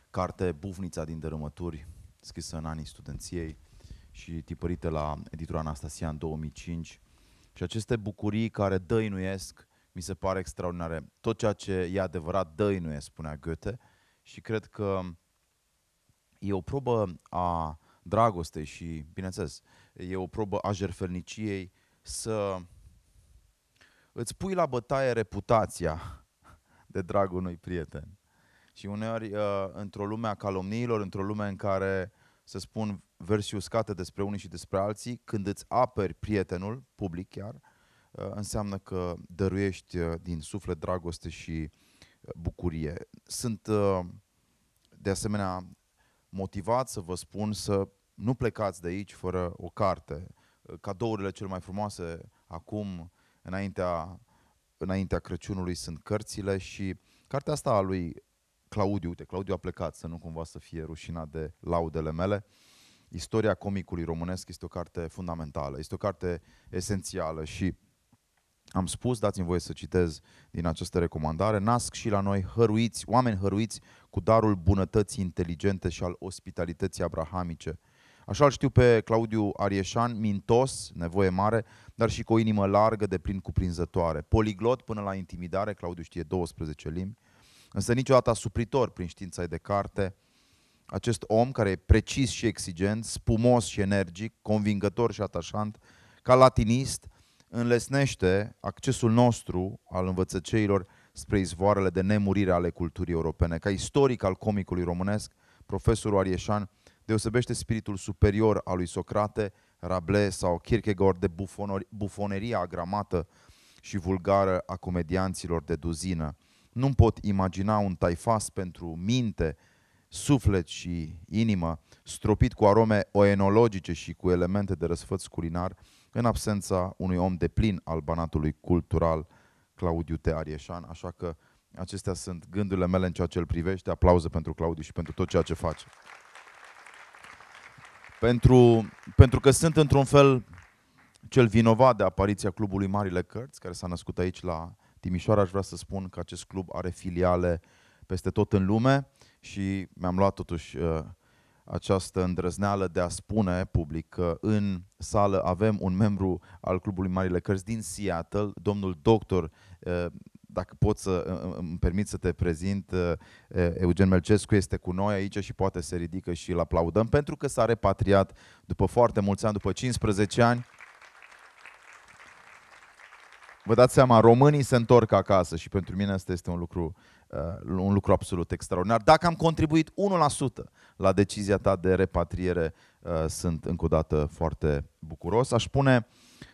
carte, Bufnița din dărâmături, scrisă în anii studenției și tipărită la editura Anastasia în 2005. Și aceste bucurii care dăinuiesc, mi se pare extraordinare. Tot ceea ce e adevărat dăinuiesc, spunea Goethe, și cred că e o probă a dragostei și, bineînțeles, e o probă a jertfelniciei să îți pui la bătaie reputația de dragul unui prieten. Și uneori, uh, într-o lume a calomniilor, într-o lume în care se spun versiuni uscate despre unii și despre alții, când îți aperi prietenul, public chiar, uh, înseamnă că dăruiești uh, din suflet dragoste și uh, bucurie. Sunt uh, de asemenea motivat să vă spun să nu plecați de aici fără o carte. Cadourile cele mai frumoase acum, înaintea, înaintea Crăciunului, sunt cărțile și cartea asta a lui Claudiu, uite, Claudiu a plecat, să nu cumva să fie rușinat de laudele mele. Istoria comicului românesc este o carte fundamentală, este o carte esențială și am spus, dați-mi voie să citez din această recomandare, nasc și la noi hăruiți, oameni hăruiți cu darul bunătății inteligente și al ospitalității abrahamice. Așa îl știu pe Claudiu Arieșan, mintos, nevoie mare, dar și cu o inimă largă de plin cuprinzătoare. Poliglot până la intimidare, Claudiu știe 12 limbi, însă niciodată supritor prin știința de carte. Acest om care e precis și exigent, spumos și energic, convingător și atașant, ca latinist, înlesnește accesul nostru al învățăceilor spre izvoarele de nemurire ale culturii europene. Ca istoric al comicului românesc, profesorul Arieșan deosebește spiritul superior al lui Socrate, Rabelais sau Kierkegaard de bufonori- bufoneria agramată și vulgară a comedianților de duzină. Nu pot imagina un taifas pentru minte, suflet și inimă, stropit cu arome oenologice și cu elemente de răsfăț culinar, în absența unui om de plin al Banatului Cultural, Claudiu T. Arieșan, așa că acestea sunt gândurile mele în ceea ce îl privește. Aplauze pentru Claudiu și pentru tot ceea ce face. Pentru, pentru că sunt într-un fel cel vinovat de apariția clubului Marile Cărți, care s-a născut aici la Timișoara, aș vrea să spun că acest club are filiale peste tot în lume și mi-am luat totuși uh, această îndrăzneală de a spune public că în sală avem un membru al Clubului Marile Cărți din Seattle, domnul doctor, uh, dacă pot să uh, uh, îmi permit să te prezint, uh, Eugen Melcescu este cu noi aici și poate se ridică și îl aplaudăm pentru că s-a repatriat după foarte mulți ani, după 15 ani. Vă dați seama, românii se întorc acasă și pentru mine asta este un lucru, uh, un lucru absolut extraordinar. Dacă am contribuit 1% la decizia ta de repatriere, uh, sunt încă o dată foarte bucuros. Aș spune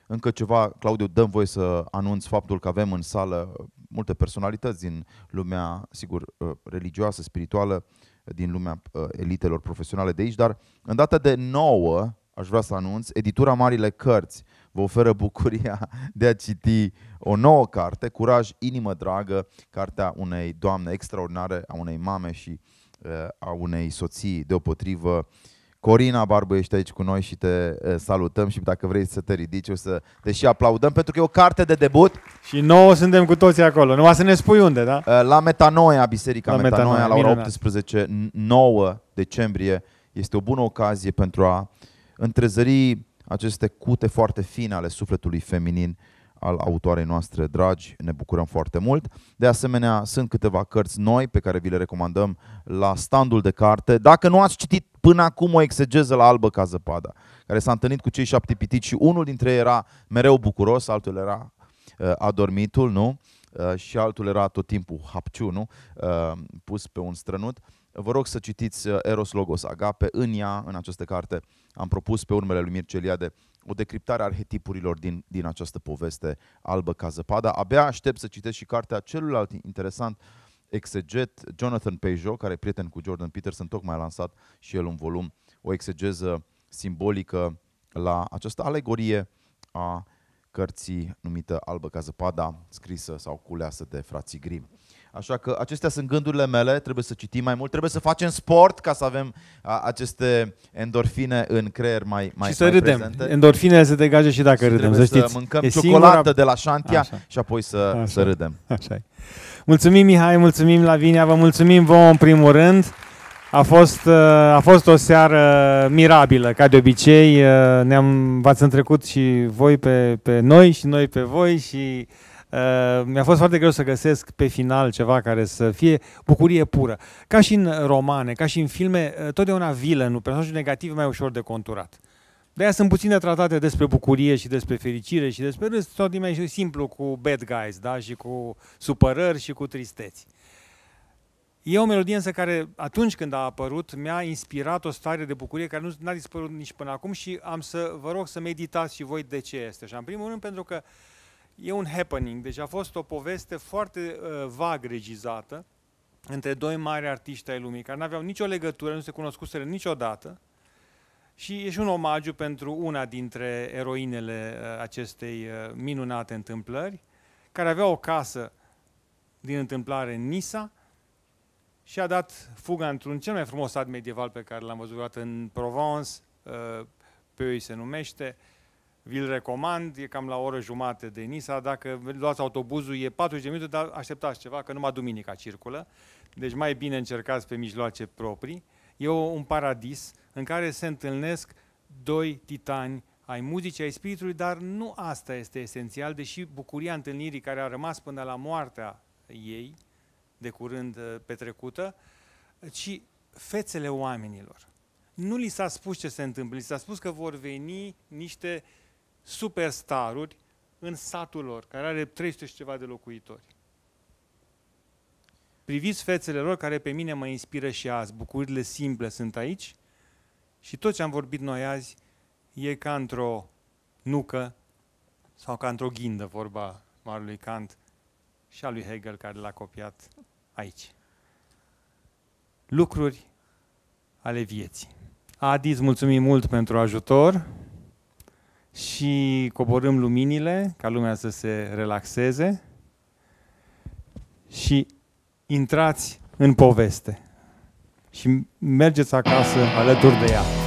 încă ceva, Claudiu, dăm voie să anunț faptul că avem în sală multe personalități din lumea, sigur, uh, religioasă, spirituală, din lumea uh, elitelor profesionale de aici, dar în data de 9 aș vrea să anunț, editura Marile Cărți vă oferă bucuria de a citi o nouă carte, Curaj, inimă dragă, cartea unei doamne extraordinare, a unei mame și uh, a unei soții deopotrivă. Corina Barbu, ești aici cu noi și te uh, salutăm și dacă vrei să te ridici o să te și aplaudăm pentru că e o carte de debut. Și nouă suntem cu toții acolo, numai să ne spui unde, da? Uh, la Metanoia, Biserica La la Metanoia, Metanoia, la ora minunat. 18, 9 decembrie. Este o bună ocazie pentru a întrezări aceste cute foarte fine ale sufletului feminin al autoarei noastre dragi, ne bucurăm foarte mult. De asemenea, sunt câteva cărți noi pe care vi le recomandăm la standul de carte. Dacă nu ați citit până acum o exegeză la albă ca zăpada, care s-a întâlnit cu cei șapte pitici și unul dintre ei era mereu bucuros, altul era uh, adormitul, nu? Uh, și altul era tot timpul hapciu, nu? Uh, pus pe un strănut. Vă rog să citiți uh, Eros Logos Agape. În ea, în această carte, am propus pe urmele lui Mircea Eliade o decriptare a arhetipurilor din, din această poveste albă ca zăpada. Abia aștept să citesc și cartea celuilalt interesant exeget, Jonathan Peugeot, care e prieten cu Jordan Peterson, tocmai a lansat și el un volum, o exegeză simbolică la această alegorie a cărții numită Albă ca zăpada, scrisă sau culeasă de frații Grimm. Așa că acestea sunt gândurile mele, trebuie să citim mai mult, trebuie să facem sport ca să avem a, aceste endorfine în creier mai, mai și să mai râdem. prezente. Endorfinele se degaje și dacă Și râdem, să trebuie știți. să mâncăm E ciocolată singura- de la Șantia Așa. și apoi să, Așa. să râdem. Așa e. Mulțumim Mihai, mulțumim Lavinia, vă mulțumim vouă în primul rând. A fost, uh, a fost o seară mirabilă, ca de obicei. Uh, Ne-am, v-ați întrecut și voi pe, pe noi și noi pe voi și uh, mi-a fost foarte greu să găsesc pe final ceva care să fie bucurie pură. Ca și în romane, ca și în filme, uh, totdeauna villainul, personajul negativ e mai ușor de conturat. De aia sunt puține tratate despre bucurie și despre fericire și despre râs, tot e mai simplu cu bad guys, da? și cu supărări și cu tristeți. E o melodie însă care atunci când a apărut mi-a inspirat o stare de bucurie care nu a dispărut nici până acum și am să vă rog să meditați și voi de ce este. Și în primul rând pentru că e un happening, deci a fost o poveste foarte uh, vag regizată între doi mari artiști ai lumii care nu aveau nicio legătură, nu se cunoscuseră niciodată. Și e și un omagiu pentru una dintre eroinele uh, acestei uh, minunate întâmplări, care avea o casă din întâmplare în Nisa și a dat fuga într-un cel mai frumos sat medieval pe care l-am văzut vreodată în Provence, uh, Peu se numește, vi-l recomand, e cam la o oră jumate de Nisa, dacă luați autobuzul e 40 de minute, dar așteptați ceva, că numai duminica circulă, deci mai bine încercați pe mijloace proprii. E o, un paradis în care se întâlnesc doi titani ai muzicii, ai spiritului, dar nu asta este esențial, deși bucuria întâlnirii care a rămas până la moartea ei, de curând uh, petrecută, ci fețele oamenilor. Nu li s-a spus ce se întâmplă, li s-a spus că vor veni niște superstaruri în satul lor, care are 300 și ceva de locuitori. Priviți fețele lor care pe mine mă inspiră și azi. Bucurile simple sunt aici și tot ce am vorbit noi azi e ca într-o nucă sau ca într-o ghindă, vorba Marului Kant și a lui Hegel care l-a copiat aici. Lucruri ale vieții. Adi, îți mulțumim mult pentru ajutor și coborâm luminile ca lumea să se relaxeze și intrați în poveste și mergeți acasă alături de ea.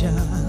beijar.